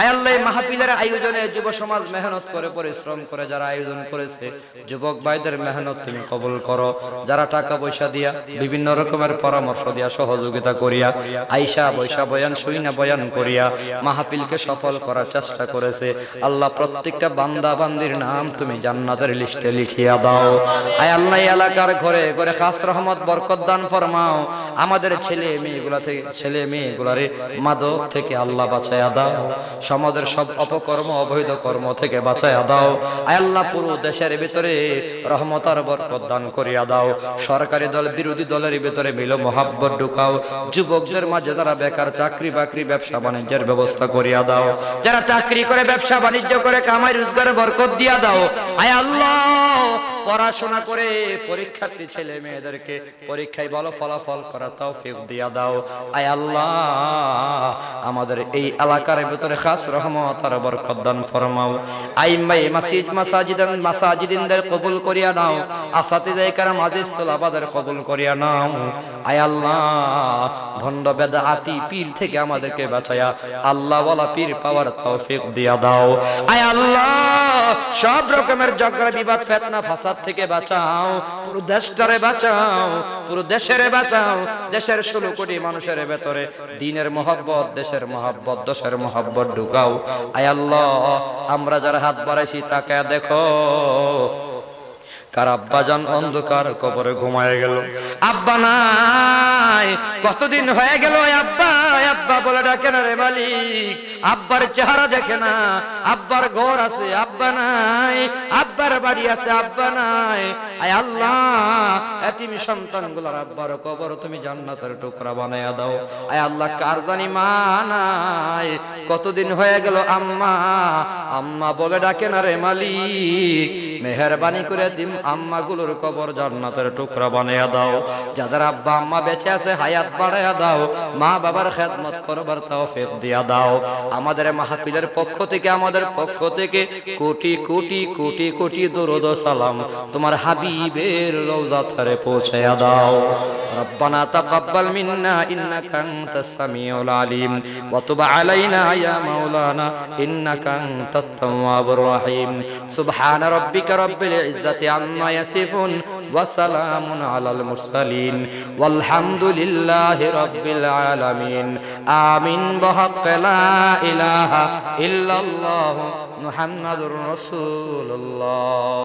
আয় আল্লাহ, এই মাহফিলের আয়োজনে যুব সমাজ মেহনত করে, পরিশ্রম করে যারা আয়োজন করেছে, যুবক ভাইদের মেহনত তুমি কবুল করো। যারা টাকা পয়সা দিয়া বিভিন্ন রকমের পরামর্শ দিয়া সহযোগিতা করিয়া আইসা বৈশা বয়ান সইনা বয়ান করিয়া মাহফিলকে সফল করার চেষ্টা করেছে। আল্লাহ, প্রত্যেকটা বান্দা বান্দির নাম তুমি জান্নাতের লিস্টে লিখিয়া দাও। আয় এলাকার ঘরে ঘরে খাস রহমত, বরকত দান ফরমাও। আমাদের ছেলে মেয়েগুলা থেকে ছেলে মেয়েগুলারে মাদক থেকে আল্লাহ বাঁচাইয়া দাও। সমাজের সব অপকর্ম, অবৈধ কর্ম থেকে বাঁচাইয়া দাও। আল্লাহ, পুরো দেশের ভিতরে রহমতার বরকত দান করিয়া দাও। সরকারি দল, বিরোধী দলের ভিতরে মিল মহাব্বত ঢুকাও। যুবকদের মাঝে যারা বেকার, চাকরি বাকরি, ব্যবসা বাণিজ্যের ব্যবস্থা করিয়া দাও। যারা চাকরি করে, ব্যবসা বাণিজ্য করে, কামাই, রোজগারে, বরকত দিয়া দাও। আয় আল্লাহ, পড়াশোনা করে পরীক্ষার্থী ছেলে মেয়েদেরকে পরীক্ষায় ভালো ফলাফল করার তৌফিক দিয়া দাও। আয় আল্লাহ, আমাদের এই এলাকার ভিতরে খাস রহমত আর বরকত ফরমাও। আইম্মাই মাসিদ মাসাজিদান, মাসাজিদিনদের কবুল করিয়া নাও। আসাতিদাই কারাম আজিজ তোলাবাদের কবুল করিয়া নাও। আয় আল্লাহ, ভণ্ড বেদাতি পীর থেকে আমাদেরকে বাঁচায়া আল্লাহ ওয়ালা পীর পাওয়ার তৌফিক দিয়া দাও। আয় আল্লাহ, সব রকমের ঝগড়া, বিবাদ, ফেতনা, ফাসাদ থেকে বাঁচাও। পুরো দেশটারে বাঁচাও, পুরো দেশের বাঁচাও। দেশের ষোলো কোটি মানুষের ভেতরে দিনের মহব্বত, দেশের মহব্বত দেশের মহব্বত ঢুকাও আয় আল্লাহ আমরা যারা হাত বাড়াইছি তাকে দেখো। কার আব্বাজান অন্ধকার কবরে ঘুমায় গেল। আব্বা নাই, কতদিন হয়ে গেল আব্বা? আব্বা বলে ডাকে না রে মালিক, আব্বার চেহারা দেখে না, আব্বার ঘর আছে, আব্বা নাই, আব্বার বাড়ি আছে, আব্বা নাই। আয় আল্লাহ, এতিম সন্তানগুলার আব্বার কবর তুমি জান্নাতের টুকরা বানায়া দাও। আয় আল্লাহ, কার জানি মা নাই, কতদিন হয়ে গেল আম্মা? আম্মা বলে ডাকে না রে মালিক, মেহরবানি করে দিম আম্মা গুলোর কবর জান্নাতের টুকরা বানায়া দাও যাদের আব্বা আম্মা বেঁচে আছে হায়াত বাড়ায়া দাও মা বাবার খেদমত করবার তৌফিক দিয়া দাও আমাদের মাহফিলের পক্ষ থেকে আমাদের পক্ষ থেকে কোটি কোটি কোটি কোটি দরুদ ও সালাম তোমার হাবিবের রওজা থারে পৌঁছায়া দাও ربنا تقبل منا إنك أنت السميع العليم وتب علينا يا مولانا إنك أنت التواب الرحيم سبحان ربك رب العزة عما আম্মা ইয়াসিফুন ওয়া সালামুন আলাল মুরসালিন, ওয়ালহামদুলিল্লাহি রাব্বিল আলামিন। আমিন বিহাক্কি লা ইলাহা ইল্লাল্লাহ মুহাম্মাদুর রাসূলুল্লাহ।